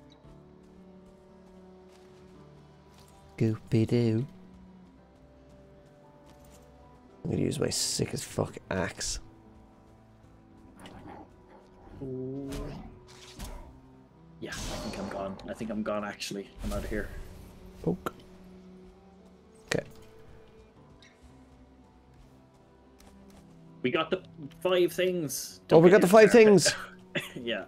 Scoopy doo. I'm gonna use my sick as fuck axe. Yeah, I think I'm gone. I think I'm gone, actually. I'm out of here. Poke. Okay. We got the five things. Oh, Don't we got the five things. yeah.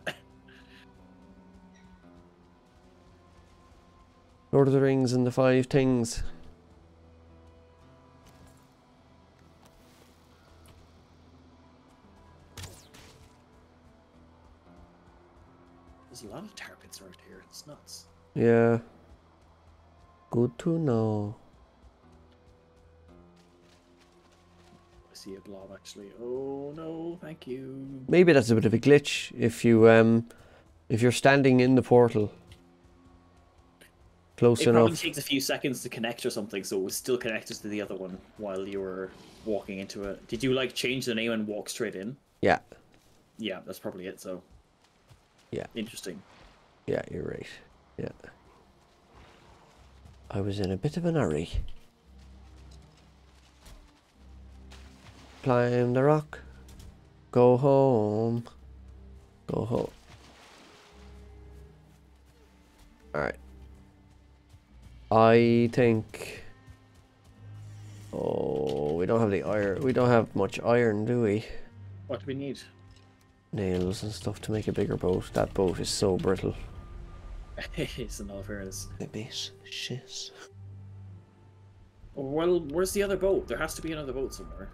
Lord of the Rings and the five things. Yeah. Good to know. I see a blob, actually. Oh, no. Thank you. Maybe that's a bit of a glitch if you um if you're standing in the portal close enough. It probably takes a few seconds to connect or something, so it was still connected to the other one while you were walking into it. Did you, like, change the name and walk straight in? Yeah. Yeah, that's probably it, so. Yeah. Interesting. Yeah, you're right. Yeah. I was in a bit of an hurry. Climb the rock. Go home. Go home. Alright. I think. Oh, we don't have the iron. We don't have much iron, do we? What do we need? Nails and stuff to make a bigger boat. That boat is so brittle. It's in all fairness. A bit shit. Well, where's the other boat? There has to be another boat somewhere.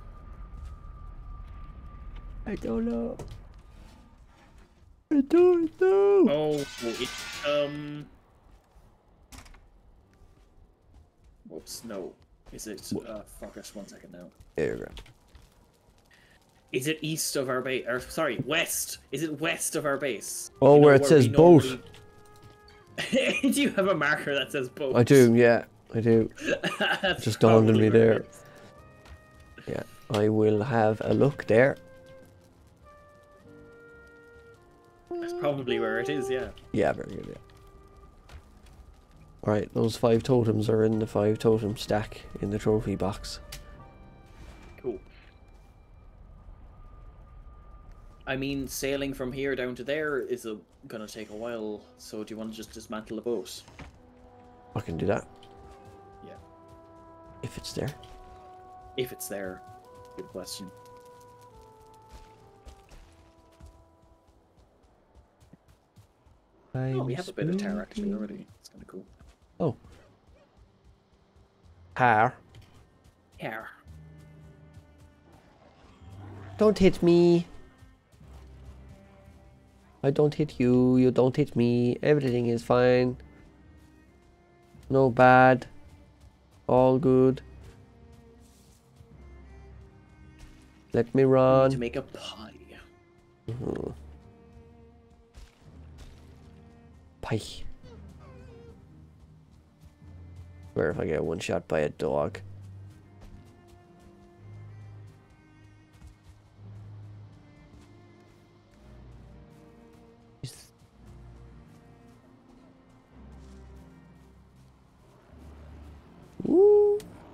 I don't know. I don't know. Oh, it, um. Whoops, no. Is it. Uh, fuck, just one second now. There you go. Is it east of our base? Or, sorry, west. Is it west of our base? Oh, You know, where it says boat. normally- do you have a marker that says boat? I do, yeah, I do. Just dawned on me where there. Yeah, I will have a look there. That's probably where it is, yeah. Yeah, very good. Yeah. All right, those five totems are in the five totem stack in the trophy box. I mean, sailing from here down to there is a, gonna take a while, so do you want to just dismantle the boat? I can do that Yeah. if it's there. If it's there. Good question. Oh, we have a bit of tar actually already. It's kind of cool. Oh. Tar. Yeah. Don't hit me. I don't hit you. You don't hit me. Everything is fine. No bad. All good. Let me run. to make a pie. Mhm. Pie. Where if I get one shot by a dog?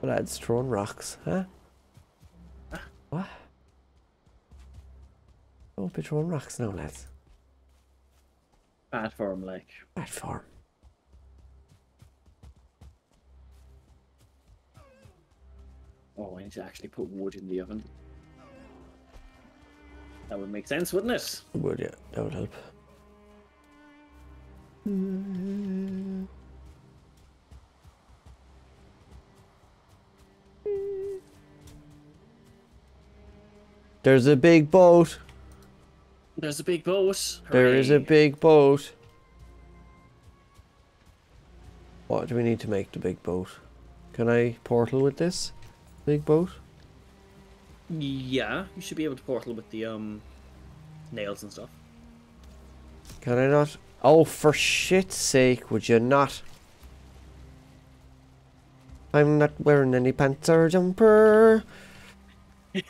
Lads throwing rocks, huh? What? Don't be throwing rocks now, lads. Bad form, like. Bad form. Oh, I need to actually put wood in the oven. That would make sense, wouldn't it? Would yeah, that would help. Mm-hmm. There's a big boat. There's a big boat. There is a big boat. What do we need to make the big boat? Can I portal with this big boat? Yeah, you should be able to portal with the um nails and stuff. Can I not? Oh, for shit's sake, would you not? I'm not wearing any pants or jumper.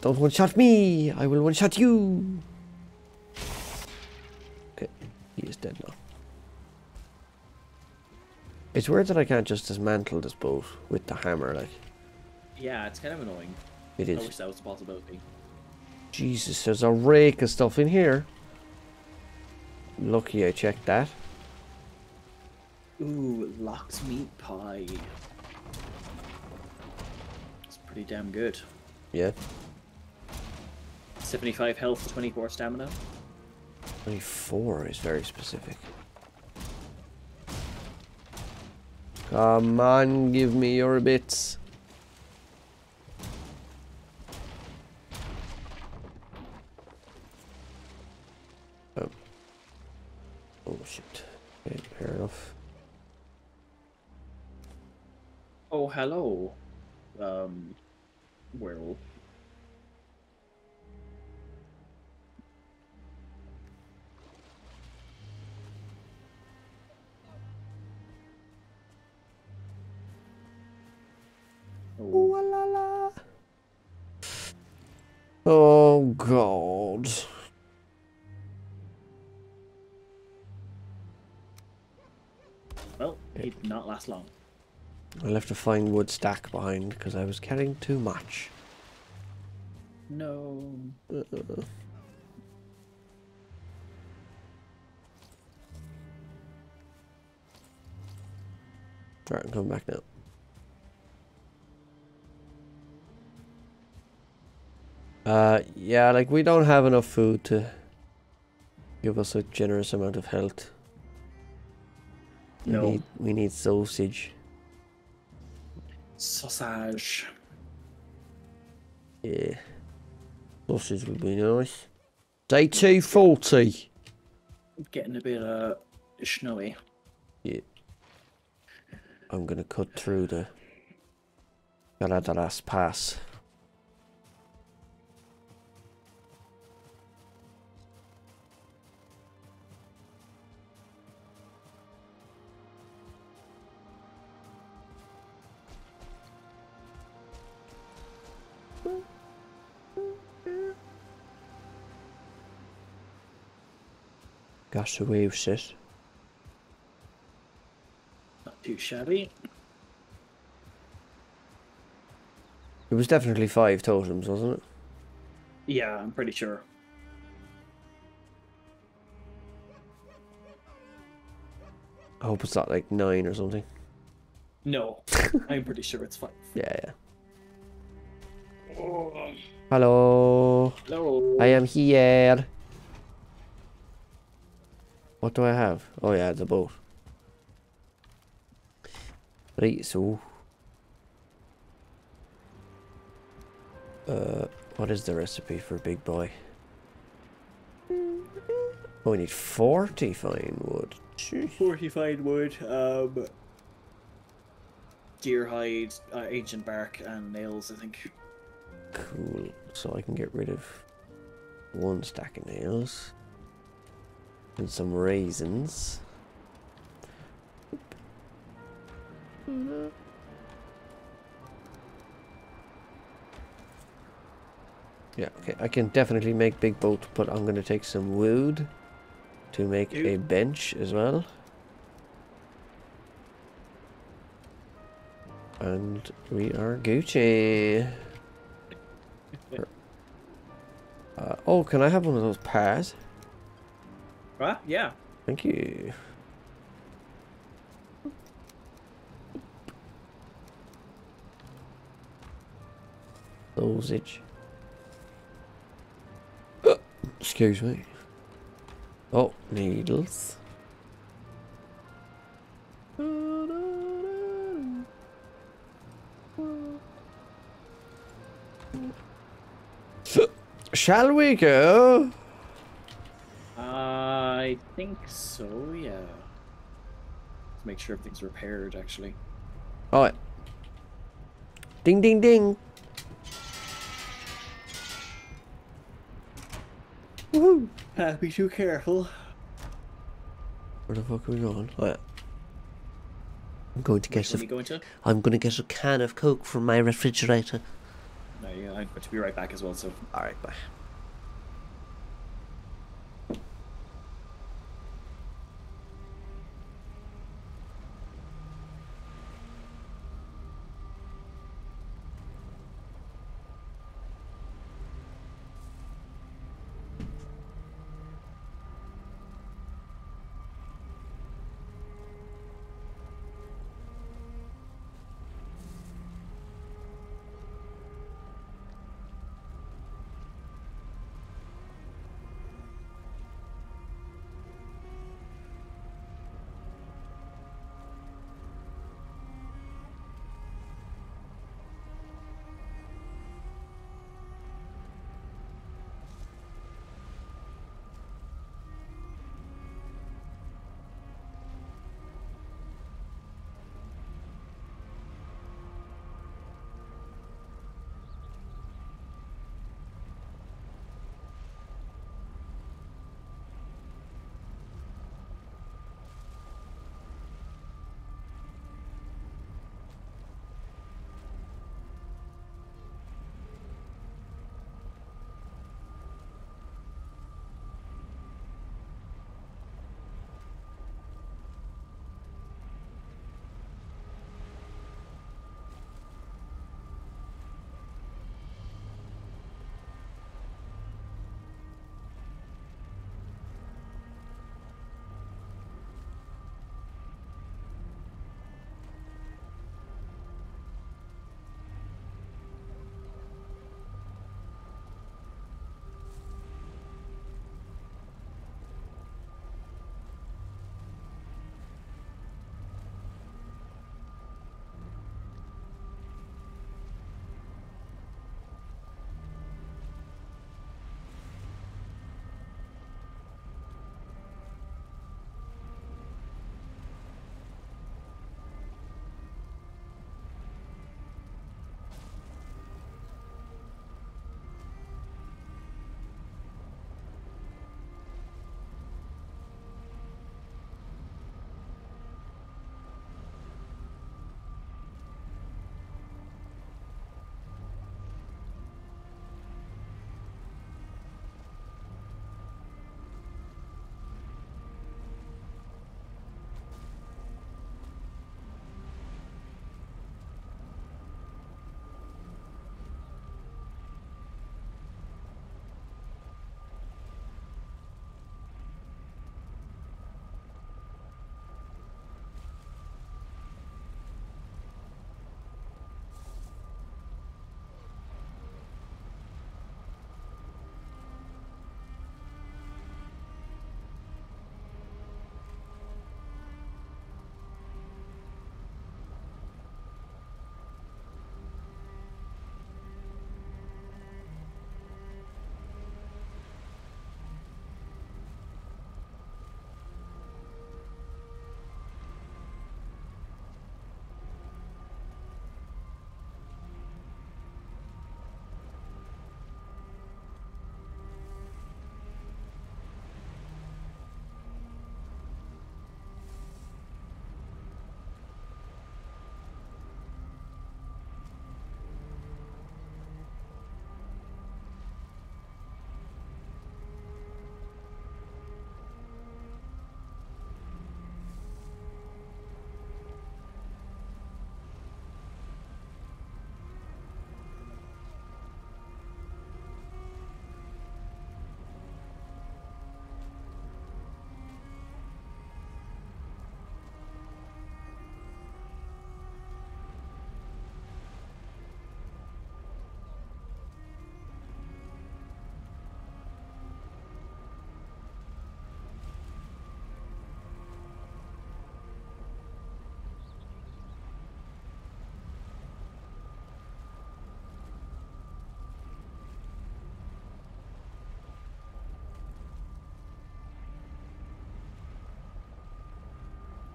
Don't one shot me. I will one shot you. Okay, he is dead now. It's weird that I can't just dismantle this boat with the hammer, like Yeah, it's kind of annoying. It is. I is. wish that was a possibility. Jesus, there's a rake of stuff in here. Lucky I checked that. Ooh, lox meat pie. It's pretty damn good. Yeah. 75 health, 24 stamina. 24 is very specific. Come on, give me your bits. Oh. Oh shit. Okay, fair enough. Oh, hello. Um, werewolf. Oh, Oh god. well, it did not last long. I left a fine wood stack behind because I was carrying too much. No. Uh, Alright, I'm coming back now. Uh, yeah, like we don't have enough food to give us a generous amount of health. We No. need, we need sausage. Sausage. Yeah. Sausage would be nice. Day 240. Getting a bit uh snowy. Yeah. I'm gonna cut through the Galadalas Pass. Got away with it. Not too shabby. It was definitely five totems, wasn't it? Yeah, I'm pretty sure. I hope it's not like nine or something. No, I'm pretty sure it's five. Yeah, yeah. Oh, Hello. hello. I am here. What do I have? Oh yeah, the boat. Right, so uh what is the recipe for big boy? Oh, we need 40 fine wood. fortified wood, um, deer hide, uh, ancient bark, and nails. I think. Cool. So I can get rid of one stack of nails and some raisins. Yeah, okay. I can definitely make big boat, but I'm gonna take some wood to make a bench as well. And we are Gucci. Uh, oh, can I have one of those pads? Ah, yeah. Thank you. Dosage. Uh, Excuse me. Oh, needles. Shall we go? I think so. Yeah. Let's make sure everything's repaired. Actually. Alright. Ding ding ding. Woohoo! Uh, be too careful. Where the fuck are we going? Alright. I'm going to get Which one are you a, going to? I'm going to get a can of Coke from my refrigerator. No, yeah, I'm going to be right back as well. So. Alright, bye.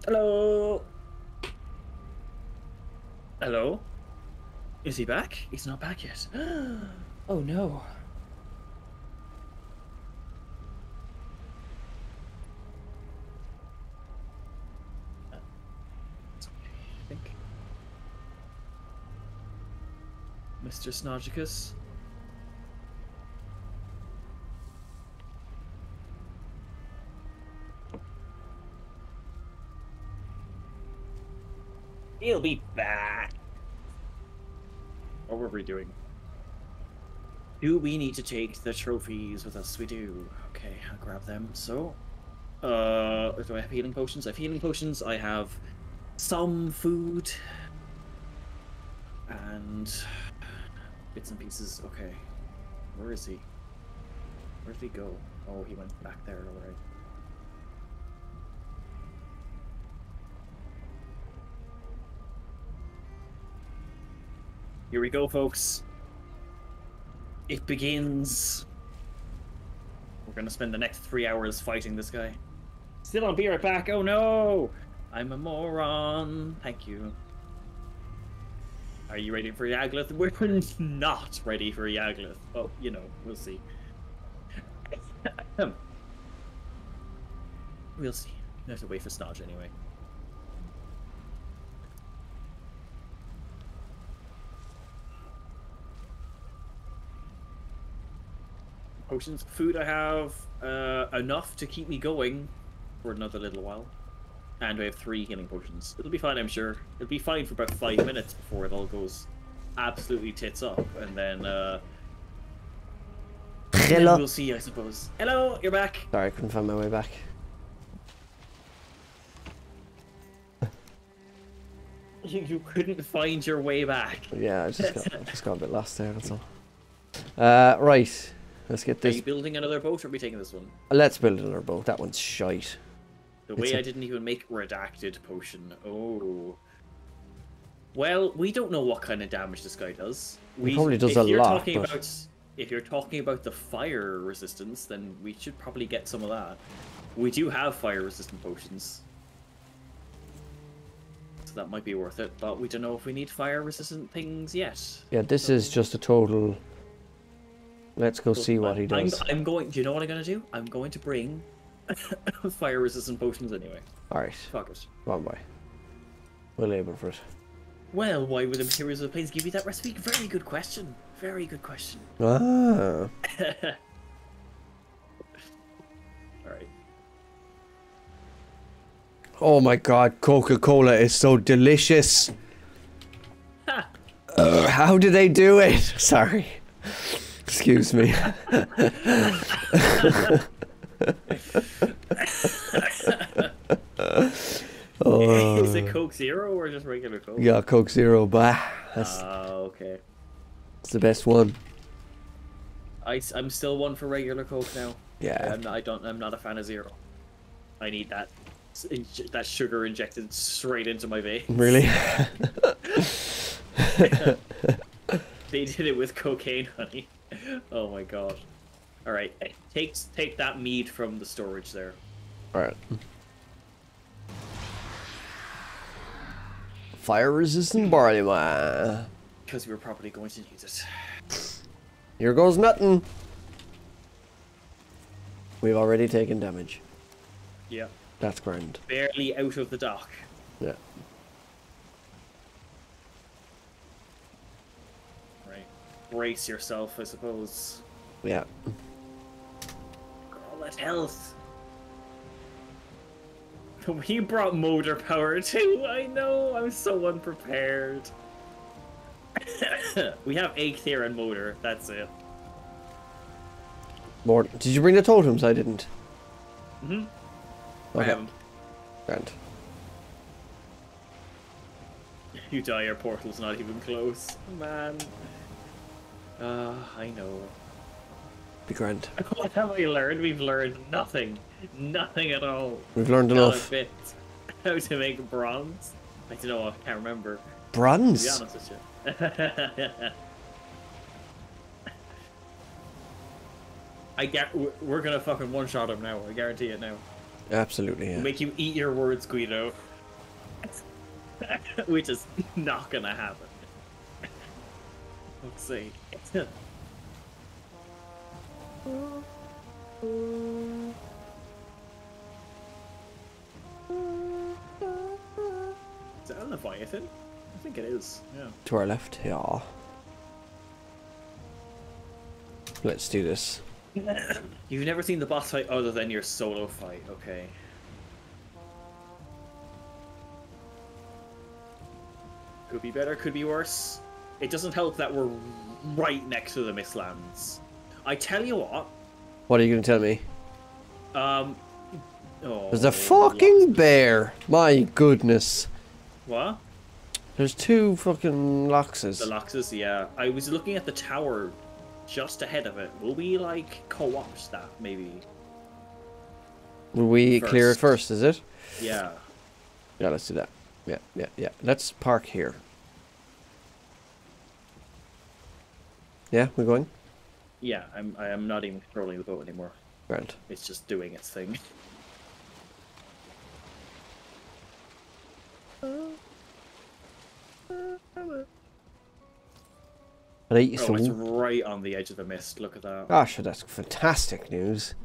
Hello. Hello. Is he back? He's not back yet. oh no. I think. Mr. Snodgicus. He'll be back. What were we doing? Do we need to take the trophies with us? We do. Okay, I'll grab them. So, uh, do I have healing potions? I have healing potions. I have some food and bits and pieces. Okay, where is he? Where did he go? Oh, he went back there. All Here we go, folks. It begins. We're gonna spend the next three hours fighting this guy. Still on be right back. Oh no! I'm a moron. Thank you. Are you ready for Yagluth? We're not ready for Yagluth. Oh, you know, we'll see. Hmm. we'll see. Have to wait for Snodge anyway. Potions. Food I have uh, enough to keep me going for another little while. And we have three healing potions. It'll be fine, I'm sure. It'll be fine for about five minutes before it all goes absolutely tits up. And then, uh... Hello. We'll see, I suppose. Hello, you're back. Sorry, I couldn't find my way back. You, you couldn't find your way back. Yeah, I just got, I just got a bit lost there, that's all. Uh, right. Let's get Are this. you building another boat or are we taking this one? Let's build another boat. That one's shite. The way a- I didn't even make redacted potion. Oh. Well, we don't know what kind of damage this guy does. We probably does if a you're lot, Talking but- about, if you're talking about the fire resistance, then we should probably get some of that. We do have fire resistant potions. So that might be worth it, but we don't know if we need fire resistant things yet. Yeah, this is just a total. Let's go see what he I'm, does. I'm going. Do you know what I'm going to do? I'm going to bring fire resistant potions anyway. Alright, Fuck it. come on, boy. We'll labor for it. Well, why would the Imperials of the Plains give you that recipe? Very good question. Very good question. Ah. Alright. Oh my god, Coca Cola is so delicious. Ha! Ugh, how do they do it? Sorry. Excuse me. oh, Is it Coke Zero or just regular Coke? yeah, Coke Zero, bah. That's, Ah, okay. It's the best one. I, am still one for regular Coke now. Yeah. I'm not, I don't. I'm not a fan of Zero. I need that that sugar injected straight into my veins. Really? They did it with cocaine, honey. Oh my god. All right, eh, take take that mead from the storage there. Alright. Fire resistant barley wine. Because we were probably going to need it. Here goes nothing. We've already taken damage. Yeah. That's grand. Barely out of the dock. Yeah. Right. Brace yourself, I suppose. Yeah. All that health. We brought Moder power too. I know. I'm so unprepared. we have Eikthyr and Moder. That's it. More. Did you bring the totems? I didn't. Mm hmm I haven't. Grand. You die, your portal's not even close. Man. Uh, I know. Be grand. What have we learned? We've learned nothing. Nothing at all. We've learned Not a enough. bit. How to make bronze? I don't know. I can't remember. To be Bronze. honest with you. I get. we're- We're gonna fucking one shot him now. I guarantee it now. Absolutely. Yeah. make you eat your words, Guido. Which is not gonna happen. Let's see. Is that a Leviathan? I think it is. Yeah. To our left, yeah. Let's do this. You've never seen the boss fight other than your solo fight, okay. Could be better, could be worse. It doesn't help that we're right next to the Mistlands. I tell you what, What are you going to tell me? um... Oh, There's a fucking bear. My goodness. What? There's two fucking Loxes. The Loxes, yeah. I was looking at the tower just ahead of it. Will we, like, co-opt that, maybe? Will we clear it First. first, is it? Yeah. Yeah, let's do that. Yeah, yeah, yeah. Let's park here. Yeah, we're going? Yeah, I'm, I am not even controlling the boat anymore. Grant. It's just doing its thing. I Oh, it's right on the edge of the mist. Look at that. Gosh, that's fantastic news.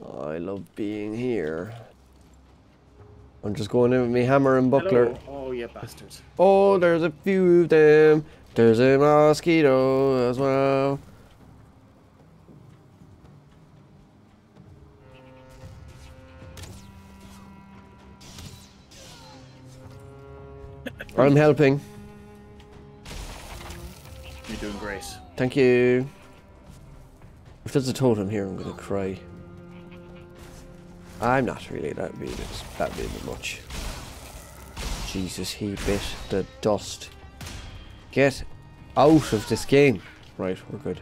Oh, I love being here. I'm just going in with me hammer and buckler. Hello. Oh, you bastard. Oh, there's a few of them. There's a mosquito as well. I'm helping. You're doing great. Thank you. If there's a totem here, I'm gonna cry. I'm not really. That'd be that'd be a bit much. Jesus, he bit the dust. Get out of this game. Right, we're good.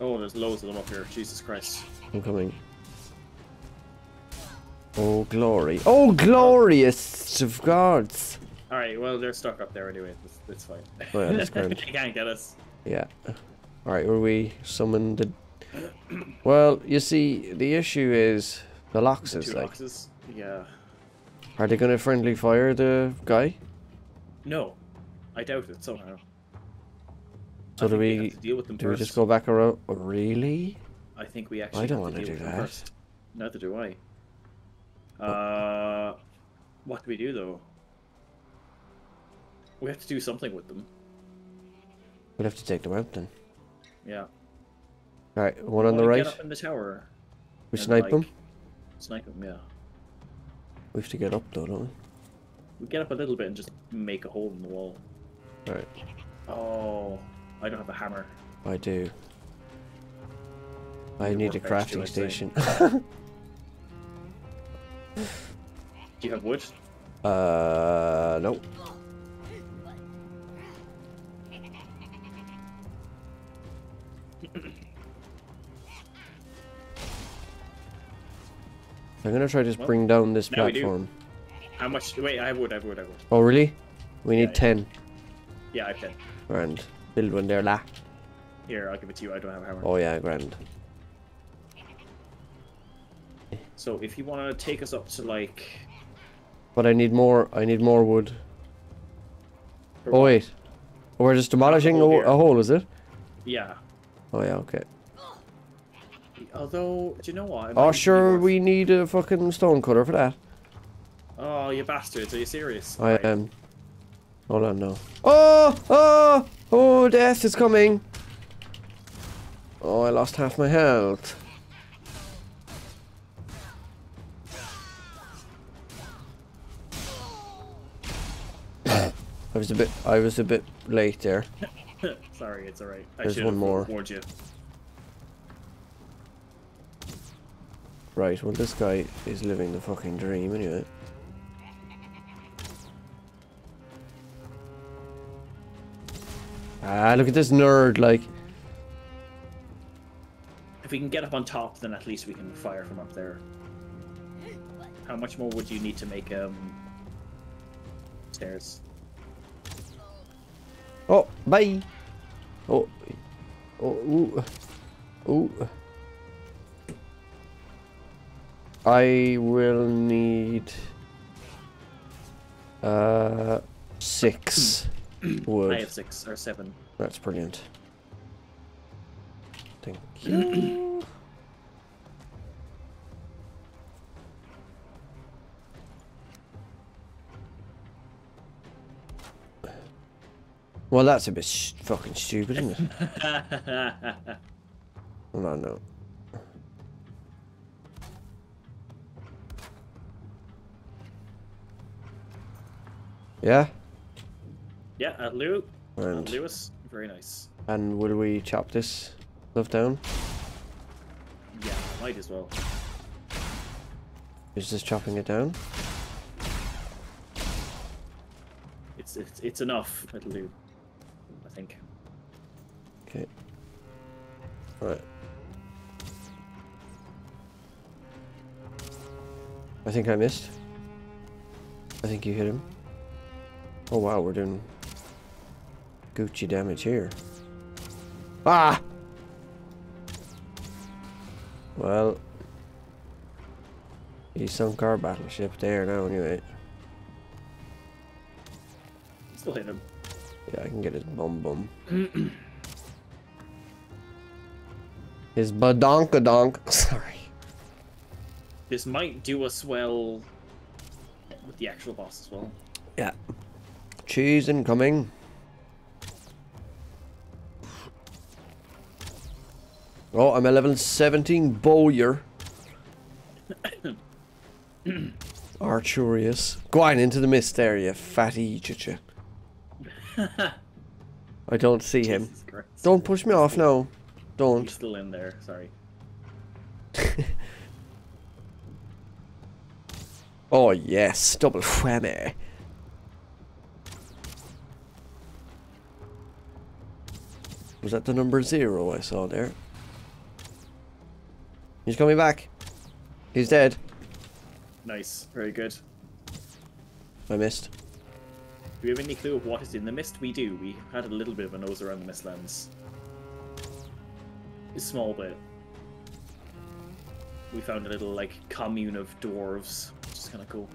Oh, there's loads of them up here. Jesus Christ. I'm coming. Oh glory! Oh glorious of gods! Alright, well, they're stuck up there anyway. It's, it's fine. Oh, yeah, that's grand. they can't get us. Yeah. Alright, where we summon the. Well, you see, the issue is the Lox is Two like. boxes. Yeah. Are they gonna friendly fire the guy? No. I doubt it somehow. So I do we- have to deal with them Do we just go back around? Oh, really? I think we actually. I don't wanna do with them that. First. Neither do I. Uh, what do we do though? We have to do something with them. We'll have to take them out then. Yeah. Alright, one on the right. Get up in the tower. We snipe like, them. Snipe them, yeah. We have to get up though, don't We get up a little bit and just make a hole in the wall. we? Alright, Oh, I don't have a hammer. I do. I Need a need a crafting station. Do you have wood? uh, no. I'm gonna try to just Well, bring down this platform. do. How much? Wait, I have wood. I have wood. I have wood. Oh, really? We need yeah. 10. Yeah, I have ten. Grand. Build one there, la. Here, I'll give it to you. I don't have a hammer. Oh, yeah, grand. So if you want to take us up to like. But I need more, I need more wood. for Oh, what? wait. Oh, we're just demolishing a, a hole, is it? Yeah. Oh, yeah, okay. Although, do you know what? It Oh, sure, we need a fucking stone cutter for that. Oh, you bastards! Are you serious? I Right. am. Hold on now. Oh! Oh! Oh, death is coming! Oh, I lost half my health. I was a bit I was a bit late there. Sorry, it's alright. I There's should one have more. warned you. Right, well this guy is living the fucking dream anyway. Ah, look at this nerd, like. If we can get up on top, then at least we can fire from up there. How much more would you need to make um stairs? Oh, bye. Oh, oh, ooh, ooh. I will need uh six wood. I have six or seven. That's brilliant. Thank you. well, that's a bit fucking stupid, isn't it? On, no. Yeah, yeah, at Lou. At and Lewis. Very nice. and will we chop this stuff down? Yeah, might as well. Is this chopping it down? It's it's it's enough. It'll do. I think. Okay. Right. I think I missed. I think you hit him. Oh wow, we're doing Gucci damage here. Ah! Well, he sunk our battleship there now anyway. Still hit him. Yeah, I can get his bum bum. his badonkadonk. Sorry. This might do us well with the actual boss as well. Yeah. Cheese incoming. Oh, I'm a level 17 bowyer. Archurius. Go on into the mist there, you fatty chicha. I don't see him. Don't push me off now. Don't. still in there. Sorry. Oh yes, double whammy. Was that the number zero I saw there? He's coming back. He's dead. Nice. Very good. I missed. Do we have any clue of what is in the mist? We do. We had a little bit of a nose around the mist mistlands. A small bit. We found a little like commune of dwarves, which is kind of cool.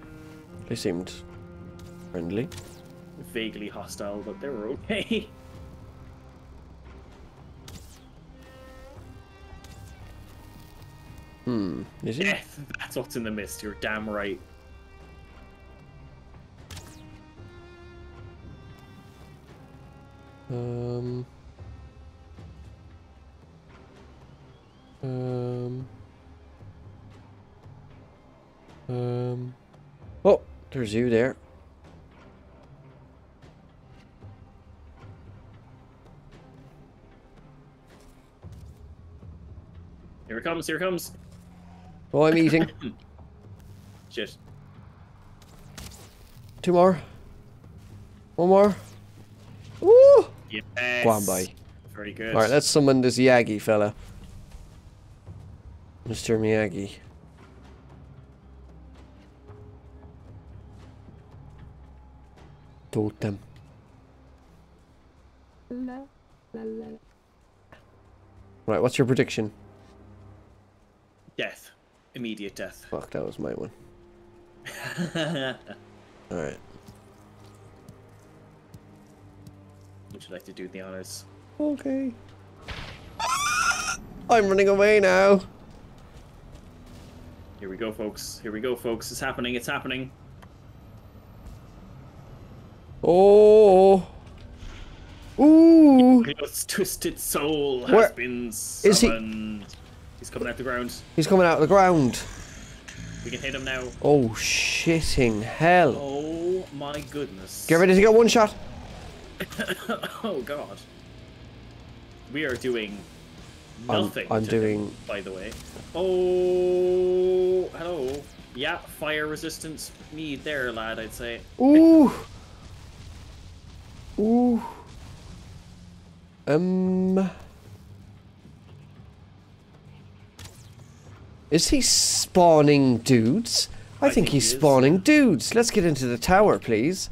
They seemed friendly. Vaguely hostile, but they were okay. Hmm. Is? Death. That's what's in the mist. You're damn right. Um. Um. Um. Oh, there's you there. Here it comes. Here it comes. Oh, I'm eating. Shit. Two more. One more. Woo! Yes. Go on, bye. Very good. Alright, let's summon this Yagi fella. Mr. Miyagi. Totem. Right, what's your prediction? Death. Immediate death. Fuck, that was my one. Alright. Would you like to do the honors? Okay. I'm running away now. Here we go, folks. Here we go, folks. It's happening. It's happening. Oh. Ooh. His twisted soul has Where- been he- summoned. He's coming out the ground. He's coming out of the ground. We can hit him now. Oh, shitting hell. Oh my goodness. Get ready to get one shot. oh god. We are doing I'm- nothing. I'm him, doing- by the way. Oh, hello. Yeah, fire resistance need there, lad. I'd say. Ooh. Ooh. Um. Is he spawning dudes? I, I think, think he's he spawning dudes. Let's get into the tower, please.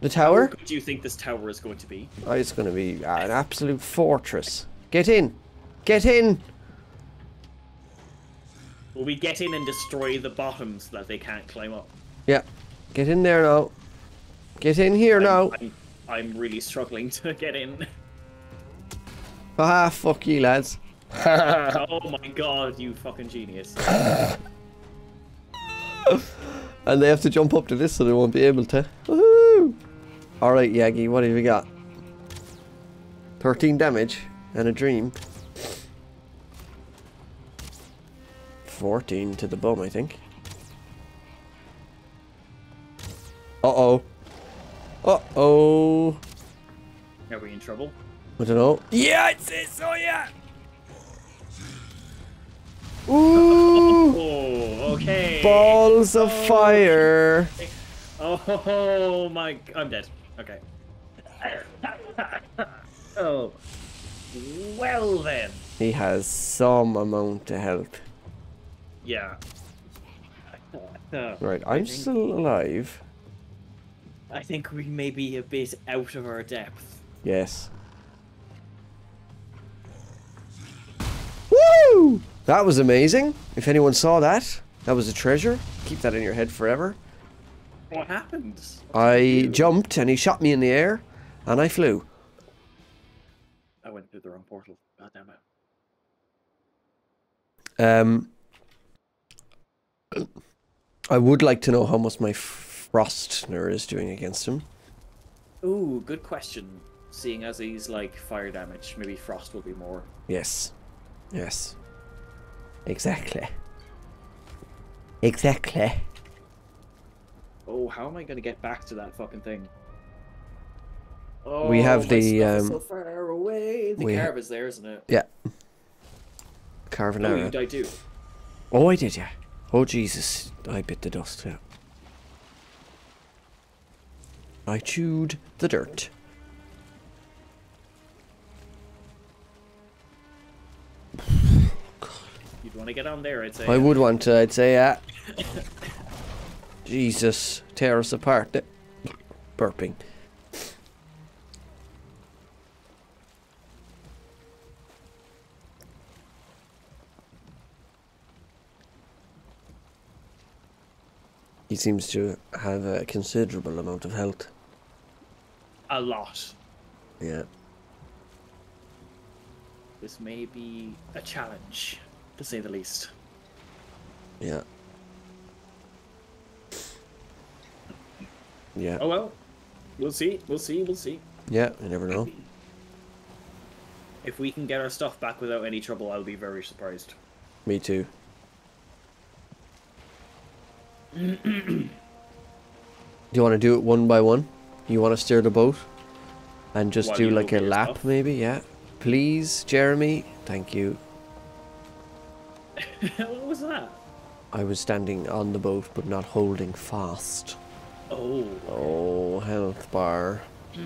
The tower? good do you think this tower is going to be? Oh, it's going to be an absolute fortress. Get in. Get in. Will we get in and destroy the bottom so that they can't climb up? Yeah. Get in there now. Get in here I'm, now. I'm, I'm really struggling to get in. Ah, fuck you, lads. oh my god, you fucking genius. And they have to jump up to this so they won't be able to. Woohoo! Alright, Yagi, what have you got? 13 damage and a dream. 14 to the bum, I think. Uh-oh. Uh-oh. Are we in trouble? I don't know. Yeah, I'd say so, yeah! Ooh! Oh, okay. Balls of Oh. fire! Oh my, I'm dead. Okay. oh. Well then. He has some amount of health. Yeah. Right, I'm still alive. I think we may be a bit out of our depth. Yes. Woo! That was amazing. If anyone saw that, that was a treasure. Keep that in your head forever. What happened? I jumped and he shot me in the air and I flew. I went through the wrong portal. God damn it. Um, I would like to know how much my Frostner is doing against him. Ooh, good question. Seeing as he's like fire damage, maybe frost will be more. Yes. Yes. Exactly. Exactly. Oh, how am I gonna get back to that fucking thing? Oh, We have the, stuff is um, so far away. The we Karve is there, isn't it? Yeah. Oh, you Carbonara. died too. Oh, I did, yeah. Oh, Jesus. I bit the dust, yeah. I chewed the dirt. Want to get on there, I'd say. I uh, would want to, I'd say, yeah. Uh, Jesus. Tear us apart. Burping. He seems to have a considerable amount of health. A lot. Yeah. This may be a challenge, to say the least. Yeah. Yeah. Oh well. We'll see. We'll see. We'll see. Yeah, you never know. If we can get our stuff back without any trouble, I'll be very surprised. Me too. do you want to do it one by one? You want to steer the boat? And just While do like a lap, stuff? maybe? Yeah. Please, Jeremy. Thank you. what was that? I was standing on the boat but not holding fast. Oh. Oh, health bar.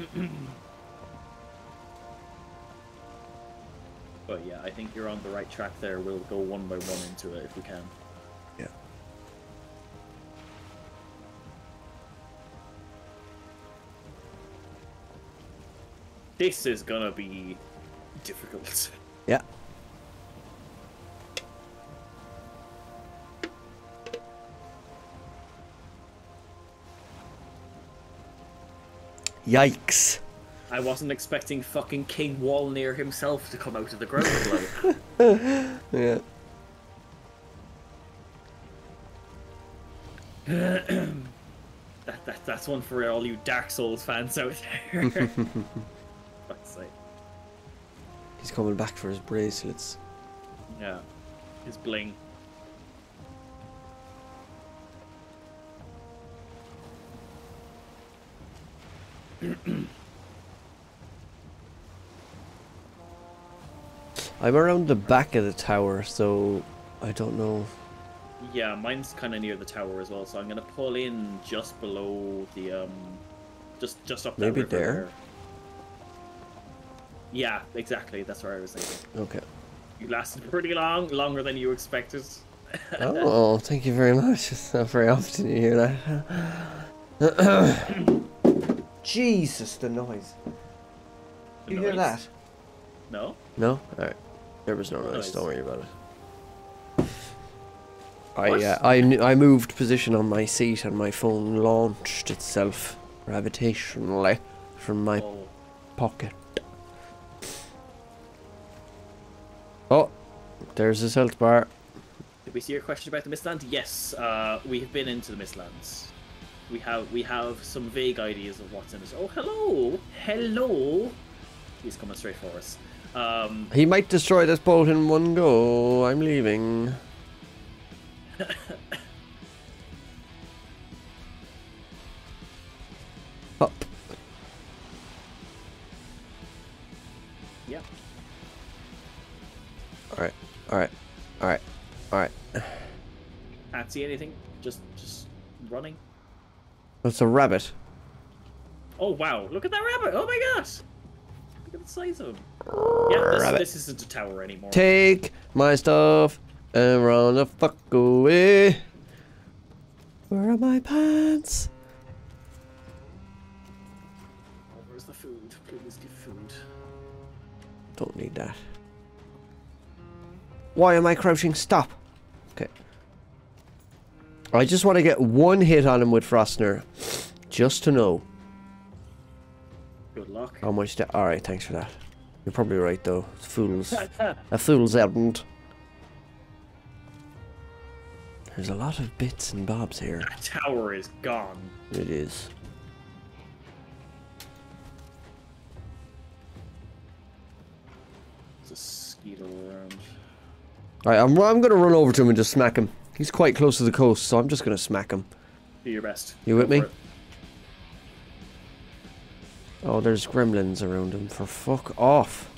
But yeah, I think you're on the right track there. We'll go one by one into it if we can. Yeah. This is gonna be difficult. Yeah. Yikes. I wasn't expecting fucking King Wolnir himself to come out of the ground like. Yeah. that, that, that's one for all you Dark Souls fans out there. Fuck's sake. He's coming back for his bracelets. Yeah. His bling. I'm around the back of the tower, so I don't know. Yeah, mine's kind of near the tower as well, so I'm gonna pull in just below the um, just just up Maybe there? there. Yeah, exactly. That's what I was thinking. Okay. You lasted pretty long, longer than you expected. Oh, thank you very much. It's not very often you hear that. Jesus, the noise. The You hear that? No. No? Alright. There was no noise, Noise. don't worry about it. I, uh, I, I moved position on my seat and my phone launched itself gravitationally from my Oh, pocket. Oh, there's his health bar. did we see your question about the Mistlands? Yes, uh, we have been into the Mistlands. We have we have some vague ideas of what's in it. Oh, hello, hello. He's coming straight for us. Um, He might destroy this boat in one go. I'm leaving. Up. yeah. Alright, alright, alright, alright. Can't see anything. Just just running. That's a rabbit. Oh wow! Look at that rabbit! Oh my gosh! Look at the size of him. Yeah, this, Rabbit. this isn't a tower anymore. Take my stuff and run the fuck away. Where are my pants? Oh, where's the food? Please give food. Don't need that. Why am I crouching? Stop. I just want to get one hit on him with Frostner. Just to know Good luck. how much that. Alright, thanks for that. You're probably right though. It's fool's. a fool's errand. There's a lot of bits and bobs here. That tower is gone. It is. There's a skeeter around. Alright, I'm, I'm gonna run over to him and just smack him. He's quite close to the coast, so I'm just gonna smack him. Do your best. You with Go me? Oh, there's gremlins around him. For fuck off.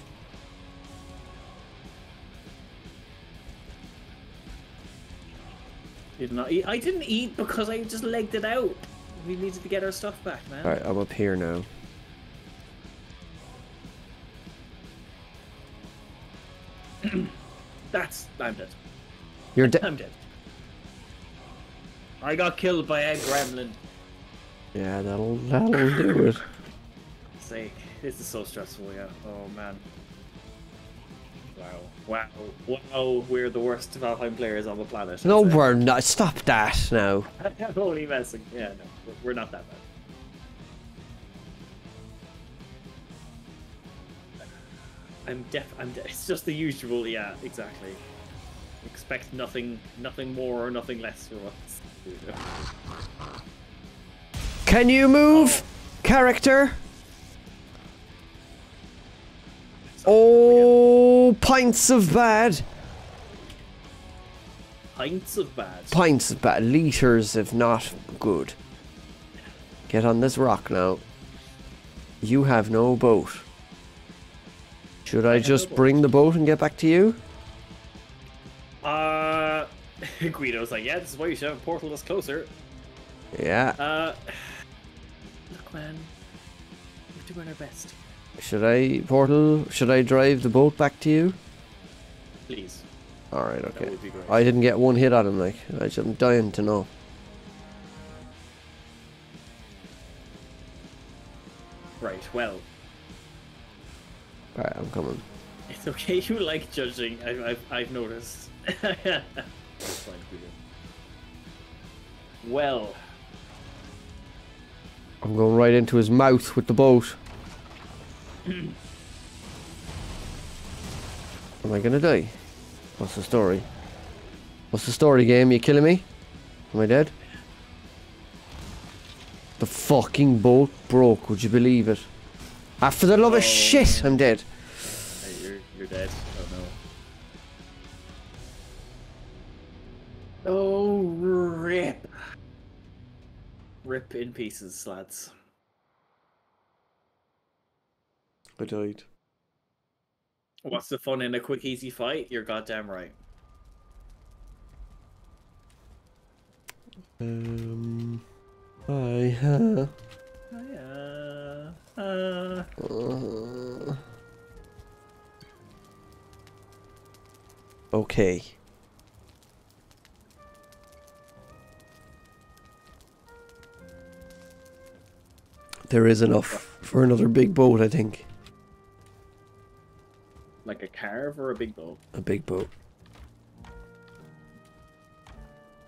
Did not eat. I didn't eat because I just legged it out. We needed to get our stuff back, man. Alright, I'm up here now. That's. I'm dead. You're dead. I'm dead. I got killed by a gremlin. Yeah, that'll that'll do it. Sake, this is so stressful. Yeah. Oh man. Wow. Wow. Wow. We're the worst Valheim players on the planet. No, we're not. Stop that now. I'm only messing. Yeah, no, we're- we're not that bad. I'm deaf. I'm. De- it's just the usual. Yeah, exactly. Expect nothing, nothing more or nothing less from us. Can you move, character? Oh, pints of bad. Pints of bad. Pints of bad. Liters if not good. Get on this rock now. You have no boat. Should I no just boat. bring the boat and get back to you? Guido's like, yeah, this is why you should have a portal that's closer. Yeah. Uh, look, man, we're doing our best. Should I portal? Should I drive the boat back to you? Please, All right. that Okay. would be great. I didn't get one hit on him. Like I just, I'm dying to know. Right. Well, All right, I'm coming. it's okay. You like judging. I've I've, I've noticed. That's fine. Well, I'm going right into his mouth with the boat. Am I gonna die? What's the story? What's the story, game? You killing me? Am I dead? The fucking boat broke, would you believe it? After the love Oh. of shit, I'm dead. hey, you're you're dead. Oh. Rip. Rip in pieces, lads. I died. What's the fun in a quick, easy fight? You're goddamn right. Um, I uh, Uh, uh, uh, Okay. There is enough for another big boat, I think. like a Karve or a big boat? A big boat.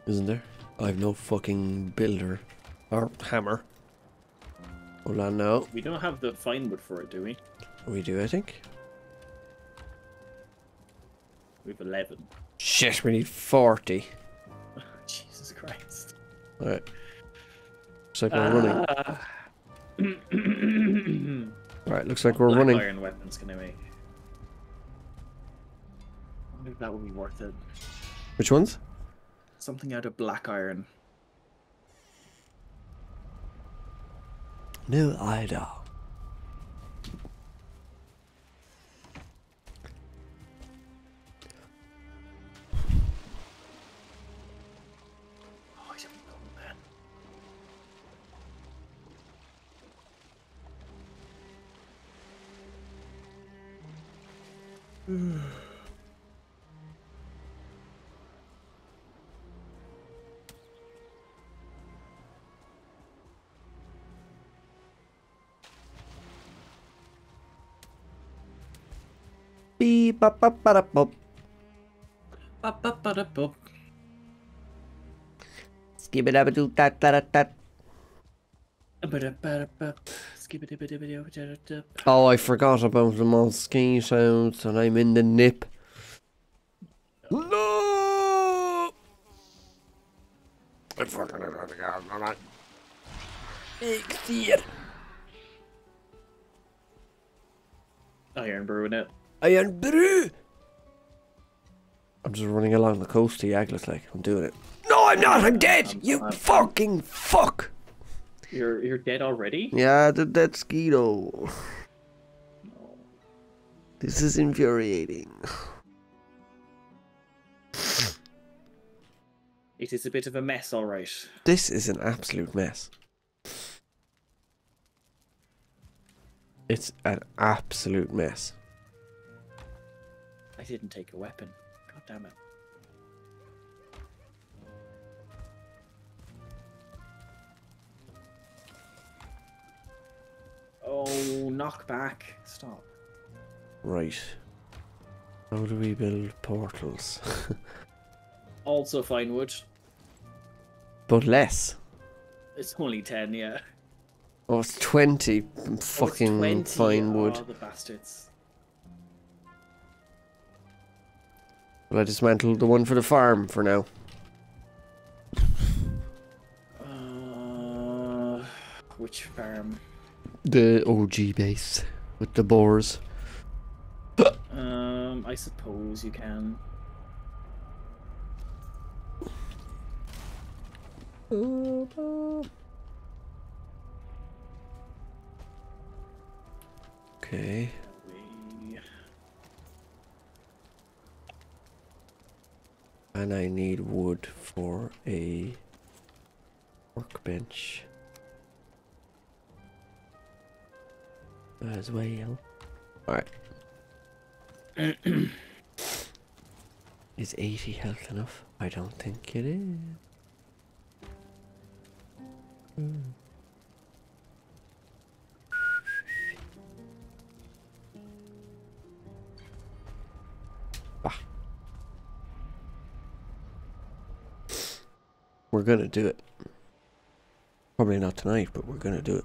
Isn't there? I've no fucking builder. Or hammer. Hold on now. We don't have the fine wood for it, do we? We do, I think. We have 11. Shit, we need 40. Jesus Christ. Alright. Looks like we're running. Ah. Running. Alright, looks like we're Black running. iron weapons gonna make? I wonder if that would be worth it. Which ones? Something out of black iron. No idea. Oh, Beep, bop, bop, bop, bop. Ba-ba-ba-da-bop. Skibidabadoo-dat-dat-dat-dat. Ba-da-ba-da-bop. Skibidi-bidi-bidi-bidi-bidi-bidi. Oh, I forgot about the mosquitoes and I'm in the nip. No! I fucking Exceed. Iron brewing it. Iron brew. I'm just running along the coast to Yagluth like I'm doing it. No, I'm not. I'm dead. I'm- You I'm- fucking fuck. You're you're dead already? Yeah, the dead skeeto. No. This is infuriating. It is a bit of a mess, alright. This is an absolute mess. It's an absolute mess. I didn't take a weapon. God damn it. Oh, knock back. Stop. Right. How do we build portals? Also fine wood. but less. It's only 10, yeah. Oh, it's 20 Oh, it's fucking 20. fine wood. Oh, the bastards. Well, I dismantled the one for the farm for now. Uh, which farm? The OG base with the boars. Um, I suppose you can. Okay. And I need wood for a workbench. As well. Alright. is 80 health enough? I don't think it is. Hmm. Bah. We're gonna do it. Probably not tonight, but we're gonna do it.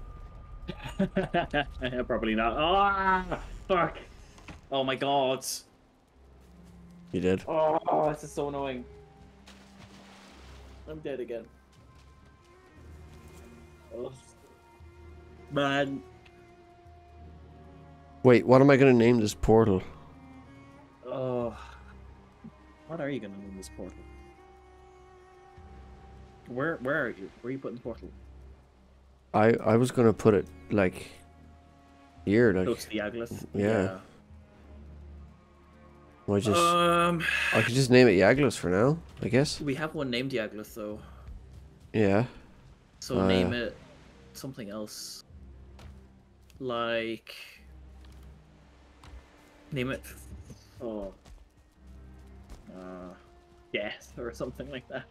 Probably not. Ah, fuck. Oh my god. You did? Oh, this is so annoying. I'm dead again. Oh. Man. Wait, what am I gonna name this portal? Oh. What are you gonna name this portal? Where where are you? Where are you putting the portal? I I was gonna put it like here, like Close to the Yagluth? yeah. I just Um I could just name it Yagluth for now, I guess. we have one named Yagluth though. Yeah. So Oh, name yeah. it something else. Like name it oh uh death or something like that.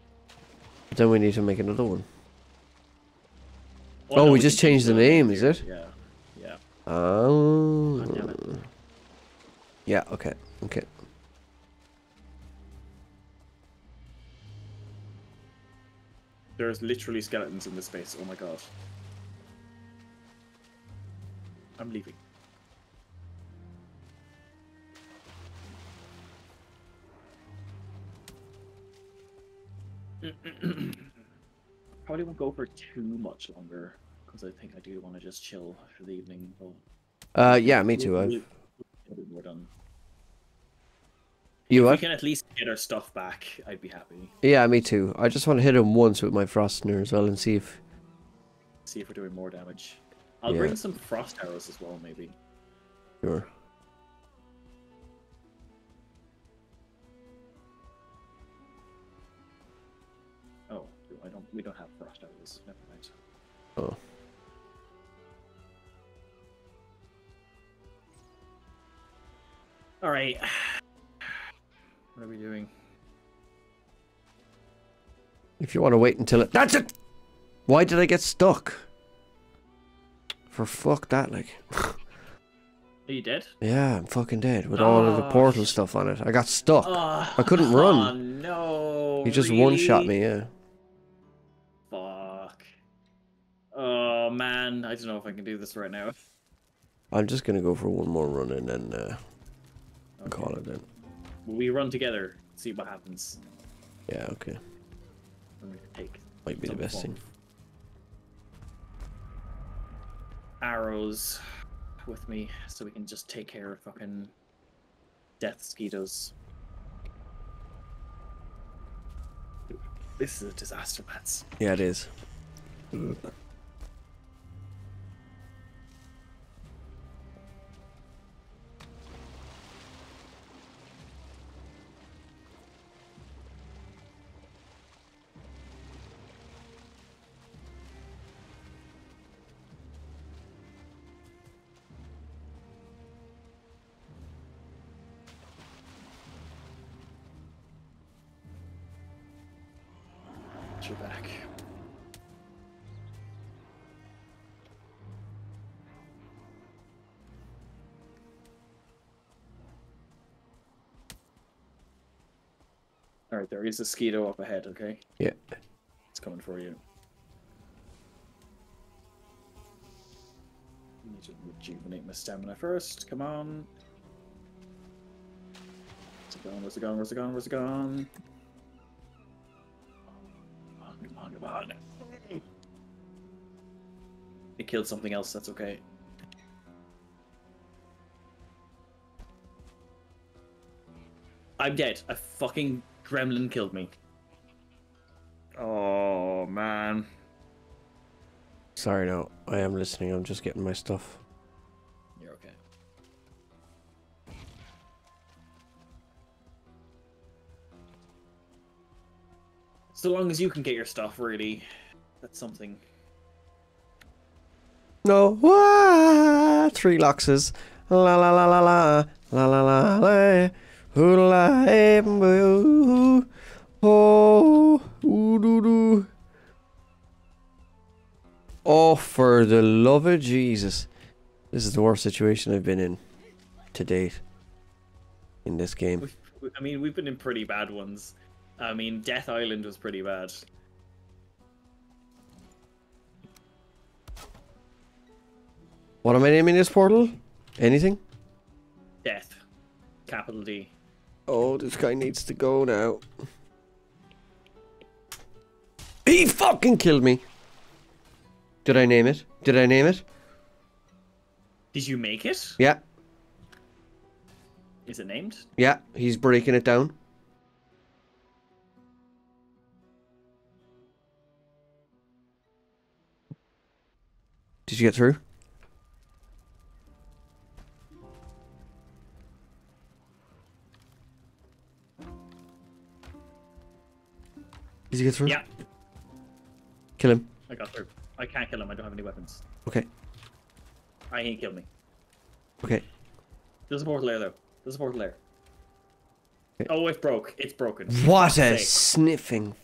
Then we need to make another one. Oh, no, we just changed the name is it? Yeah. Yeah. Oh. God damn it. Yeah. Okay. Okay. There's literally skeletons in this space. Oh my god. I'm leaving. Probably won't go for too much longer because I think I do want to just chill for the evening. But Uh, yeah, me too. I've... we'll get it more done. You If we can at least get our stuff back, I'd be happy. Yeah, me too. I just want to hit him once with my Frostner as well and see if. See if we're doing more damage. I'll Yeah. bring some frost arrows as well, maybe. Sure. Oh, I don't. We don't have frost arrows. Never mind. Oh. All right. What are we doing? If you want to wait until it. That's it! Why did I get stuck? For fuck that, like. Are you dead? Yeah, I'm fucking dead with all of the Oh, portal stuff on it. I got stuck. Oh, I couldn't run. Oh no! he just one shot me, yeah. Fuck. Oh man, I don't know if I can do this right now. I'm just gonna go for one more run and then uh, Okay. call it then. We run together. See what happens. Yeah, okay. We take Might be the best form thing. Arrows with me, so we can just take care of fucking death mosquitoes. This is a disaster, Mats. Yeah, it is. Get your back. Alright, there is a Skeeto up ahead, okay? Yeah. It's coming for you. Need to rejuvenate my stamina first. Come on. Where's it gone? Where's it gone? Where's it gone? Where's it gone? Killed something else, that's okay. I'm dead. A fucking gremlin killed me. Oh man. Sorry, no. I am listening. I'm just getting my stuff. You're okay. So long as you can get your stuff, really, that's something. No. Wah! Three loxes. La la la la la. La la la la. Ooh la eh. Oh. Ooh doo doo. Oh, for the love of Jesus. This is the worst situation I've been in to date in this game. I mean, we've been in pretty bad ones. I mean, Death Island was pretty bad. What am I naming this portal? Anything? Death, capital D. Oh, this guy needs to go now. He fucking killed me. Did I name it? Did I name it? Did you make it? Yeah, Is it named? yeah, he's breaking it down. Did you get through? Did you get through? Yeah, Kill him. I got through. I can't kill him. I don't have any weapons. Okay. Ah, I ain't killed me. Okay. There's a portal there, though. There's a portal there. Okay. Oh, it broke. It's broken. What a Sake. sniffing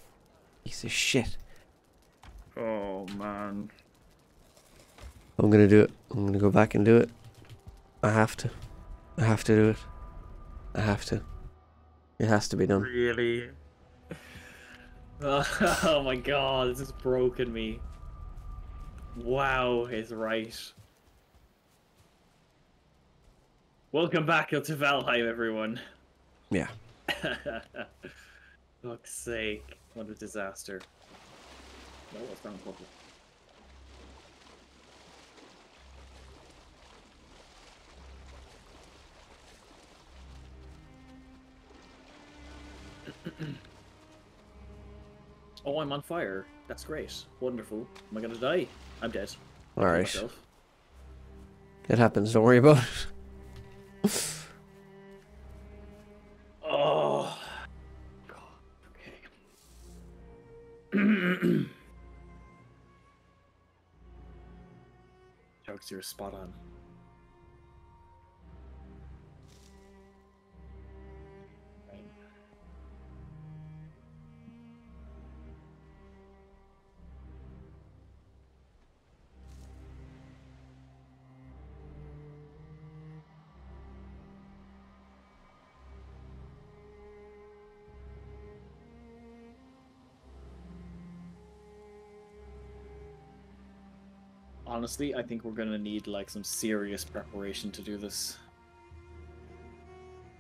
piece of shit. Oh man. I'm gonna do it. I'm gonna go back and do it. I have to. I have to do it. I have to. It has to be done. Really? Oh my god, this has broken me. Wow, is right. Welcome back to Valheim, everyone. Yeah. Fuck's sake, what a disaster. No, what's wrong, Purple? oh, I'm on fire. That's great. Wonderful. Am I gonna die? I'm dead. Alright. It happens, don't worry about it. Oh. God. Okay. Jokes, you're spot on. Honestly, I think we're gonna need like some serious preparation to do this.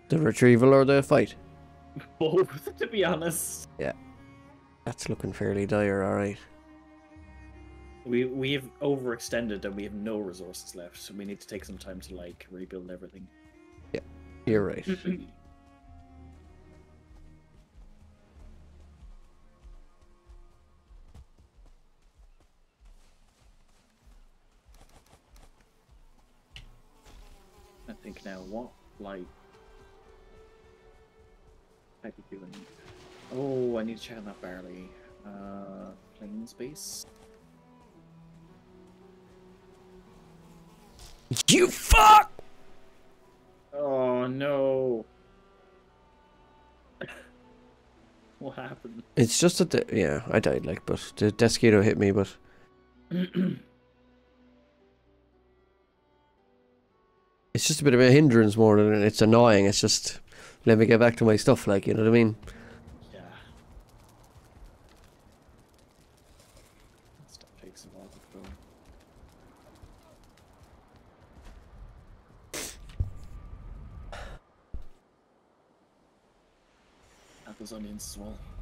The retrieval or the fight? Both, to be honest. Yeah. That's looking fairly dire, alright. We we've overextended and we have no resources left. So we need to take some time to like rebuild everything. Yeah, you're right. like I be doing. Oh, I need to check on that barley. Uh, plane space. You fuck! Oh no. what happened? It's just that the yeah, I died like, but the Deathsquito hit me, but it's just a bit of a hindrance more than it's annoying. It's just let me get back to my stuff, like you know what I mean. onions as well.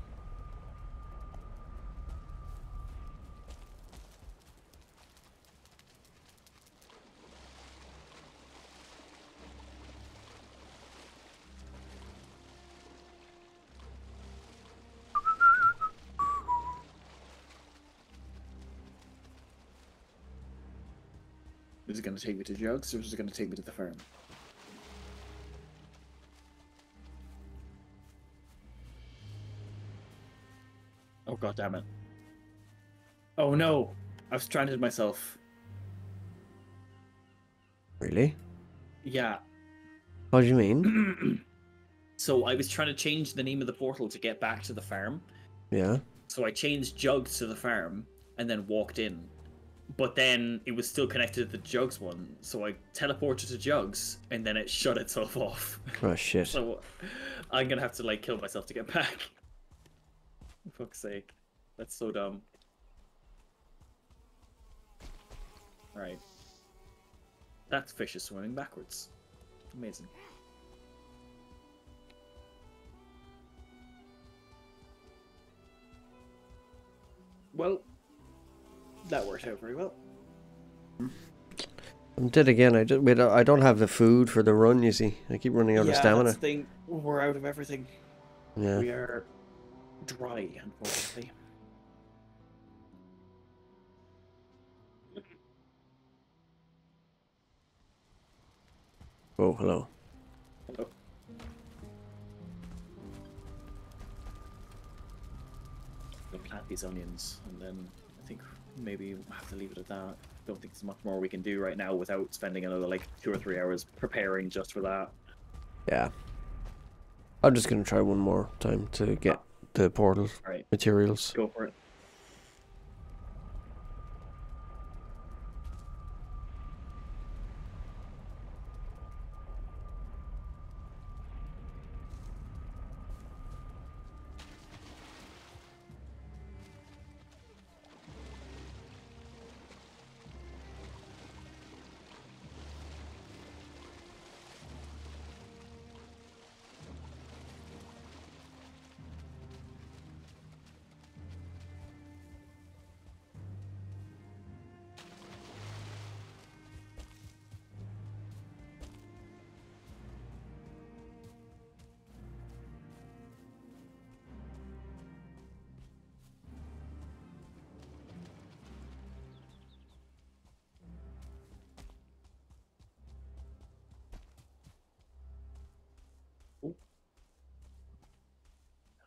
Is it going to take me to Jugs or is it going to take me to the farm? Oh god damn it. Oh no! I've stranded myself. Really? Yeah. What do you mean? so I was trying to change the name of the portal to get back to the farm. Yeah. So I changed Jugs to the farm and then walked in. But then it was still connected to the Jugs one, so I teleported to Jugs and then it shut itself off. Oh shit. so I'm gonna have to like kill myself to get back. For fuck's sake. That's so dumb. Right. That fish is swimming backwards. Amazing. Well, that worked out very well. I'm dead again. I just wait. I don't have the food for the run. You see, I keep running out of stamina. That's thing. We're out of everything. Yeah. We are dry, unfortunately. Oh, hello. Hello. We'll plant these onions, and then maybe we'll have to leave it at that. Don't think there's much more we can do right now without spending another like two or three hours preparing just for that. Yeah. I'm just gonna try one more time to get ah. the portal right, materials. go for it.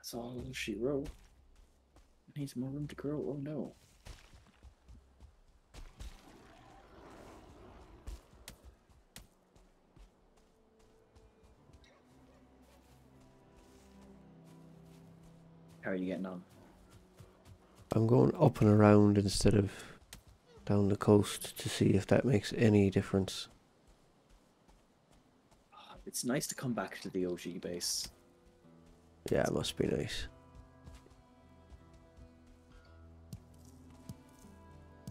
That's all she wrote. Needs more room to grow. Oh no. How are you getting on? I'm going up and around instead of down the coast to see if that makes any difference. It's nice to come back to the OG base. Yeah, it must be nice.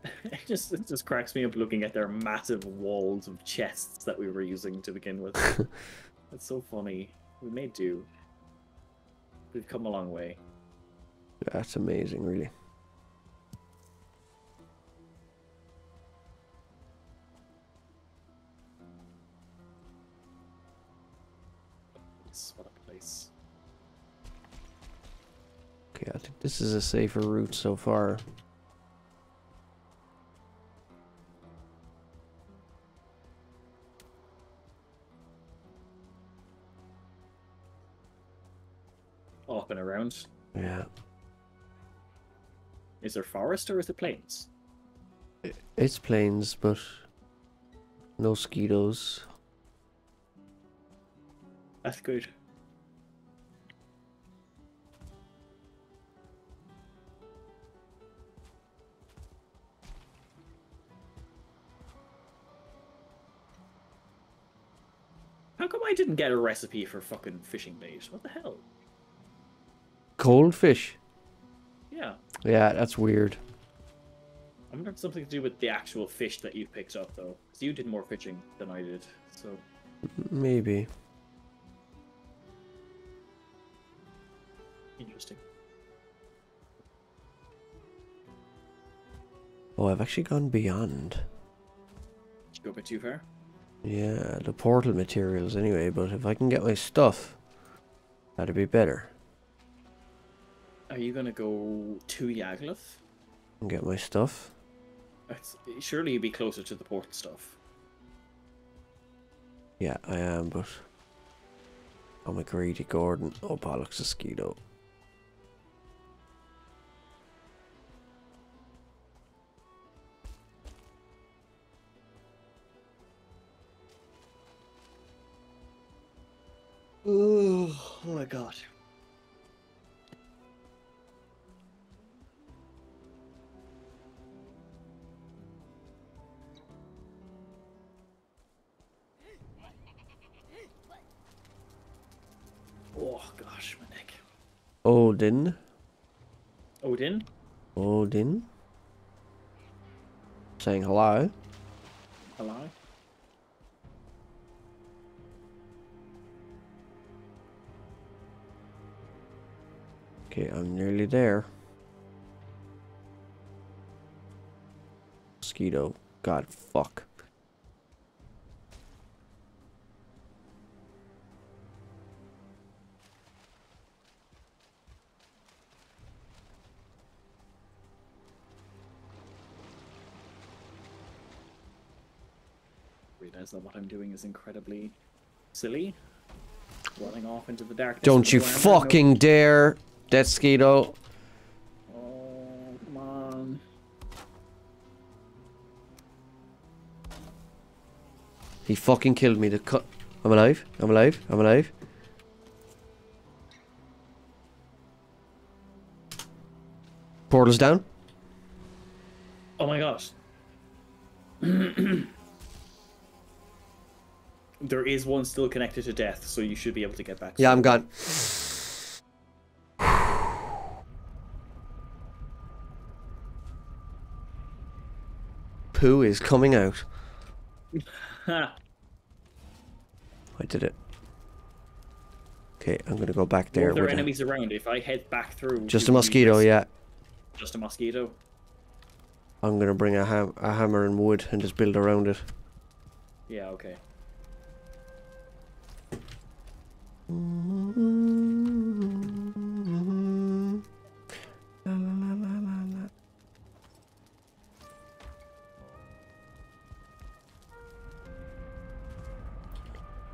it just it just cracks me up looking at their massive walls of chests that we were using to begin with. It's so funny. We made do. We've come a long way. That's amazing, really. This is a safer route so far. Up and around. Yeah. Is there forest or is it plains? It's plains, but no mosquitoes. That's good. Didn't get a recipe for fucking fishing bait? What the hell? Cold fish. Yeah. Yeah, that's weird. I wonder if it's something to do with the actual fish that you picked up, though. Because you did more fishing than I did, so... Maybe. Interesting. Oh, I've actually gone beyond. Did you go a bit too far? Yeah, the portal materials anyway, but if I can get my stuff, that'd be better. Are you gonna go to Yagluth? And get my stuff. It's, surely you'd be closer to the port stuff. Yeah, I am, but I'm a greedy Gordon. Oh, bollocks, a Skeeto. Oh, oh my god. Oh gosh, my neck. Odin. Odin? Odin. Saying hello. Hello? Okay, I'm nearly there. Mosquito. God, fuck. Realize that what I'm doing is incredibly silly. Running off into the darkness. Don't you no armor, no- fucking dare, Death Skeeto. Oh, come on. He fucking killed me. The cut. I'm alive. I'm alive. I'm alive. Portal's down. Oh my gosh. there is one still connected to death, so you should be able to get back. Yeah, I'm gone. Poo is coming out. I did it. Okay, I'm gonna go back there. there are enemies around? If I head back through, Just a mosquito, just- yeah. Just a mosquito. I'm gonna bring a, ham a hammer and wood and just build around it. Yeah, okay. La,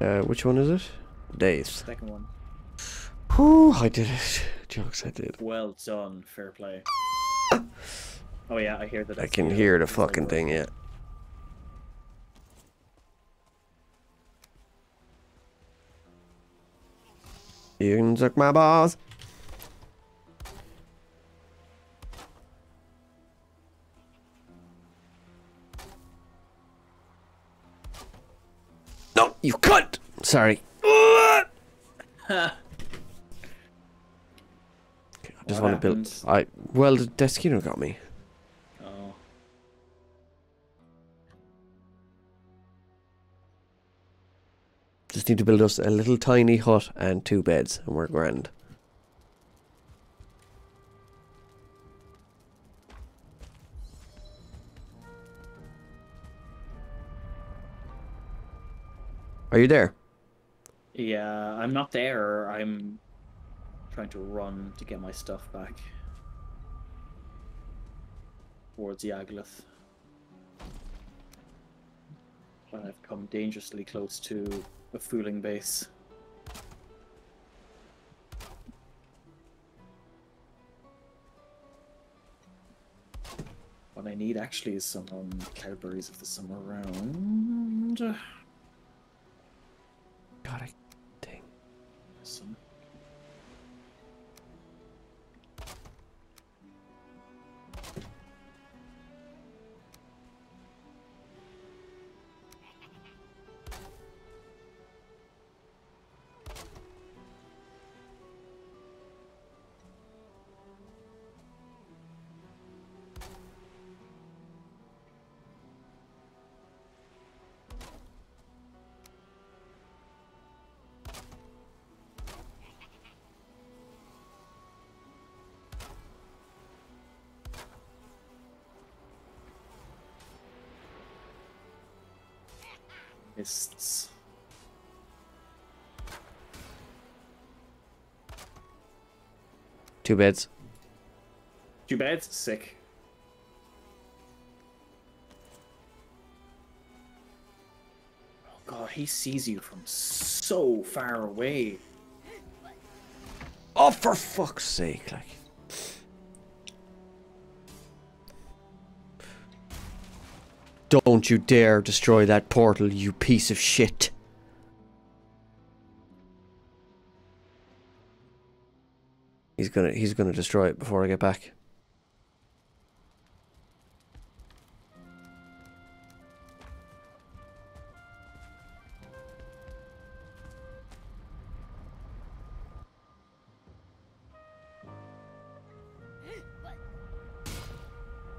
Uh, which one is it? Days. Second one. Whew, I did it. Jokes I did. Well done. Fair play. Oh yeah, I hear that. I can hear the fucking thing, yeah. You can suck my balls. Sorry. I just want to build. I well, the Deathsquito got me. Oh. Just need to build us a little tiny hut and two beds, and we're grand. Are you there? Yeah, I'm not there. I'm trying to run to get my stuff back towards Yagluth. But I've come dangerously close to a Fuling base. What I need actually is some um, cloudberries if there's some around. God, I. Some. Mists. Two beds. Two beds? Sick. Oh god, he sees you from so far away. Oh, for fuck's sake! Like, don't you dare destroy that portal, you piece of shit! He's gonna, he's gonna destroy it before I get back.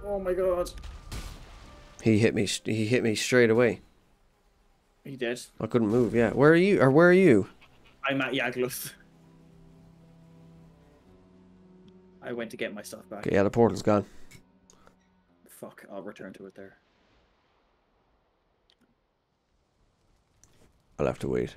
Oh my god. He hit me. He hit me straight away. He did. I couldn't move. Yeah. Where are you? Or where are you? I'm at Yagluth. I went to get my stuff back. Okay, yeah, the portal's gone. Fuck, I'll return to it there. I'll have to wait.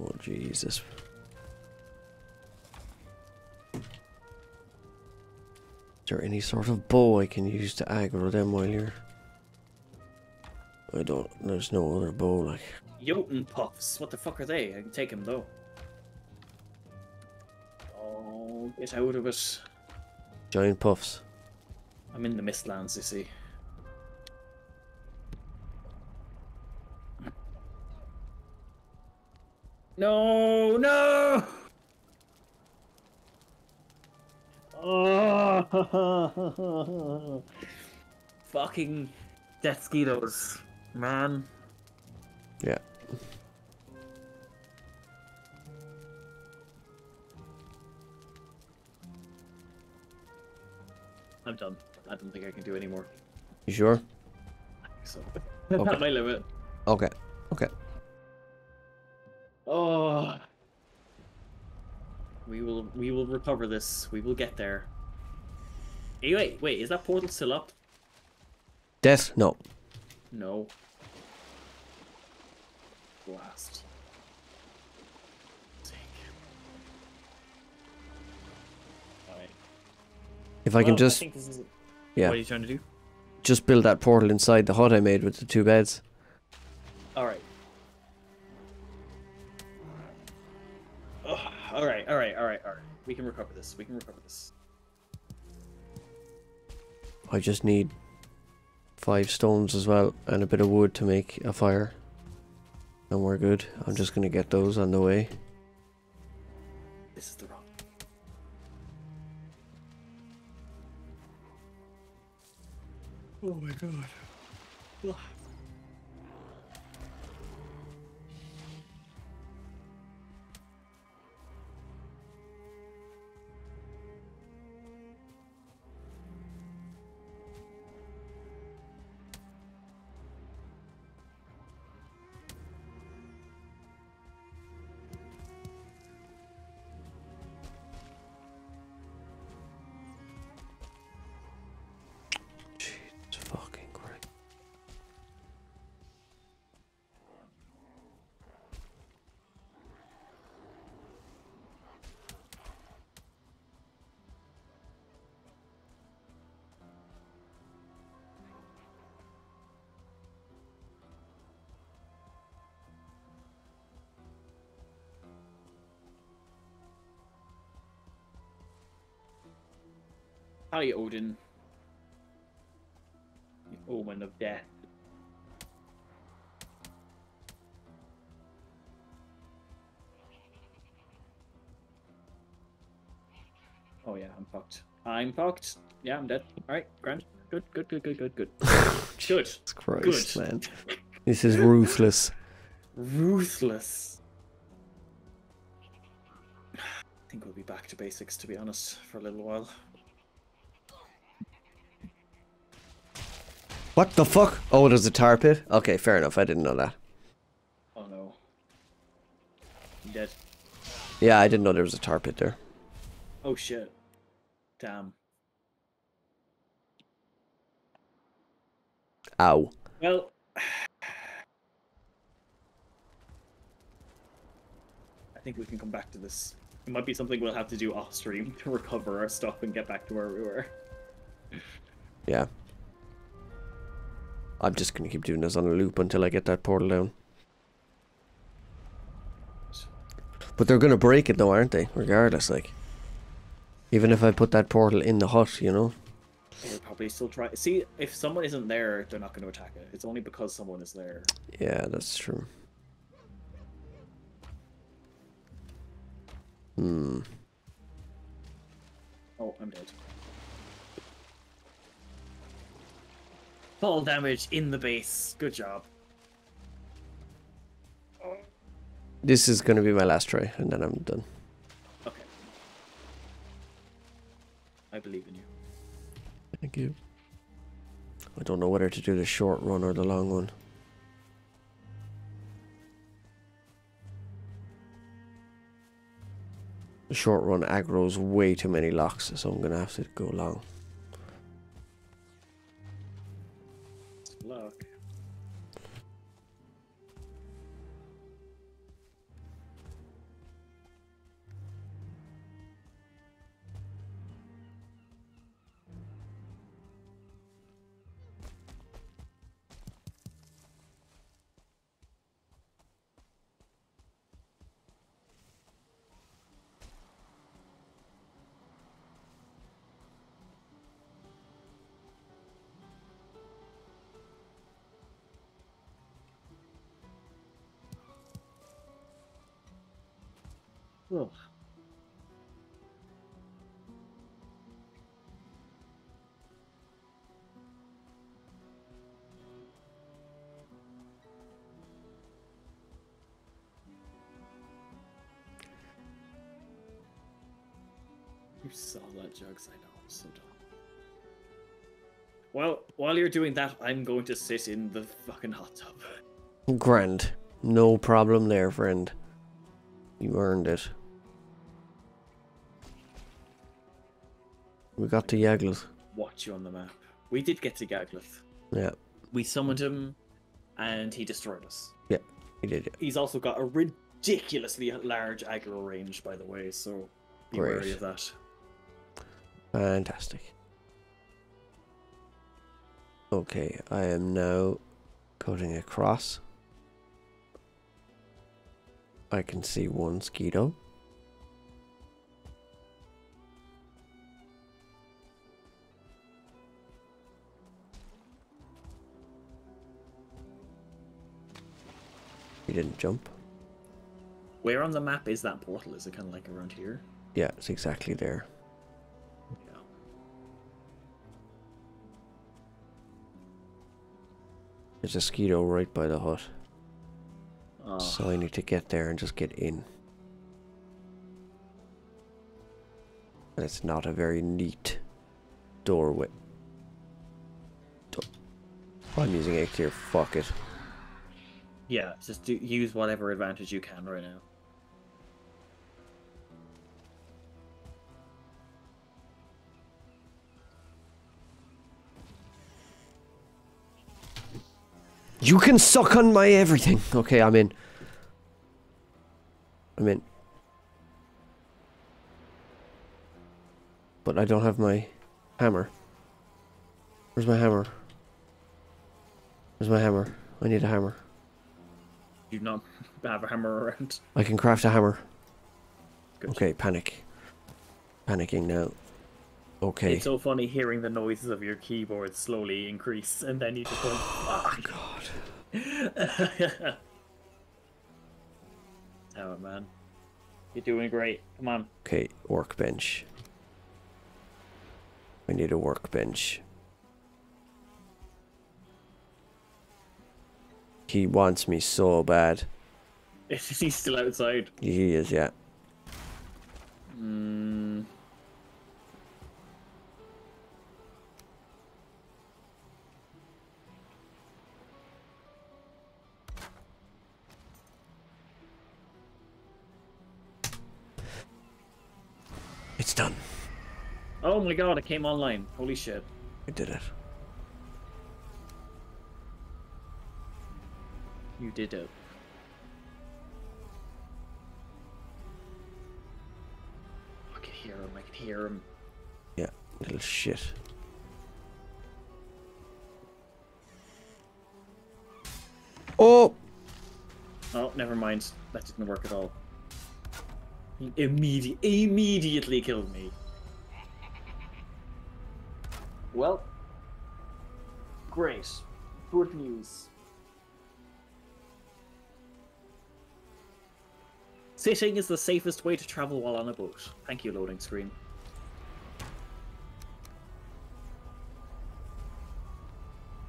Oh Jesus. Is there any sort of bow I can use to aggro them while you're... I don't... There's no other bow, like... Jotun puffs. What the fuck are they? I can take him though. Oh, get out of it. Giant puffs. I'm in the Mistlands, you see. No, no! Oh, fucking death mosquitoes, man. Yeah. I'm done. I don't think I can do any more. You sure? So, Okay. at my limit. Okay. Okay. Oh, we will. We will recover this. We will get there. Hey, wait, wait. Is that portal still up? Death? No. No. Blast. Sick. Alright. If I can Well, just... think this. Yeah. What are you trying to do? just build that portal inside the hut I made with the two beds. All right. All right, all right, all right, all right. We can recover this. We can recover this. I just need five stones as well and a bit of wood to make a fire. And we're good. I'm just gonna get those on the way. This is the wrong. Oh my god. Hi, Odin. The omen of death. Oh yeah, I'm fucked. I'm fucked. Yeah, I'm dead. Alright, grand. Good, good, good, good, good, good. good. Jesus Christ, Good. man. This is ruthless. Ruthless. I think we'll be back to basics, to be honest, for a little while. What the fuck? Oh, there's a tar pit? Okay, fair enough. I didn't know that. Oh no. I'm dead. Yeah, I didn't know there was a tar pit there. Oh shit. Damn. Ow. Well, I think we can come back to this. It might be something we'll have to do off stream to recover our stuff and get back to where we were. Yeah. I'm just gonna keep doing this on a loop until I get that portal down. But they're gonna break it though, aren't they? Regardless, like. Even if I put that portal in the hut, you know? We'll probably still try. See, if someone isn't there, they're not going to attack it. It's only because someone is there. Yeah, that's true. Hmm. Oh, I'm dead. Fall damage in the base. Good job. This is gonna be my last try, and then I'm done. Okay. I believe in you. Thank you. I don't know whether to do the short run or the long one. The short run aggroes way too many Lox, so I'm gonna have to go long. You saw that, Jugs. I know. I'm so dumb. Well, while you're doing that, I'm going to sit in the fucking hot tub. Grand. No problem there, friend. You earned it. We got to Yagluth. Watch you on the map. We did get to Yagluth. Yeah, We summoned him, and he destroyed us. we did it. He's also got a ridiculously large aggro range, by the way, so be wary of that. Fantastic. Okay, I am now cutting across. I can see one Skeeto. He didn't jump. Where on the map is that portal? Is it kind of like around here? Yeah, it's exactly there. There's a Skeeto right by the hut. Oh, So I need to get there and just get in. And it's not a very neat doorway. Do- I'm using egg here, fuck it. yeah. Just do, use whatever advantage you can right now. You can suck on my everything! Okay, I'm in. I'm in. But I don't have my hammer. Where's my hammer? Where's my hammer? I need a hammer. You do not have a hammer around. I can craft a hammer. Good. Okay, panic. Panicking now. Okay. It's so funny hearing the noises of your keyboard slowly increase, and then you just go, "Fuck." God. It, man. You're doing great. Come on. Okay, workbench. I need a workbench. He wants me so bad. Is he still outside. He is, yeah. Mm, It's done. oh my god, it came online. Holy shit. I did it. You did it. I can hear him. I can hear him. Yeah, little shit. Oh! Oh, never mind. That didn't work at all. He immediate, immediately killed me. Well, great. Good news. Sitting is the safest way to travel while on a boat. Thank you, loading screen.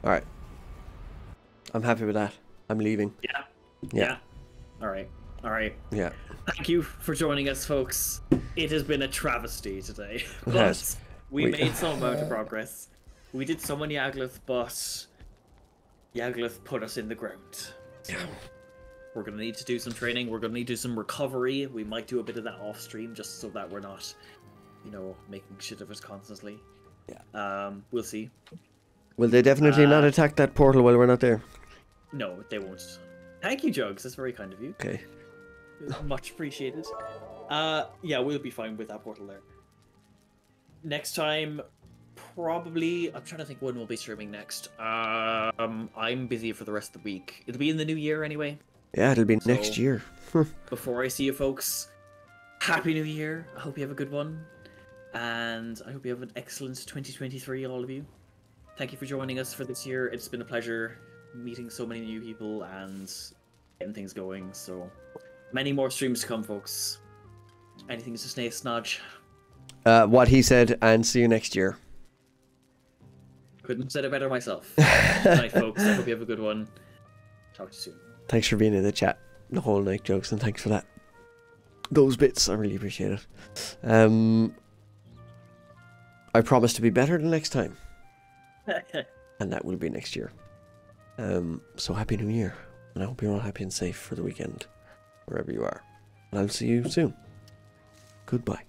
Alright. I'm happy with that. I'm leaving. Yeah. Yeah. All right. All right. Yeah. Thank you for joining us, folks. It has been a travesty today, but has. we, We- made some amount of progress. We did summon Yagluth, but Yagluth put us in the ground. So we're gonna need to do some training. We're gonna need to do some recovery. We might do a bit of that off stream just so that we're not, you know, making shit of it constantly. Yeah. Um, we'll see. Will they definitely not Uh, attack that portal while we're not there? No, they won't. Thank you, Jugs. That's very kind of you. Okay. Much appreciated. Uh, yeah, we'll be fine with that portal there. Next time, probably. I'm trying to think when we'll be streaming next. Um, I'm busy for the rest of the week. It'll be in the new year anyway. Yeah, it'll be next year. Before I see you, folks, happy New Year. I hope you have a good one, and I hope you have an excellent 2023, all of you. Thank you for joining us for this year. It's been a pleasure meeting so many new people and getting things going. So many more streams to come, folks. Anything to say, Snodge? Uh, what he said, and see you next year. Couldn't have said it better myself. Night, folks. I hope you have a good one. Talk to you soon. Thanks for being in the chat the whole night, jokes, and thanks for that. Those bits, I really appreciate it. Um, I promise to be better the next time, and that will be next year. Um, so happy New Year, and I hope you're all happy and safe for the weekend, wherever you are. And I'll see you soon. Goodbye.